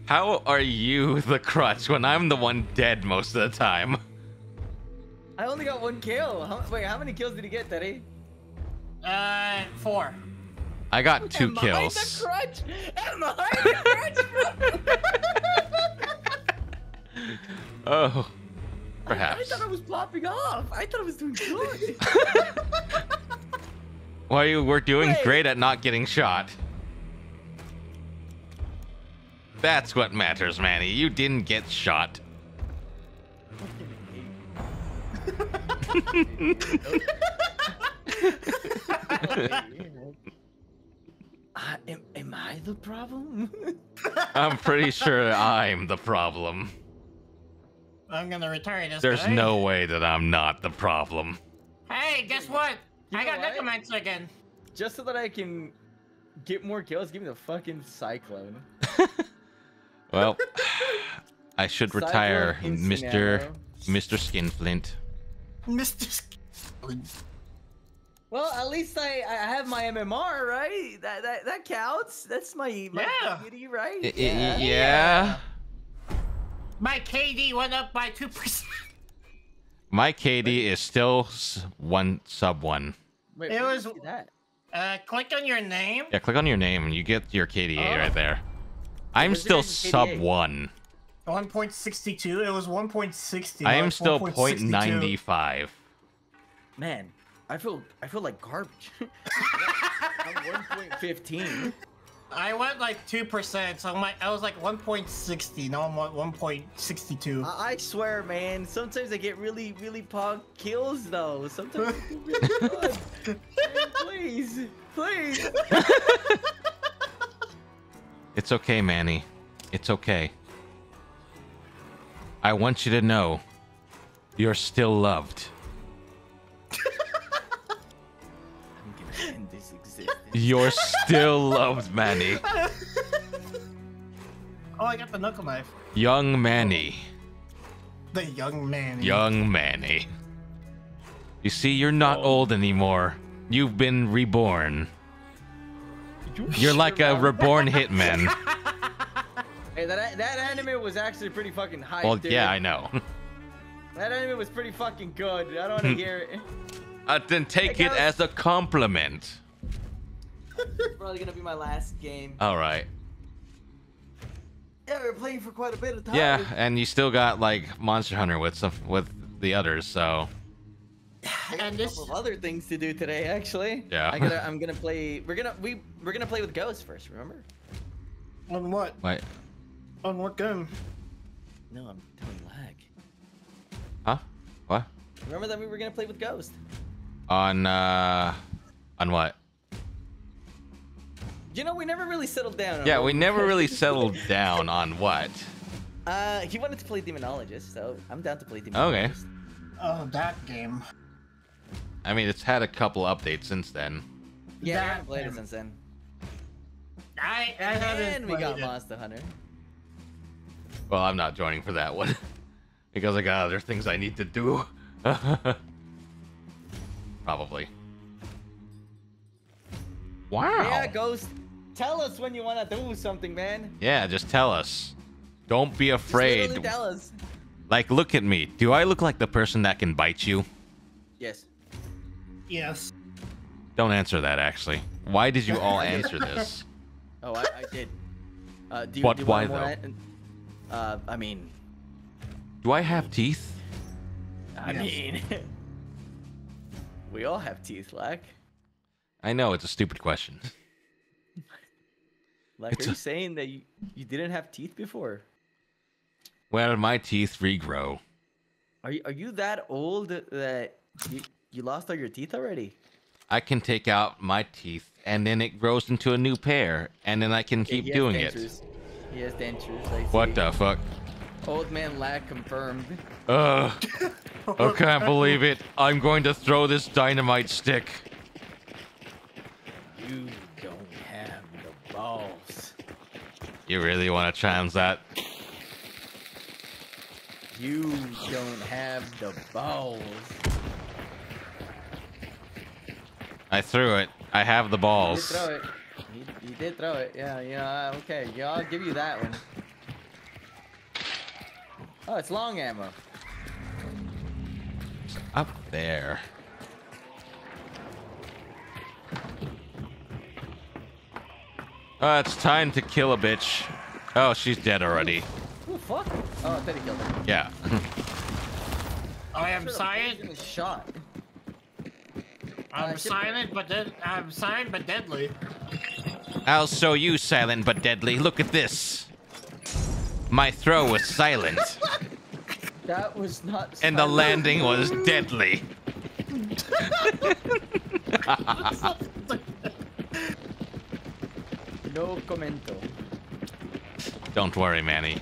How are you the crutch when I'm the one dead most of the time? I only got one kill. How, wait, how many kills did he get, Teddy? Uh, four. I got two Am kills. I the crutch? Am I the crutch? Oh, I perhaps. thought I was popping off. I thought I was doing good. Well, you were doing Wait. great at not getting shot. That's what matters, Manny. You didn't get shot. Uh, am, am I the problem? I'm pretty sure I'm the problem. I'm gonna retire this There's guy. no way that I'm not the problem. Hey, guess what? You I got what? necromancer again. Just so that I can get more kills, give me the fucking cyclone. Well, I should Cyclone retire, Mr. Mr. Skinflint. Mr. Sk- Well, at least I, I have my MMR, right? That that, that counts. That's my, my Yeah. deputy, right? I- I- yeah. My KD went up by two percent. My KD is still one sub one. Wait, It was- that. Uh, click on your name. Yeah, click on your name and you get your KDA Oh. right there. I'm where's still sub KDA? one. 1.62. It was 1.60. I am still 1.62. 0.95. Man, I feel I feel like garbage. I'm 1.15. I went like 2%, so my, I was like 1.60. Now I'm at 1.62. I, I swear, man. Sometimes I get really, really pog kills, though. Sometimes I get really. Man, please, please. It's okay, Manny. It's okay. I want you to know you're still loved. You're still loved, Manny. Oh, I got the knuckle knife. Young Manny. The young Manny. Young Manny. You see, you're not old anymore. You've been reborn. You're like a reborn hitman. Hey, that that anime was actually pretty fucking hype. Well, dude. yeah, I know. That anime was pretty fucking good. I don't want to hear it. Uh, then take Hey, it as a compliment. It's probably gonna be my last game. All right. Yeah, we were playing for quite a bit of time. Yeah, and you still got like Monster Hunter with some with the others, so a And this. couple of other things to do today, actually. Yeah. I gotta, I'm gonna play. We're gonna we we're gonna play with Ghost first. Remember? On what? wait, On what game? No, I'm doing lag. huh? What? Remember that we were gonna play with Ghost? On uh, on what? You know, we never really settled down. on Yeah, we never really settled down on what. Uh, he wanted to play Demonologist, so I'm down to play Demonologist. Okay. Oh, that game. I mean, it's had a couple updates since then. Yeah, I haven't played it since then. I, I haven't And we got played it. Monster Hunter. Well, I'm not joining for that one. because I got other things I need to do. Probably. Wow. Yeah, Ghost. Tell us when you want to do something, man. Yeah, just tell us. Don't be afraid. literally tell us. Like, look at me. Do I look like the person that can bite you? Yes. Yes. Don't answer that, actually. Why did you all answer this? Oh, I, I did. Uh, do you, But do you why, want more? Uh, I mean, Do I have teeth? I Yes. mean, we all have teeth, Lack. I know it's a stupid question. Like, It's are you a- saying that you, you didn't have teeth before? Well, my teeth regrow. Are you are you that old that you you lost all your teeth already? I can take out my teeth, and then it grows into a new pair, and then I can Okay, keep doing it. dentures. He has dentures. I What see. the fuck? Old man Lack confirmed. Ugh. I can't believe it. I'm going to throw this dynamite stick. You don't have the balls. You really want to challenge that? You don't have the balls. I threw it. I have the balls. You did throw it. You, you did throw it. Yeah, yeah, uh, okay. Yeah, I'll give you that one. Oh, it's long ammo. Up there. Uh, it's time to kill a bitch. Oh, she's dead already. Oh, fuck. Oh, I thought he killed her. Yeah. I am silent. taken shot. I'm Uh, silent, but dead. I'm silent but deadly. I'll show you silent but deadly. Look at this. My throw was silent, That was not. and the landing was deadly. No commento. Don't worry, Manny.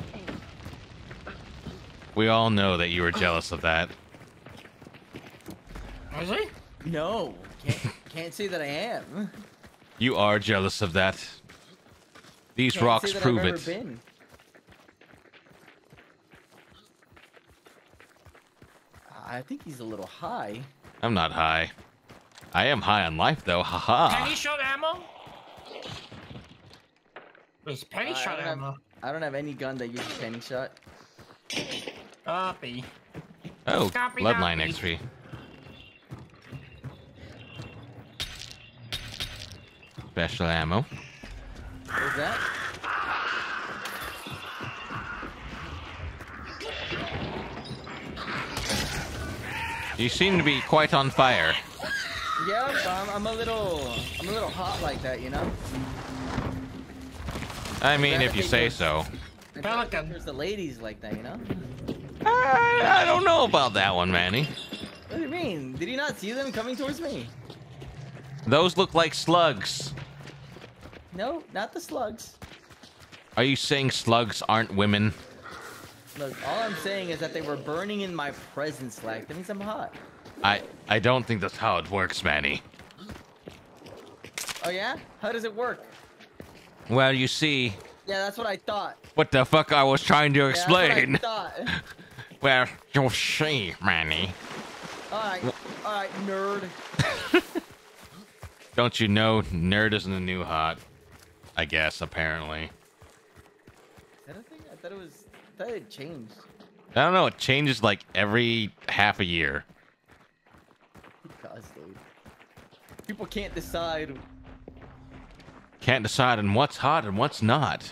We all know that you were jealous of that. Is he? No, can't can't say that I am. You are jealous of that. These Can't rocks say that prove I've it. been. I think he's a little high. I'm not high. I am high on life, though. Haha. Penny shot ammo? There's penny Uh, I shot don't have- ammo. I don't have any gun that uses penny shot. Copy. Oh, Copy bloodline that. XP. Special ammo. What that? You seem to be quite on fire. Yeah, I'm, I'm a little, I'm a little hot like that, you know. I mean, if you say so. Pelican. There's the ladies like that, you know. I, I don't know about that one, Manny. What do you mean? Did you not see them coming towards me? Those look like slugs. No, not the slugs. Are you saying slugs aren't women? Look, all I'm saying is that they were burning in my presence, like that means I'm hot. I I don't think that's how it works, Manny. Oh yeah? How does it work? Well, you see, Yeah, that's what I thought. what the fuck I was trying to Yeah, that's what I explain. thought. well, you'll see, Manny. all right, all right, nerd. Don't you know, nerd isn't the new hot? I guess, apparently. Is that a thing? I thought it was. I thought it changed. I don't know, it changes like every half a year. Gosh, dude. People can't decide. Can't decide on what's hot and what's not.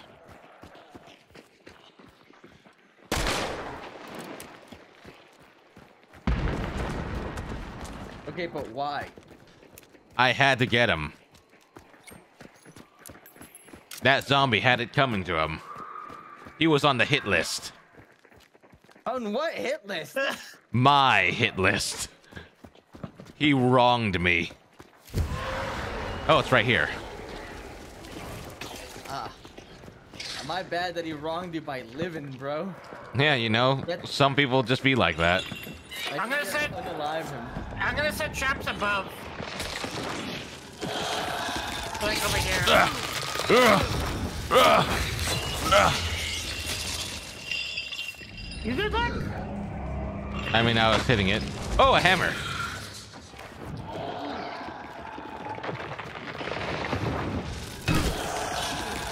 Okay, but why? I had to get him. That zombie had it coming to him. He was on the hit list. On what hit list? My hit list. He wronged me. Oh, it's right here. ah. My bad that he wronged you by living, bro. Yeah, you know, That's- some people just be like that. I I'm gonna I say- him. I'm gonna set traps above. Like over here. You did that? I mean, I was hitting it. Oh, a hammer.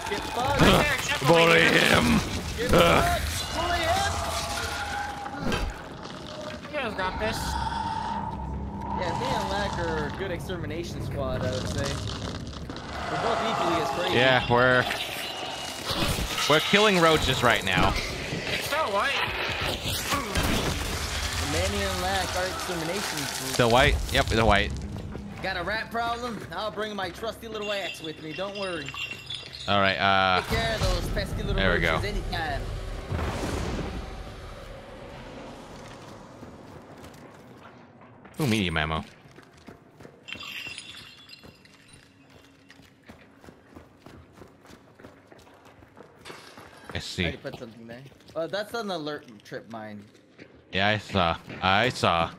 Get fucked. Right there, except Bully him. Ugh. Bully him. You guys got this. Yeah, me and Lack are a good extermination squad, I would say. We're both equally as crazy. Yeah, we're we're killing roaches right now. It's so white. Manny and Lack are extermination group. The white. Yep, the white. Got a rat problem? I'll bring my trusty little axe with me. Don't worry. All right. Uh, Take care of those pesky little There we go. anytime. ooh, medium ammo. I see. I put something there. Uh, that's an alert trip mine. Yeah, I saw. I saw.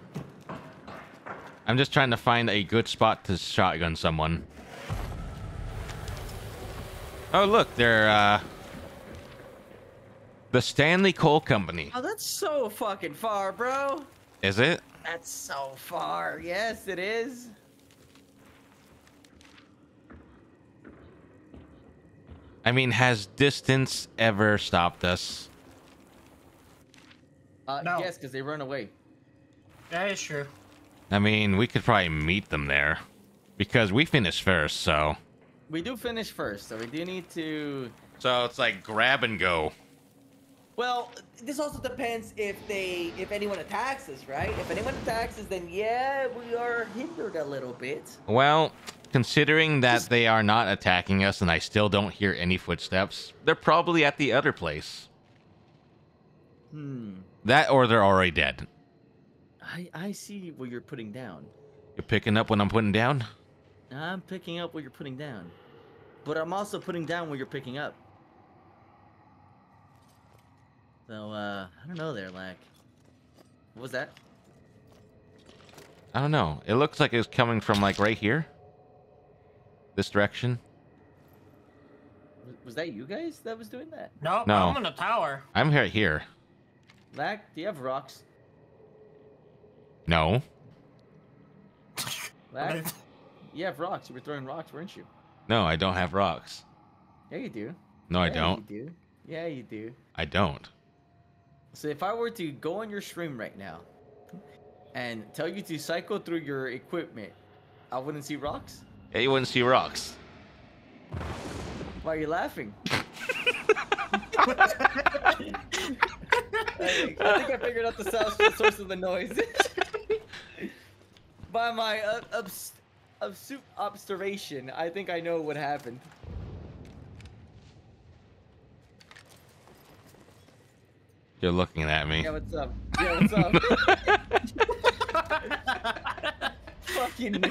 I'm just trying to find a good spot to shotgun someone. Oh, look, they're uh the Stanley Coal Company. Oh, that's so fucking far, bro. Is it? That's so far. Yes, it is. I mean, has distance ever stopped us? Uh, No. Yes, because they run away. That is true. I mean, we could probably meet them there because we finished first, so We do finish first, so we do need to. so it's like grab and go. Well, this also depends if they, if anyone attacks us, right? If anyone attacks us, then yeah, we are hindered a little bit. Well, considering that they are not attacking us and I still don't hear any footsteps, they're probably at the other place. Hmm. That or they're already dead. I I see what you're putting down. You're picking up what I'm putting down? I'm picking up what you're putting down, but I'm also putting down what you're picking up. So uh, I don't know there, Lack. What was that? I don't know. It looks like it's coming from like right here. This direction. Was, was that you guys that was doing that? No, No. I'm in the tower. I'm right here. Lack, do you have rocks? No. Lack, you have rocks. You were throwing rocks, weren't you? No, I don't have rocks. Yeah, you do. No, I don't. You do. Yeah, you do. I don't. So if I were to go on your stream right now and tell you to cycle through your equipment, I wouldn't see rocks? Yeah, you wouldn't see rocks. Why are you laughing? I, think I figured out the source, the source of the noise. By my uh, obs- obs- observation, I think I know what happened. You're looking at me. Yeah, what's up? Yeah, what's up? Fucking.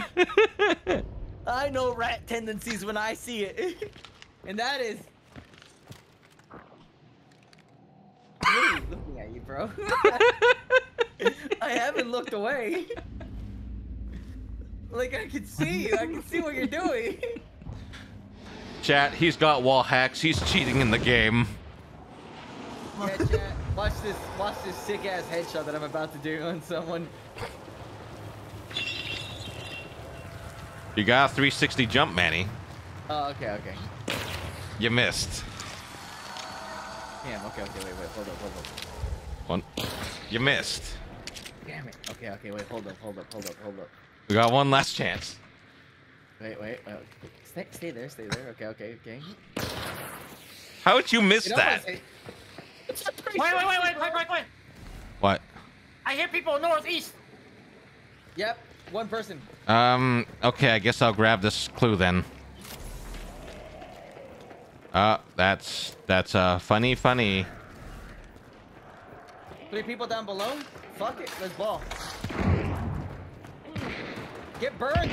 I know rat tendencies when I see it. and that is. I'm really looking at you, bro. I haven't looked away. Like, I can see you. I can see what you're doing. Chat, he's got wall hacks. He's cheating in the game. Yeah, chat. Watch this. Watch this sick ass headshot that I'm about to do on someone. You got a 360 jump, Manny. Oh, okay, okay. You missed. Damn. Okay, okay. Wait, wait. Hold up, hold up. One. You missed. Damn it. Okay, okay, wait, hold up, hold up, hold up, hold up. We got one last chance. Wait, wait, wait. Stay, stay there, stay there. Okay, okay, okay. How would you miss You know that? what? It's a pretty Wait, wait, wait, wait, wait, wait, wait. What? I hear people northeast. Yep, one person. Um, okay, I guess I'll grab this clue then. Uh, that's, that's, uh, funny, funny. Three people down below. Fuck it, let's ball. Get burned.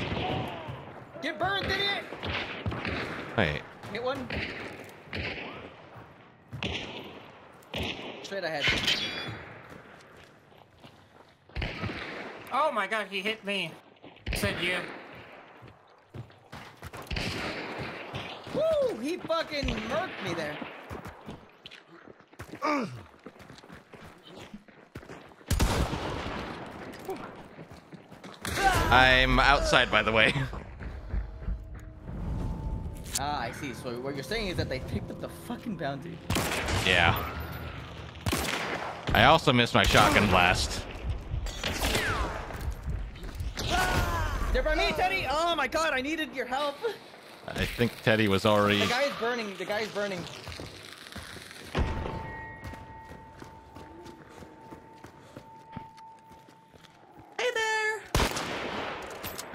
Get burned, idiot. Wait, Hit one. Straight ahead. Oh my god, he hit me. Said you. Woo! He fucking murked me there. I'm outside, by the way. Ah, I see. So what you're saying is that they picked up the fucking bounty. Yeah. I also missed my shotgun blast. They're by me, Teddy! Oh my god, I needed your help! I think Teddy was already. The guy is burning, the guy is burning.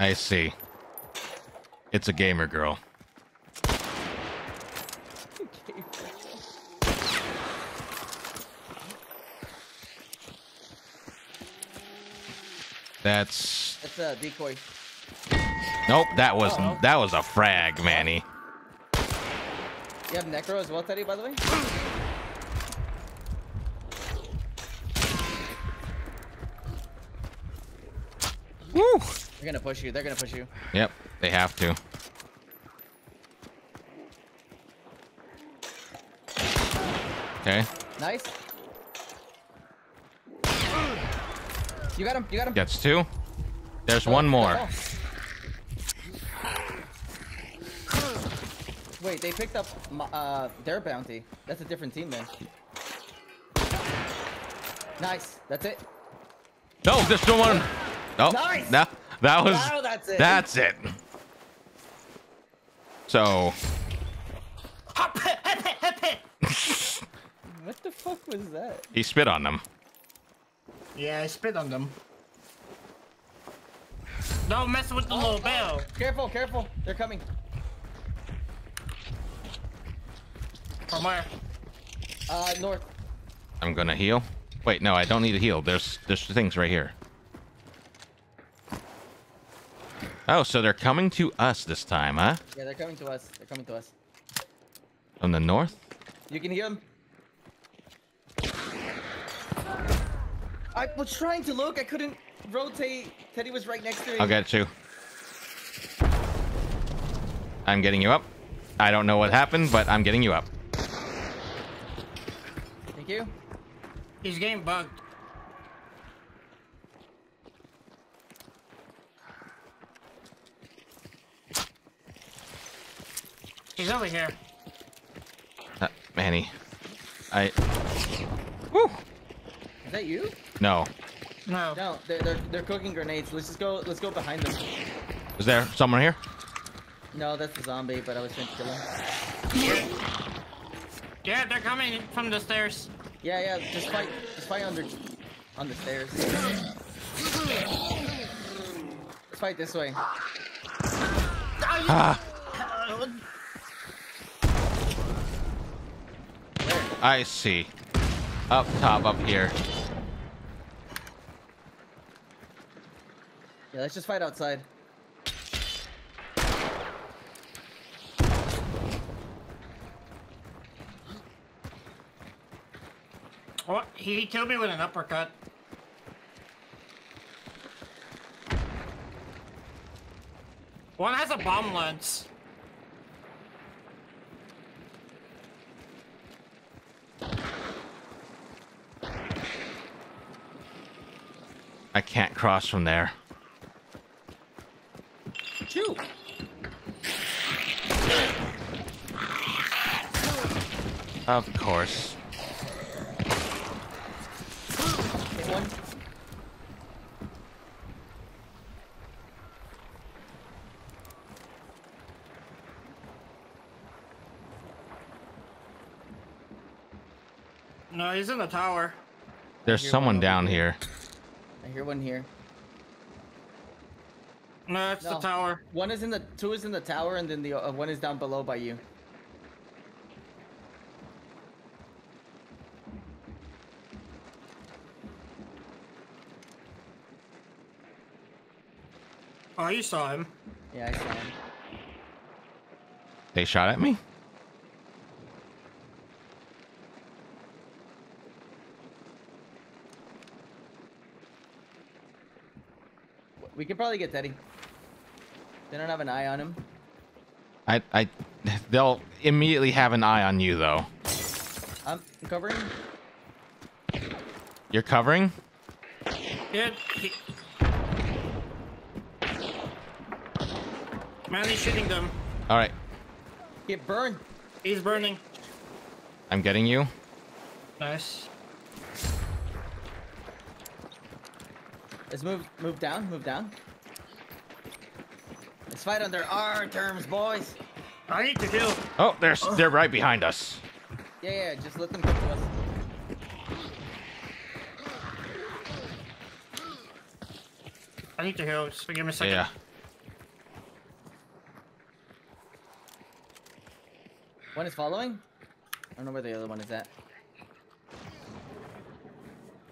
I see. It's a gamer girl. That's That's a decoy. nope. That was Uh-oh. that was a frag, Manny. You have Necro as well, Teddy, by the way? They're gonna push you, they're gonna push you. Yep, they have to. Okay, Nice. You got him, you got him. gets two. There's one more. Wait, they picked up uh, their bounty. That's a different team then. Nice. That's it. No, there's no one. No, Nice! that that was Wow, that's it. that's it. So. What the fuck was that? he spit on them. Yeah, I spit on them. Don't mess with the little bell. Careful, careful. They're coming. From where? Uh, north. I'm gonna heal. Wait, no, I don't need to heal. There's there's things right here. Oh, so they're coming to us this time, huh? Yeah, they're coming to us. They're coming to us. From the north? You can hear them. I was trying to look. I couldn't rotate. Teddy was right next to me. I'll get you. I'm getting you up. I don't know what happened, but I'm getting you up. Thank you. He's getting bugged. He's over here. Uh, Manny. I. Woo! Is that you? No. No. No, they're, they're they're cooking grenades. Let's just go. Let's go behind them. Is there someone here? No, that's the zombie, but I was trying to kill him. Yeah, they're coming from the stairs. Yeah, yeah. Just fight. Just fight under on the stairs. Let's fight this way. Ah, I see. Up top, up here. Yeah, let's just fight outside. Oh, He killed me with an uppercut. One has a bomb lance. I can't cross from there. Shoot! Of course. One. No, he's in the tower. There's Here, someone one over down here. Here. I hear one here. No, it's No. the tower. One is in the two is in the tower, and then the uh, one is down below by you. Oh, you saw him. Yeah, I saw him. They shot at me? We can probably get Teddy. They don't have an eye on him. I, I, they'll immediately have an eye on you though. Um, I'm covering. You're covering? Yeah. Man, he's shooting them. All right. Get burned. He's burning. I'm getting you. Nice. Let's move move down, move down. Let's fight under our terms, boys. I need to heal. Oh, they're they're right behind us. Yeah, yeah, just let them come to us. I need to heal. Just give me a second. Yeah. One is following. I don't know where the other one is at.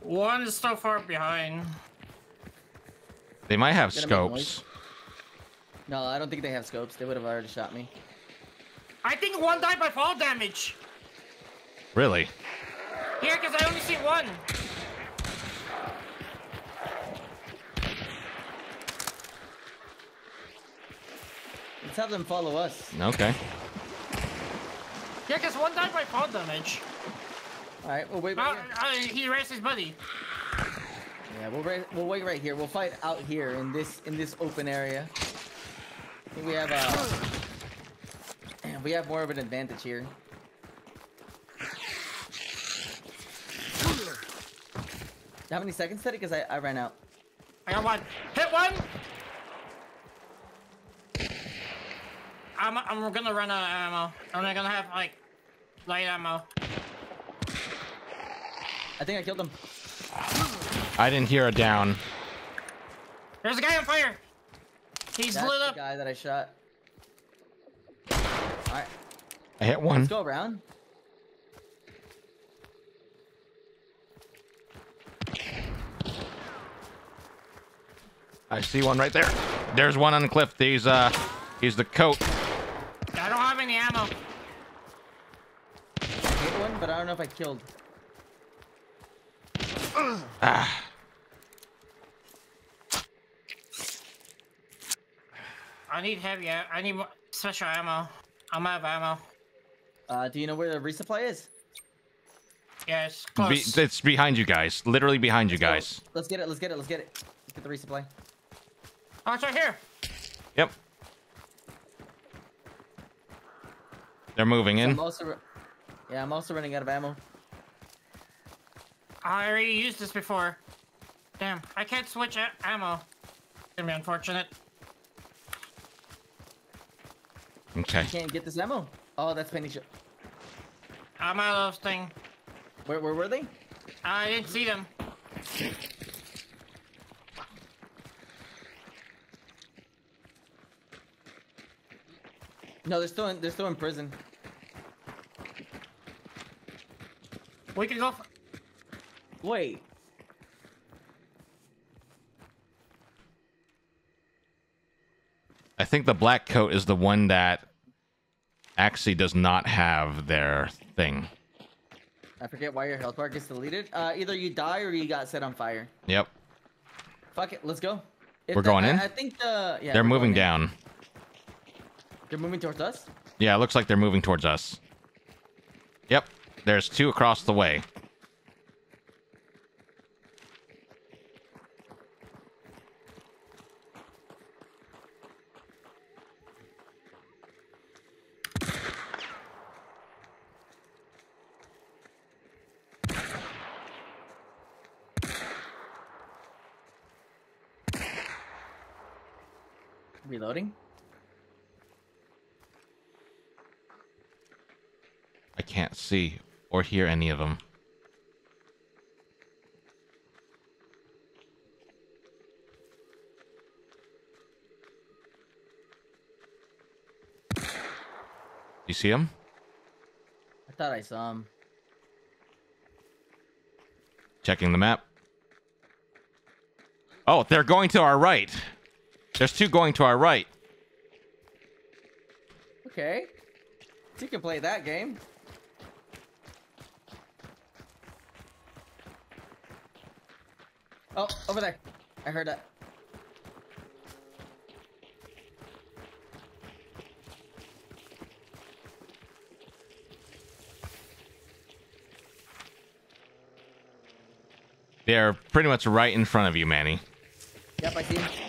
One is so far behind. They might have Gonna make noise. scopes. No, I don't think they have scopes. They would have already shot me. I think one died by fall damage. Really? Here, because I only see one. Let's have them follow us. Okay. Yeah, because one died by fall damage. All right, we'll wait Uh, right here. uh, he raised his buddy. Yeah, we'll wait. We'll wait right here. We'll fight out here in this in this open area. I think we have uh, we have more of an advantage here. How many seconds, did it? Because I, I ran out. I got one. Hit one. I'm, I'm gonna run out of ammo. I'm not gonna have like light ammo. I think I killed him. I didn't hear a down. There's a guy on fire. He's That's lit the up. guy that I shot. All right, I hit one. let's go around. I see one right there. There's one on the cliff. He's uh, he's the coat. I don't have any ammo. I Hit one, but I don't know if I killed. Ah, I need heavy. I need more special ammo. I'm out of ammo. Uh, do you know where the resupply is? Yeah, it's be, it's behind you guys. Literally behind you guys. Let's get it. Let's get it. Let's get it. Let's get the resupply. oh, it's right here. Yep. They're moving I'm in. also, yeah, I'm also running out of ammo. I already used this before. Damn, I can't switch a- ammo. Gonna be unfortunate. Okay. Can't get this ammo. Oh, that's penny shot. I'm out of thing. Where, where were they? I didn't see them. No, they're still in. They're still in prison. We can go. For- Wait. Think the black coat is the one that actually does not have their thing. I forget why your health bar gets deleted. Uh, either you die or you got set on fire. Yep. Fuck it. Let's go. If We're the- going I- in? I think the yeah. they're moving going in. down. They're moving towards us. Yeah, it looks like they're moving towards us. Yep. There's two across the way. Reloading. I can't see or hear any of them. You see them? I thought I saw him. Checking the map. Oh, they're going to our right. There's two going to our right. Okay. You can play that game. Oh, over there. I heard that. They're pretty much right in front of you, Manny. Yep, I see him.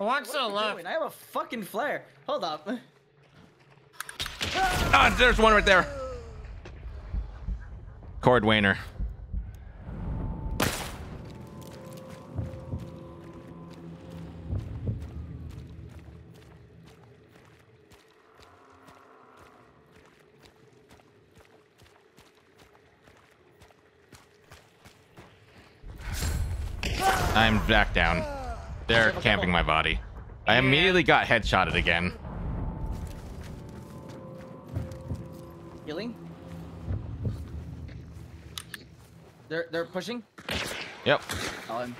One to What the left. doing? I have a fucking flare. Hold up. Ah, there's one right there. Cordwainer. I'm back down. They're camping my body. I immediately got headshotted again. Healing. They're they're pushing. Yep. I'm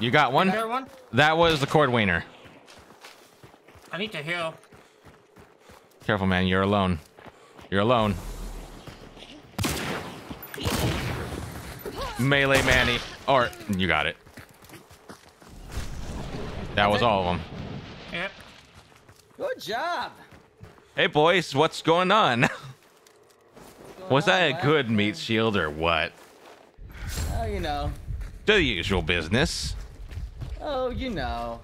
You got one? One. That was the Cordwainer. I need to heal. Careful, man. You're alone. You're alone. Melee Manny. Or, you got it. That was all of them. Yep. good job. Hey, boys. What's going on? What's Was going that on, a good meat shield or what? Oh, you know. The usual business. Oh, you know.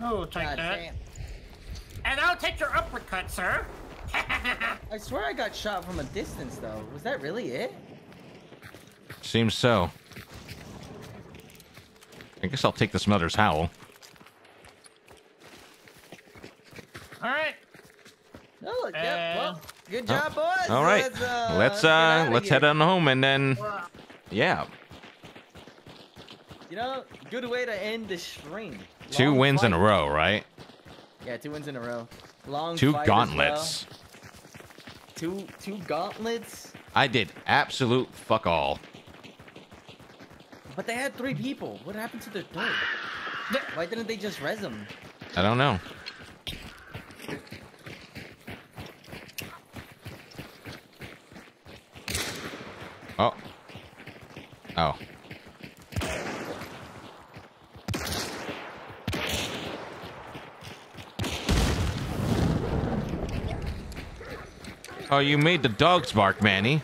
Oh, take God that. damn. And I'll take your uppercut, sir. I swear I got shot from a distance though. Was that really it? Seems so. I guess I'll take the Smothers Howl. All right. Oh, look, yep. Well, good job, boys. All right. Let's uh, Let's uh let's head on home and then yeah. You know, good way to end the stream. Two Long wins in a row, right? Yeah, two wins in a row. Long Two gauntlets. well. Two two gauntlets. I did absolute fuck all. But they had three people. What happened to the third? Why didn't they just res them? I don't know. Oh. Oh. Oh, you made the dogs bark, Manny.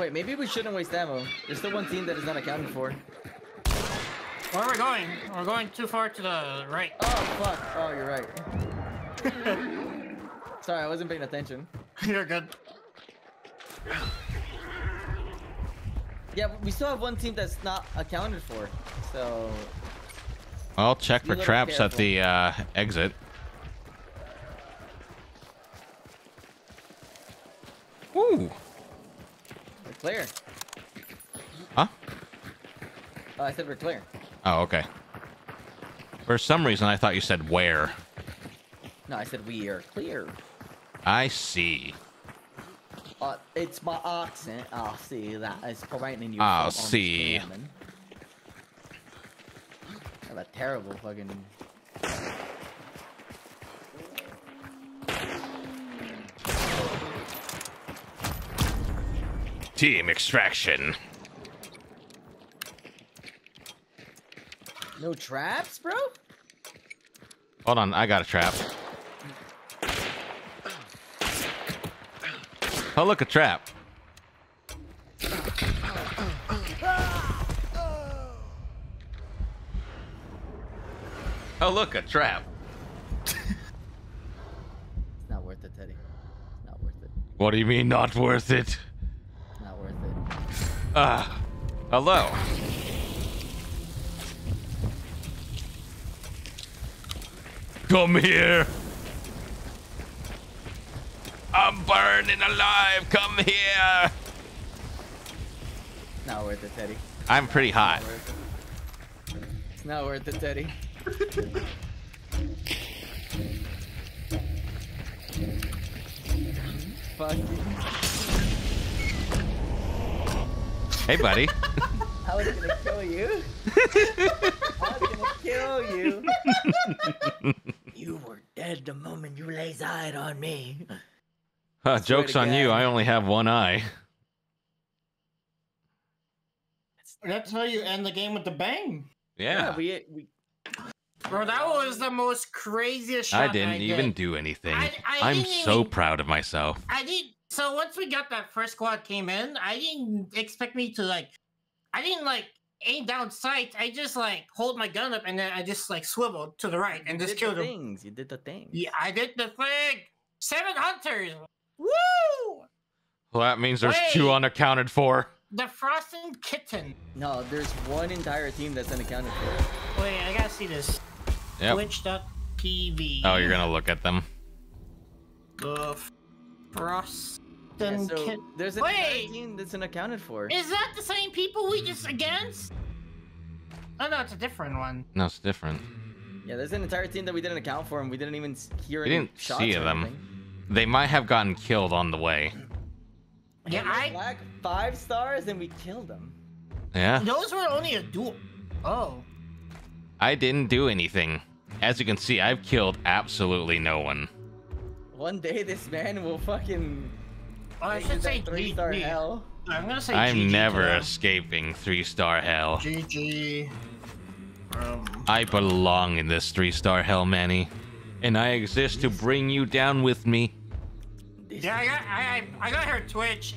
Wait, maybe we shouldn't waste ammo. There's still one team that is not accounted for. Where are we going? We're going too far to the right. Oh fuck! Oh, you're right. Sorry, I wasn't paying attention. You're good. Yeah, we still have one team that's not accounted for. So I'll check for a little traps at the uh, exit. Ooh. Clear. Huh? Oh, I said we're clear. Oh, okay. For some reason, I thought you said where. No, I said we are clear. I see. Uh, it's my accent. I'll see that is preventing you I'll see. I have a terrible fucking. Team extraction. No traps, bro? Hold on, I got a trap. Oh, look, a trap. Oh, look, a trap. It's not worth it, Teddy. It's not worth it. What do you mean, not worth it? Ah, hello. Come here. I'm burning alive. Come here. Not worth it, Teddy. I'm pretty hot. Not worth it. It's not worth it, Teddy. Fuck you. Hey, buddy. I was gonna kill you. I was gonna kill you. you were dead the moment you laid eyes on me. Huh, joke's to on you. I only have one eye. That's how you end the game with the bang. Yeah. we we Bro, that was the most craziest shot I didn't did. even do anything. I- I I'm so even- proud of myself. I didn't. So once we got that first squad came in, I didn't expect me to like I didn't like aim down sights. I just like hold my gun up and then I just like swiveled to the right and You just did the killed him. things. You did the thing. Yeah, I did the thing. Seven hunters. Woo! Well, that means there's two unaccounted for. The frosted kitten. No, there's one entire team that's unaccounted for. Wait, I gotta see this. Yep. Twitch.tv. Oh, you're gonna look at them. The frosted Yeah, so kitten. there's an entire Wait. team that's unaccounted for. Is that the same people we just against? Oh no, it's a different one. No, it's different. Yeah, there's an entire team that we didn't account for, and we didn't even s- hear We any didn't shots see or them. anything. They might have gotten killed on the way. Yeah, I. Black five stars, and we killed them. Yeah. Those were only a duel. Oh. I didn't do anything. As you can see, I've killed absolutely no one. One day, this man will fucking. I should say that three star GG. hell. I'm gonna say I'm GG never to escaping three star hell. GG. Um, I belong in this three star hell, Manny. And I exist to bring you down with me. Yeah, I got, I, I, I got her Twitch.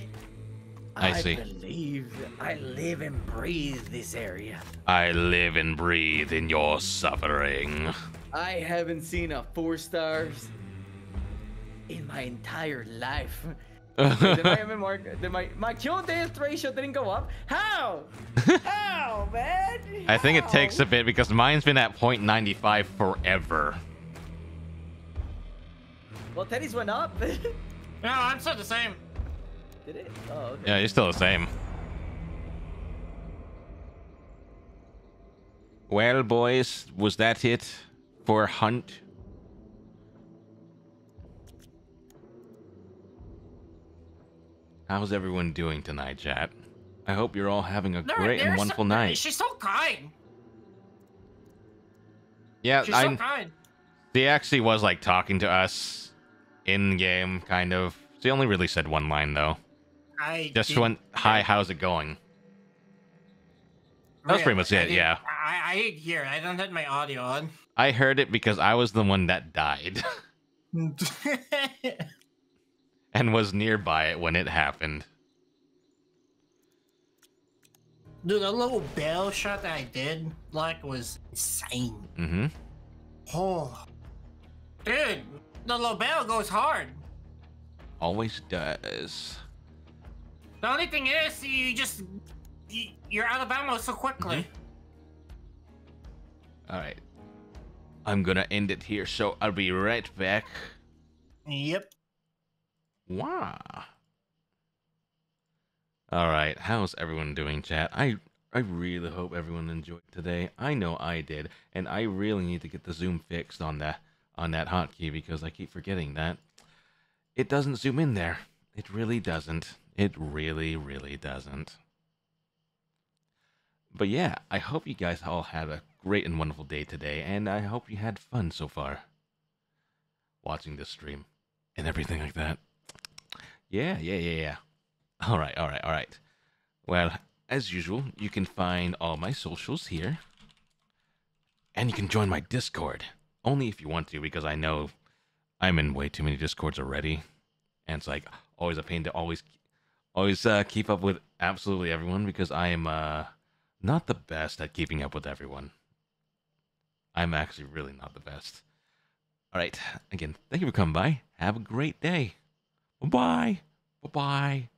I see. believe I live and breathe this area. I live and breathe in your suffering. I haven't seen a four stars in my entire life. Did my MMR, did my my kill death ratio didn't go up? How? How, man? I think it takes a bit because mine's been at 0.95 forever. Well, Teddy's went up. did No, I'm still the same. it? Oh, okay. Yeah, you're still the same. Well, boys, was that it for Hunt? How's everyone doing tonight, chat? I hope you're all having a They're- great they're and so- wonderful night. She's so kind. Yeah, She's so I kind. She actually was like talking to us in game, kind of. She only really said one line though. I Just went, "Hi, how's it going?" That was pretty much it, did- yeah. I, I didn't hear. it. I don't have my audio on. I heard it because I was the one that died and was nearby it when it happened. Dude, the little bell shot that I did, like, was insane. Mm-hmm. Oh. Dude, the Lebel goes hard. Always does. The only thing is, you just. You, you're out of ammo so quickly. Mm-hmm. All right. I'm gonna end it here, so I'll be right back. Yep. Wow. All right, how's everyone doing, chat? I I really hope everyone enjoyed today. I know I did, and I really need to get the zoom fixed on that on that hotkey because I keep forgetting that it doesn't zoom in there. It really doesn't. It really, really doesn't. But yeah, I hope you guys all had a great and wonderful day today, and I hope you had fun so far watching this stream and everything like that. Yeah, yeah, yeah, yeah. All right, all right, all right. Well, as usual, you can find all my socials here. And you can join my Discord. Only if you want to, because I know I'm in way too many Discords already. And it's like always a pain to always always uh, keep up with absolutely everyone because I am uh, not the best at keeping up with everyone. I'm actually really not the best. All right. Again, thank you for coming by. Have a great day. Bye bye.